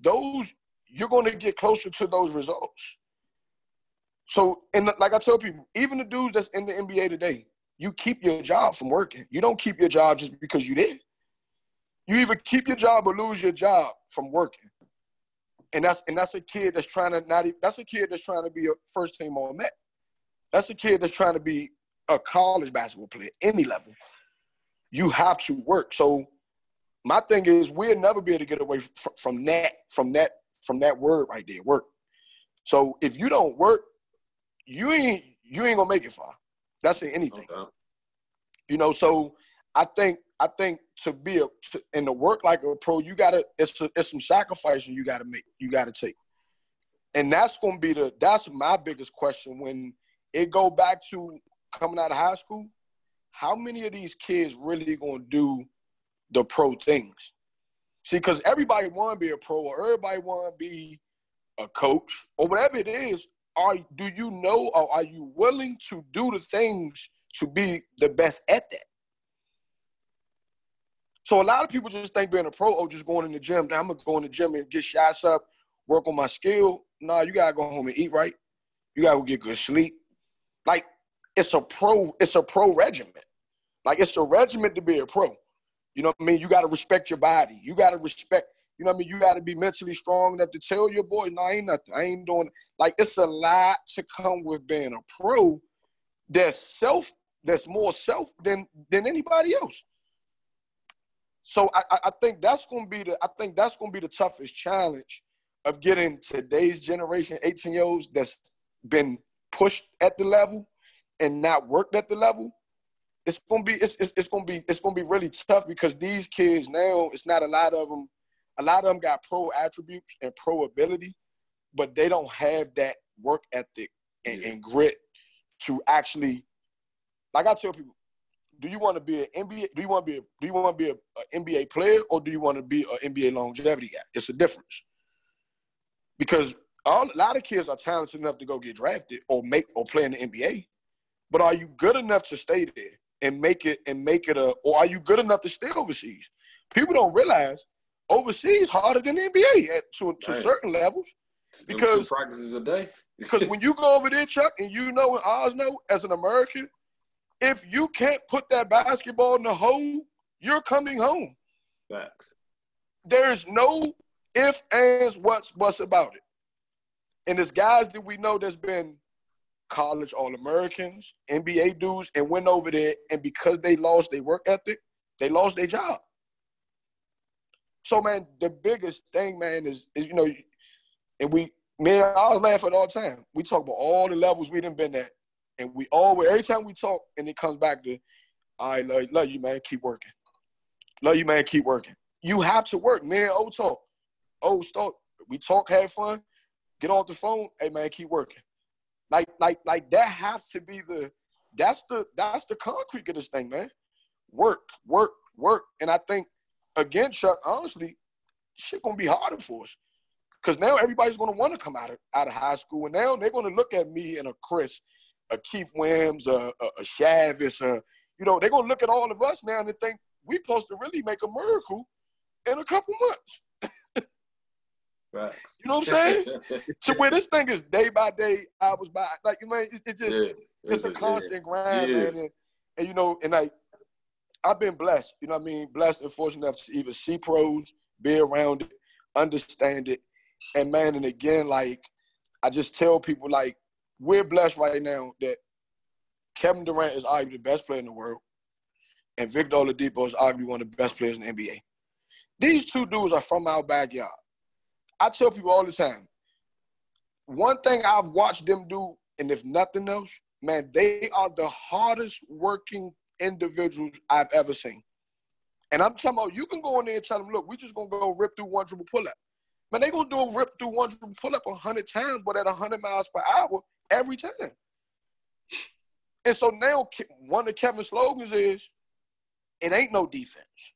those you're gonna get closer to those results. So and like I tell people, even the dudes that's in the NBA today, you keep your job from working. You don't keep your job just because you did. You either keep your job or lose your job from working. And that's and that's a kid that's trying to not that's a kid that's trying to be a first team all Met. That's a kid that's trying to be a college basketball player, any level you have to work. So my thing is we'll never be able to get away from, from that, from that, from that word right there, work. So if you don't work, you ain't you ain't gonna make it far. That's in anything. Okay. You know, so I think I think to be a to, in the work like a pro, you gotta it's a, it's some sacrificing you gotta make, you gotta take, and that's gonna be the that's my biggest question when it go back to coming out of high school how many of these kids really gonna do the pro things? See, because everybody want to be a pro, or everybody want to be a coach, or whatever it is. Are do you know, or are you willing to do the things to be the best at that? So a lot of people just think being a pro, oh, just going in the gym. Now I'm gonna go in the gym and get shots up, work on my skill. Nah, you gotta go home and eat right. You gotta go get good sleep. Like it's a pro, it's a pro regiment. Like it's a regiment to be a pro. You know what I mean? You got to respect your body. You got to respect, you know what I mean? You got to be mentally strong enough to tell your boy, no, I ain't nothing. I ain't doing like it's a lot to come with being a pro that's self, that's more self than than anybody else. So I, I think that's gonna be the I think that's gonna be the toughest challenge of getting today's generation, 18 year olds that's been pushed at the level and not worked at the level. It's gonna be it's, it's, it's gonna be it's gonna be really tough because these kids now it's not a lot of them a lot of them got pro attributes and pro ability but they don't have that work ethic and, and grit to actually like i tell people do you want to be an nba do you want to be a, do you want to be an nba player or do you want to be an nba longevity guy it's a difference because all, a lot of kids are talented enough to go get drafted or make or play in the nba but are you good enough to stay there and make it and make it a or are you good enough to stay overseas? People don't realize overseas harder than the NBA at to, to certain levels. Because practices a day. because when you go over there, Chuck, and you know and Oz know as an American, if you can't put that basketball in the hole, you're coming home. Facts. There's no if, ands, what's, what's about it. And there's guys that we know that's been college All Americans, NBA dudes, and went over there. And because they lost their work ethic, they lost their job. So, man, the biggest thing, man, is, is you know, and we, man, I was laughing all the time. We talk about all the levels we didn't been at. And we always, every time we talk, and it comes back to, I love, love you, man, keep working. Love you, man, keep working. You have to work, man. Oh, talk. Oh, start. We talk, have fun. Get off the phone. Hey, man, keep working. Like, like, like that has to be the that's the that's the concrete of this thing, man. Work, work, work. And I think again, Chuck, honestly, shit gonna be harder for us. Cause now everybody's gonna want to come out of out of high school, and now they're gonna look at me and a Chris, a Keith Williams, a, a, a Chavis, a, you know, they're gonna look at all of us now and they think we're supposed to really make a miracle in a couple months. Facts. You know what I'm saying? *laughs* to where this thing is day by day, hours by like you know, it's just Yeah, it's a yeah. constant grind, It man. And, and you know, and like I've been blessed, you know what I mean? Blessed and fortunate enough to even see pros, be around it, understand it. And man, and again, like I just tell people like we're blessed right now that Kevin Durant is arguably the best player in the world, and Victor Oladipo is arguably one of the best players in the NBA. These two dudes are from our backyard. I tell people all the time, one thing I've watched them do, and if nothing else, man, they are the hardest working individuals I've ever seen. And I'm talking about you can go in there and tell them, look, we're just gonna go rip through one dribble pull up. Man, they gonna do a rip through one dribble pull up hundred times, but at hundred miles per hour every time. And so now one of Kevin's slogans is, "It ain't no defense,"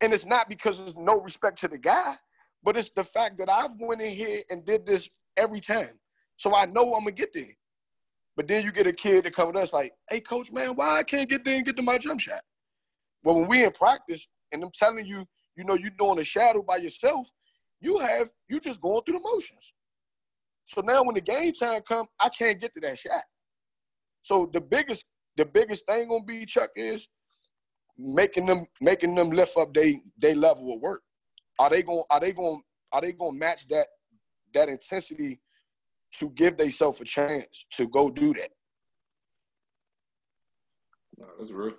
and it's not because there's no respect to the guy, but it's the fact that I've went in here and did this every time, so I know I'm gonna get there. But then you get a kid that come to us like, "Hey, coach, man, why I can't get there and get to my jump shot?" Well, when we in practice and I'm telling you, you know, you're doing a shadow by yourself, you have you just going through the motions. So now when the game time come, I can't get to that shot. So the biggest the biggest thing gonna be Chuck is making them making them lift up they they level of work. Are they gonna are they gonna are they going to match that that intensity to give themselves a chance to go do that? No, that's real.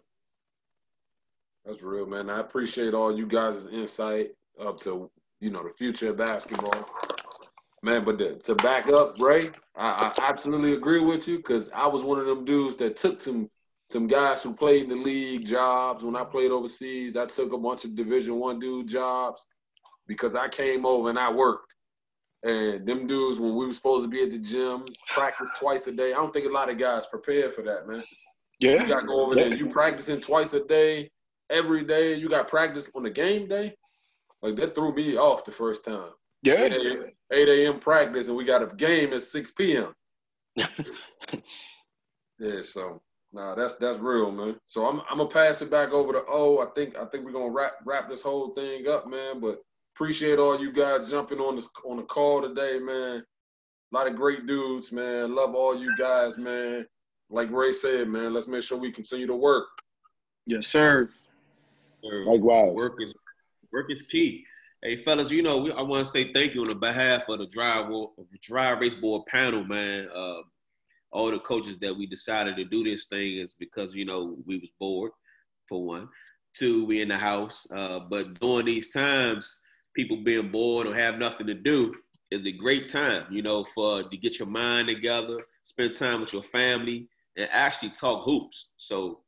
That's real, man. I appreciate all you guys' insight up to you know the future of basketball, man. But to, to back up, Ray, I, I absolutely agree with you because I was one of them dudes that took some some guys who played in the league jobs when I played overseas. I took a bunch of Division One dude jobs because I came over and I worked. And them dudes, when we were supposed to be at the gym, practice twice a day. I don't think a lot of guys prepared for that, man. Yeah. You got to go over there. You practicing twice a day, every day. You got practice on the game day. Like that threw me off the first time. Yeah. 8 a.m. 8 a.m. practice, and we got a game at 6 p.m. *laughs* yeah, so nah, that's that's real, man. So I'm I'm gonna pass it back over to O. I think I think we're gonna wrap wrap this whole thing up, man. But appreciate all you guys jumping on this on the call today, man. A lot of great dudes, man. Love all you guys, man. Like Ray said, man, let's make sure we continue to work. Yes, sir. Likewise. Work is, work is key. Hey, fellas, you know, we, I want to say thank you on the behalf of the Wa- Dry Erase Board panel, man. Uh, all the coaches that we decided to do this thing is because, you know, we was bored, for one. Two, we in the house. Uh, but during these times, people being bored or have nothing to do is a great time, you know, for to get your mind together, spend time with your family, and actually talk hoops. So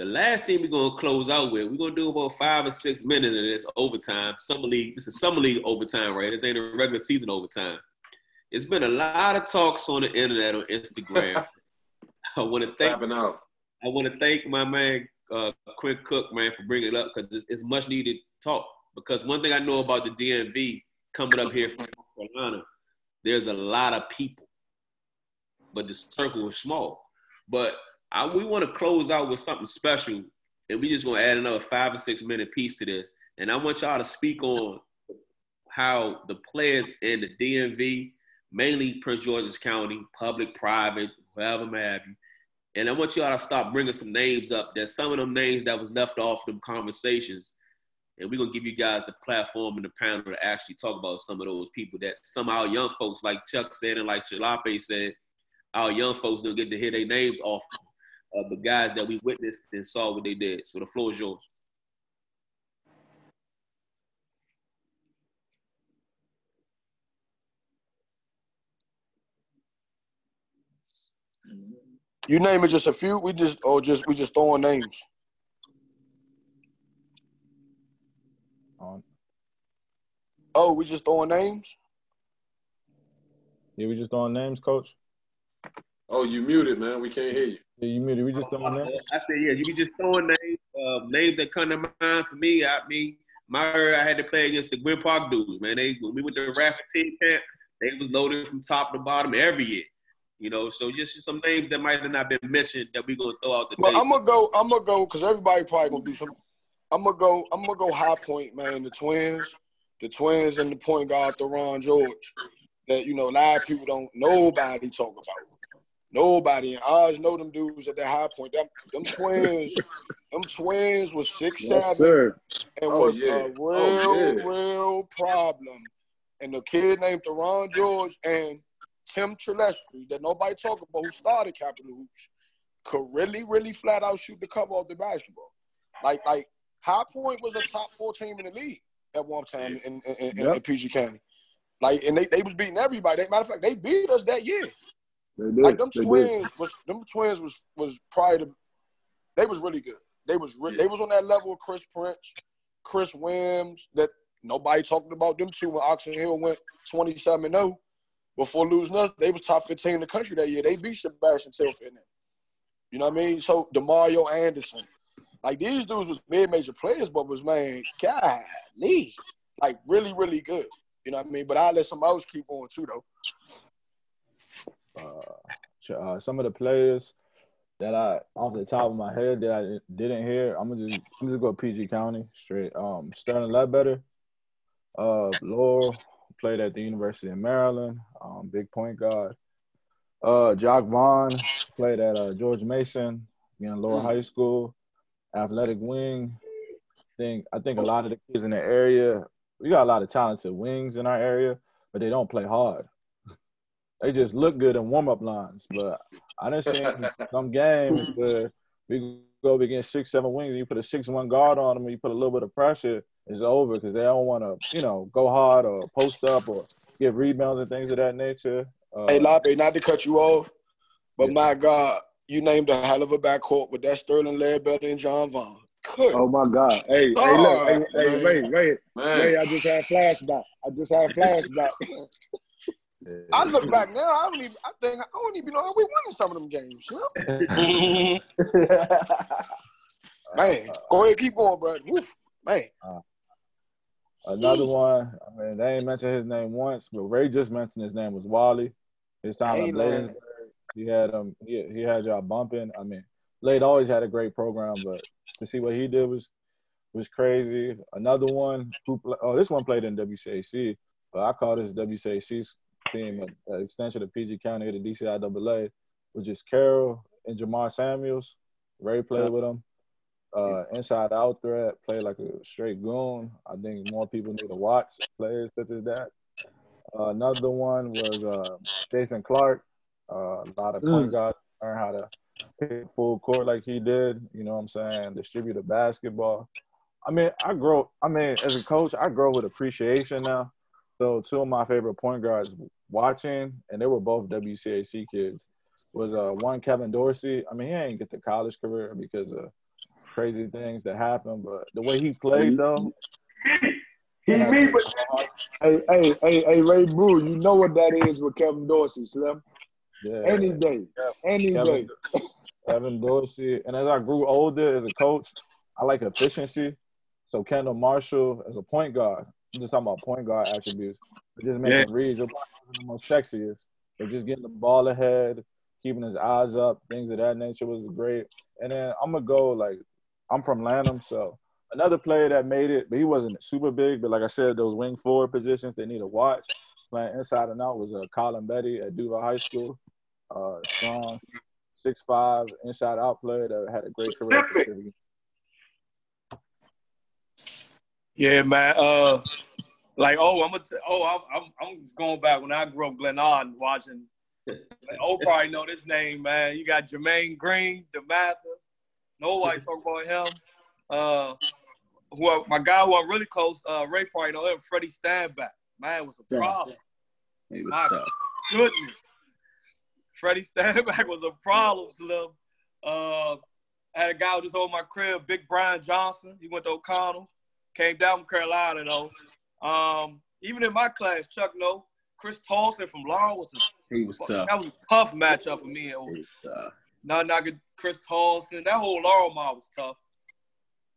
the last thing we're gonna close out with, we're gonna do about five or six minutes of this overtime. Summer league, this is summer league overtime, right? This ain't a regular season overtime. It's been a lot of talks on the internet on Instagram. *laughs* I want to thank out. I want to thank my man uh, Quinn Cook, man, for bringing it up because it's, it's much needed talk. Because one thing I know about the DMV coming up here from North Carolina, there's a lot of people, but the circle is small. But I, we want to close out with something special, and we just gonna add another five or six minute piece to this. And I want y'all to speak on how the players in the DMV, mainly Prince George's County, public, private, whoever may have you. And I want y'all to stop bringing some names up. There's some of them names that was left off them conversations. And we're going to give you guys the platform and the panel to actually talk about some of those people that some of our young folks, like Chuck said and like Sholape said, our young folks don't get to hear their names off Uh, of the guys that we witnessed and saw what they did. So the floor is yours. You name it just a few. We just or just we just throwing names. Um, oh, we just throwing names. Yeah, we just throwing names, coach. Oh, you muted, man. We can't hear you. Yeah, you muted. We just throwing names. I said, yeah, you be just throwing names, uh, names that come to mind for me. I mean, my area, I had to play against the Gwynn Park dudes, man. They when we went to Rafford team camp, they was loaded from top to bottom every year. You know, so just some names that might have not been mentioned that we gonna throw out the But I'm gonna go. I'm gonna go because everybody probably gonna do some. I'm gonna go. I'm gonna go high point, man. The twins. the twins and the point guard Theron George that you know a lot of people don't nobody talk about. Nobody and Oz know them dudes at that high point. Them, them twins, them twins was six Yes, seven sir. and Oh, was yeah. a real Oh, yeah. real problem. And the kid named Theron George and Tim Trelestri that nobody talk about who started Capital Hoops could really really flat out shoot the cover off the basketball. Like like High Point was a top four team in the league at one time in, in, in, in PG County. Like and they, they was beating everybody. Matter of fact, they beat us that year. They did. Like them They did. twins was them twins was was prior to they was really good. They was re- they was on that level of Chris Prince, Chris Wims that nobody talking about them two when Oxon Hill went 27 and 0 before losing us. They was top 15 in the country that year. They beat Sebastian Telfair. in there. You know what I mean? So Demario Anderson. Like these dudes was mid-major players, but was man, golly, like really, really good. You know what I mean? But I'll let somebody else keep on too though. Uh, uh, some of the players that I off the top of my head that I didn't hear. I'm gonna just I'm just go PG County straight. Um, Sterling Ledbetter, uh, Laurel played at the University of Maryland. Um, big point guard. Uh, Jock Vaughn played at uh, George Mason, again Lower Mm. High School. Athletic wing. I Think I think a lot of the kids in the area. We got a lot of talented wings in our area, but they don't play hard. They just look good in warm up lines, but I done seen *laughs* some games where we go up against six, seven wings, and you put a six one guard on them, and you put a little bit of pressure, it's over because they don't want to, you know, go hard or post up or get rebounds and things of that nature. Uh, Hey, Lape, not to cut you off, but my God, you named a hell of a backcourt with that Sterling Ledbetter and John Vaughn. Good. Oh my God! Hey, hey, look, hey, God, hey, man. Ray, Ray, Man. Ray! I just had flashback. I just had flashback. *laughs* I look back now, I don't even. I think I don't even know how we winning some of them games. You know? *laughs* man, go ahead, keep going, bro. Woof, man. Another one, I mean, they ain't mentioned his name once, but Ray just mentioned his name was Wally. His time Hey, at. He had um he, he had y'all bumping. I mean, Late always had a great program, but to see what he did was was crazy. Another one who oh this one played in WCAC, but I call this WCAC's team an extension of PG County the DCIAA, which is Carroll and Jamar Samuels. Ray played with him. Uh, inside out threat, played like a straight goon. I think more people need to watch players such as that. Uh, another one was uh, Jason Clark. Uh, a lot of point Mm. guards learn how to hit full court like he did. You know what I'm saying? Distribute the basketball. I mean, I grow. I mean, as a coach, I grow with appreciation now. So two of my favorite point guards watching, and they were both WCAC kids. Was uh, one Kevin Dorsey. I mean, he ain't get the college career because of crazy things that happened, but the way he played though. He me, but hey, hey, hey, hey, Ray Brew, you know what that is with Kevin Dorsey, Slim. Yeah. Any day, any Kevin, day. *laughs* Kevin Dorsey. And as I grew older as a coach, I like efficiency. So Kendall Marshall as a point guard, I'm just talking about point guard attributes. But just making Yeah. reads, your body the most sexiest. So just getting the ball ahead, keeping his eyes up, things of that nature was great. And then I'm gonna go like I'm from Lanham, so another player that made it, but he wasn't super big. But like I said, those wing forward positions they need to watch. Playing inside and out was uh, Colin Betty at Duval High School. Uh, strong, six five inside out player that had a great career. at Pacific. Yeah, man. Uh, like, oh, I'm gonna. T- oh, I'm, I'm, I'm just going back when I grew up Glenard watching. Like, oh, probably know this name, man. You got Jermaine Green, Dematha. Nobody talk about him. Uh, who I- my guy who I'm really close, uh, Ray probably know him, Freddie Stanback. Man, was a problem. He was My tough. goodness. Freddie Stanback *laughs* was a problem, Slim. Uh, I had a guy who just over my crib, Big Brian Johnson. He went to O'Connell. Came down from Carolina, though. Um, even in my class, Chuck No, Chris Tolson from Laurel was a, He was tough. that was a tough matchup for me. And not knocking Chris Tolson. That whole Laurel mob was tough.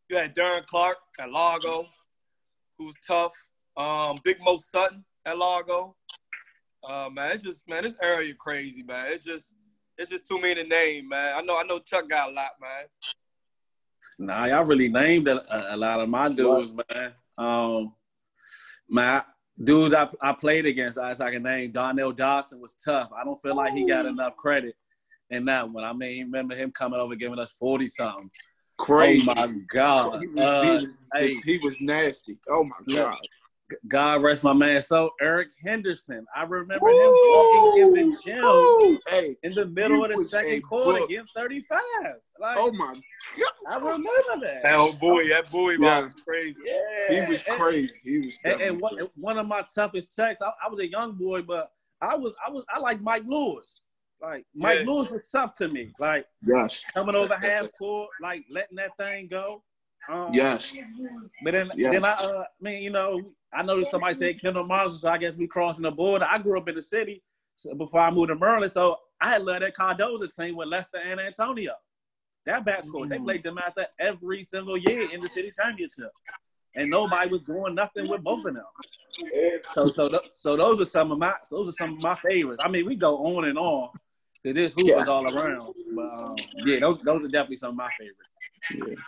You had Darren Clark at Largo, who was tough. Um, Big Mo Sutton at Largo. Uh, man, it's just man, this area crazy, man. It's just it's just too many to name, man. I know I know Chuck got a lot, man. Nah, y'all really named a, a, lot of my dudes, man. Um, My dudes I, I played against, I, I can name Donnell Dodson was tough. I don't feel like he got enough credit in that one. I mean, remember him coming over giving us 40 something. Crazy. Oh my God. He was, Uh, he, was, hey. he was nasty. Oh my god. God rest my man. So Eric Henderson, I remember him walking in the gym Woo! Hey, in the middle of the second quarter, book. getting 35. Like, Oh my I remember that. That old boy, that boy Yeah. was crazy. Yeah. He was And- crazy. He was And, and one, crazy. one of my toughest checks, I, I was a young boy, but I was I was I like Mike Lewis. Like Mike Yeah. Lewis was tough to me. Like Yes. coming over half court, like letting that thing go. Um, Yes. But then, Yes. then I, uh, I mean, you know, I noticed somebody said Kendall Monson, so I guess we crossing the border. I grew up in the city before I moved to Maryland, so I had loved that Cardozo team with Lester and Antonio. That backcourt, they played them out there every single year in the city championship, and nobody was doing nothing with both of them. So, so, th- so those are some of my, those are some of my favorites. I mean, we go on and on. Cause this hoop is all around, but um, yeah, those, those are definitely some of my favorites.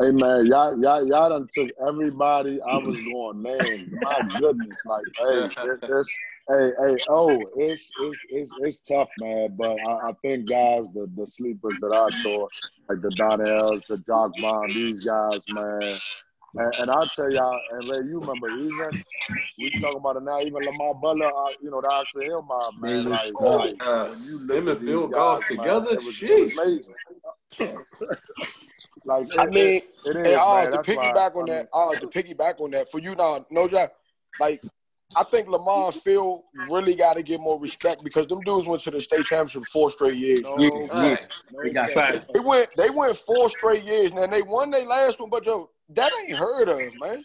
Hey man, y'all, y'all, y'all done took everybody. I was going, man. My goodness, like, hey, it, it's, hey, hey, oh, it's, it's, it's, it's tough, man. But I, I think guys, the, the sleepers that I saw, like the Donnells, the Jock Bond, these guys, man. And, and I'll tell y'all, and Ray, you remember, even we talking about it now. Even Lamar Butler, uh, you know, the Oxon Hill mob, man. Like, like Uh, when you look and at these Phil Goff man, together, it was, it was amazing. *laughs* like, I it- mean, it, it is, and uh, to That's why, piggyback on I that, uh, to piggyback on that, for you now, no job. Like, I think Lamar and Phil really got to get more respect because them dudes went to the state championship four straight years. No, Yeah, we got Fact. They went, they went four straight years, and they won their last one. But yo, that ain't heard of, man.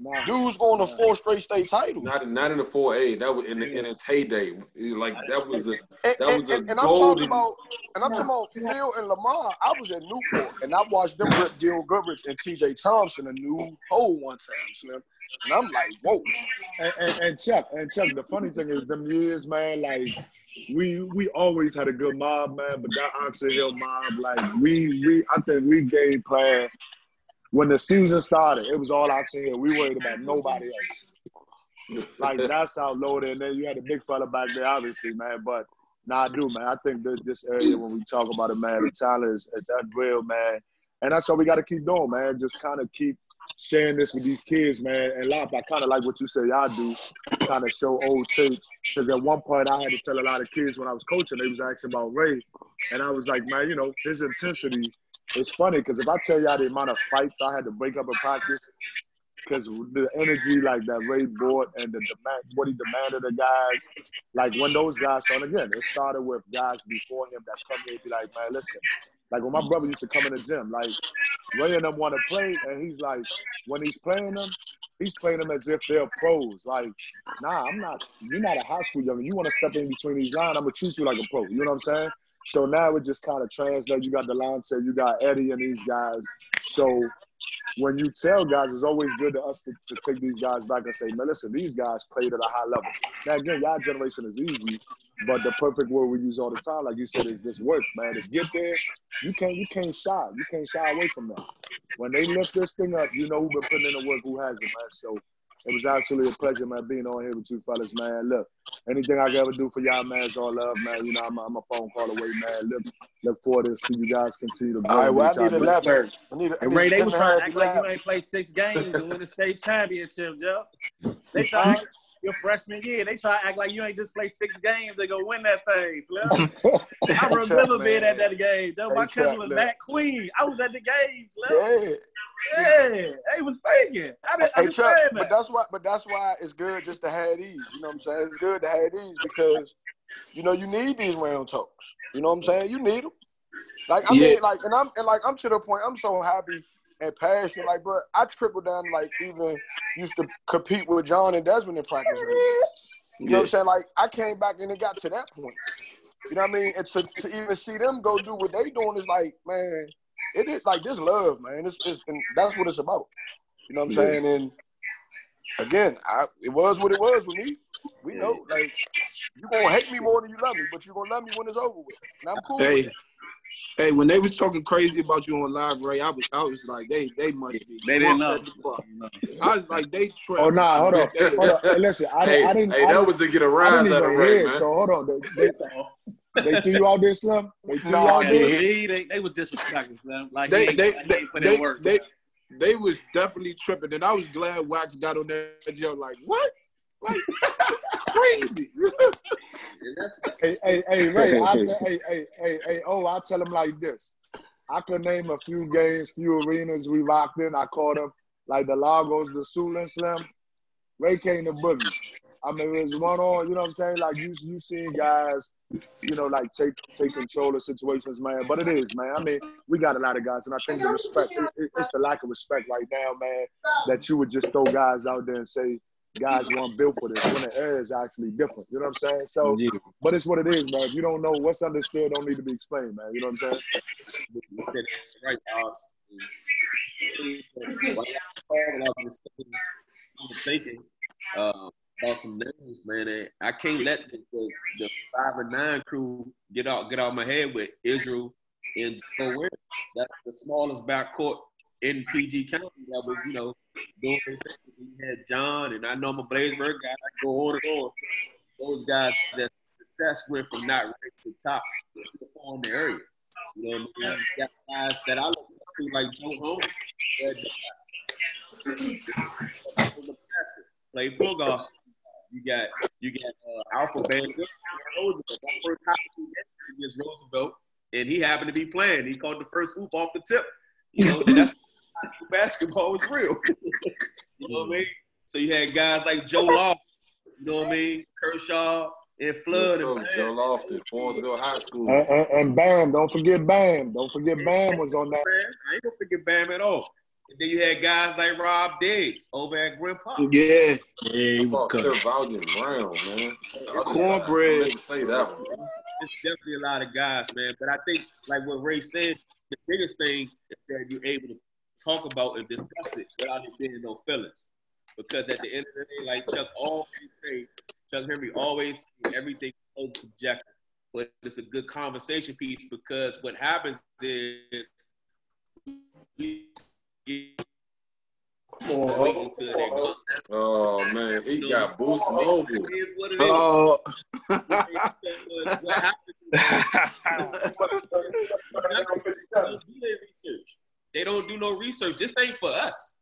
Nah. Dudes going to four straight state titles. Not not in the four A. That was in, in its heyday. Like that was a And, that and, was a and, and I'm talking about, and I'm talking about Phil and Lamar. I was at Newport, and I watched them rip Gil Goodrich and T.J. Thompson a new hole one time, Slim. And I'm like, whoa. and, and, and Chuck, and Chuck, the funny thing is, them years, man, like we we always had a good mob, man. But that Oxon Hill mob, like we we, I think we gave plan when the season started. It was all Oxon Hill. We worried about nobody else. Like that's how loaded. And then you had a big fella back there, obviously, man. But nah, I do, man. I think that this area, when we talk about it, man, the talent is, is unreal, man. And that's what we got to keep doing, man. Just kind of keep sharing this with these kids, man. And Lop, I kind of like what you say y'all do, kind of show old tapes. Because at one point, I had to tell a lot of kids when I was coaching, they was asking about Ray. And I was like, man, you know, his intensity is funny. Because if I tell y'all the amount of fights I had to break up in practice, because the energy like that Ray brought and the demand, what he demanded of guys, like when those guys, so again, it started with guys before him that come here and be like, man, listen, like when my brother used to come in the gym, like Ray and them want to play, and he's like, when he's playing them, he's playing them as if they're pros. Like, nah, I'm not. You're not a high school young. You want to step in between these lines, I'm gonna treat you like a pro. You know what I'm saying? So now it just kind of translates. You got the line said, you got Eddie and these guys. So when you tell guys, it's always good to us to, to take these guys back and say, man, listen, these guys played at a high level. Now again, y'all generation is easy, but the perfect word we use all the time, like you said, is this work, man. To get there, you can't you can't shy. You can't shy away from them. When they lift this thing up, you know who been putting in the work, who has it, man. So it was absolutely a pleasure, man, being on here with you fellas, man. Look, anything I can ever do for y'all, man, is all love, man. You know, I'm a, I'm a phone call away, man. Look, look forward to see you guys continue to grow. All right, well, and I need out a to left. I need And need Ray, they was trying to act like you ain't played six games and win the state championship, Joe. They try your freshman year, they try to act like you ain't just played six games They go win that thing, Flip. *laughs* I remember being at that game. Joe, my Hey, Chuck, cousin was look. Matt Queen. I was at the game, Flip. Yeah. Yeah, they was faking. I didn't Hey Chuck, understand but that. that's why but that's why it's good just to have these. You know what I'm saying? It's good to have these because you know you need these round talks. You know what I'm saying? You need them. Like I Yeah. mean, like and I'm and like I'm to the point. I'm so happy and passion. Like, bro, I tripled down. Like even used to compete with John and Desmond in practice. You know what I'm saying? Like I came back and it got to that point. You know what I mean? And to, to even see them go do what they doing is like, man, it is like this love, man. It's, it's and that's what it's about. You know what I'm Yeah. saying? And again, I, it was what it was with me. We know, like you gonna hate me more than you love me, but you are gonna love me when it's over with. And I'm cool. with Hey, it. Hey, when they was talking crazy about you on live, Ray, I was I was like, they they must be. They didn't know. drunk fuck. I was like, they tripped. Oh nah, hold on, hold on. Hey, listen, I Hey. I didn't. hey, I that didn't, was to get a I rise out of Ray, hear. man. So hold on. They, they, they threw you out there, Slim. They threw you Nah, out there. they, they, they was disrespectful, man. Like they he, they like, he they they, work. they, they was definitely tripping, and I was glad Wax got on that joke. Like what? Like *laughs* crazy. *laughs* Hey, hey, hey, Ray. *laughs* I tell, hey, hey, hey, hey. Oh, I tell him like this. I could name a few games, few arenas we rocked in. I called them like the Lagos, the Sulin Slim. Ray came to boogie. I mean, it was one on. You know what I'm saying? Like you, you seeing guys, you know, like take take control of situations, man. But it is, man. I mean, we got a lot of guys, and I think the respect. It, it's the lack of respect right now, man. That you would just throw guys out there and say guys weren't built for this when the air is actually different. You know what I'm saying? So, Yeah. but it's what it is, man. If you don't know what's understood, don't need to be explained, man. You know what I'm saying? right, Oz. While I was just thinking, I was thinking uh, about some names, man. And I can't let the, the, the five and nine crew get out get out my head with Israel and Joe That's the smallest backcourt in PG County that was, you know, doing. We had John and I know I'm a Blazeburg guy. I go on and on. Those guys that success went from not ranked to top to perform the area. You know what I mean? Got guys that I look up to like Joe Holmes. Play pro golf. You got you got uh, Alpha Band Roosevelt. Against Roosevelt, and he happened to be playing. He caught the first hoop off the tip. You know, that's basketball was real. *laughs* you know what I mean? So you had guys like Joe *laughs* Law, you know what I mean? Kershaw and Flood. So, and Bam. Joe Lofton, Forestville High School. And, and, and Bam, don't forget Bam. Don't forget Bam was on that. I ain't gonna forget Bam at all. And then you had guys like Rob Diggs over at Gwynn Park. Yeah. Yeah, he Oh, was Sir cooking. Valiant Brown, man. Cornbread. I say that one. It's definitely a lot of guys, man. But I think, like what Ray said, the biggest thing is that you're able to talk about and discuss it without it being no feelings. Because at the end of the day, like Chuck always say, Chuck Henry always say everything is so subjective. But it's a good conversation piece because what happens is we get waiting until they go. Oh man, he got oh, Boost Mobile. It is what it is. Oh. *laughs* what happens they don't do their research. They don't do no research. This ain't for us.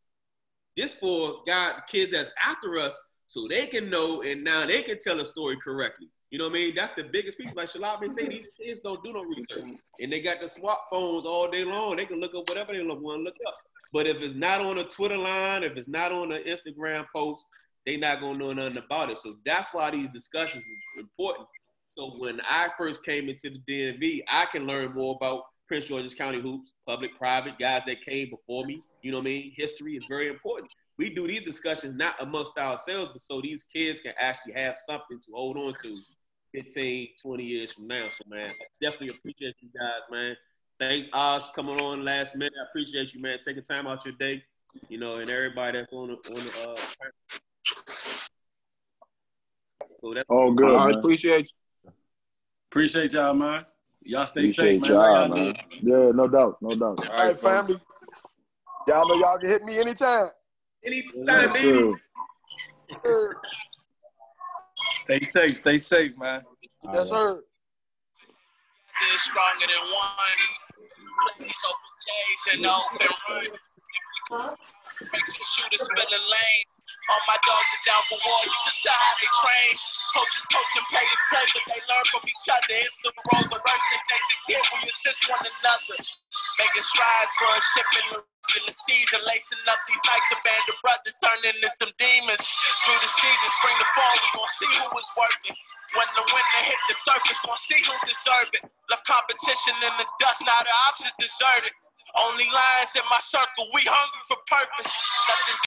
This for God, kids that's after us, so they can know and now they can tell a story correctly. You know what I mean? That's the biggest piece. Like Sholape saying, these kids don't do no research, and they got the swap phones all day long. They can look up whatever they want to look up. But if it's not on a Twitter line, if it's not on an Instagram post, they not gonna know nothing about it. So that's why these discussions is important. So when I first came into the DMV, I can learn more about Prince George's County hoops, public, private, guys that came before me. You know what I mean? History is very important. We do these discussions not amongst ourselves, but so these kids can actually have something to hold on to 15, 20 years from now. So, man, I definitely appreciate you guys, man. Thanks, Oz, for coming on last minute. I appreciate you, man, taking time out your day, you know, and everybody that's on the, on the uh, so that's All good. I appreciate you. Appreciate y'all, man. Y'all stay Appreciate safe, man. Y'all, y'all man. Yeah, no doubt, no doubt. All All right, right, family. Y'all know y'all can hit me anytime. anytime, baby. sir. Stay safe. Stay safe, man. Yes, sir. is stronger than one. These open J's and open run. Makes a shooter spill a lane. All my dogs is down for war. You can tell how they train. Coaches coach and players play, but they learn from each other. If the roles are right, a kid, we assist one another. Making strides for a ship in the season. Lacing up these nights, a band of brothers turning into some demons. Through the season, spring to fall, we gon' see who is working. When the winter hit the surface, gon' see who deserve it. Left competition in the dust, now the options deserted. Only lions in my circle, we hungry for purpose. Nothing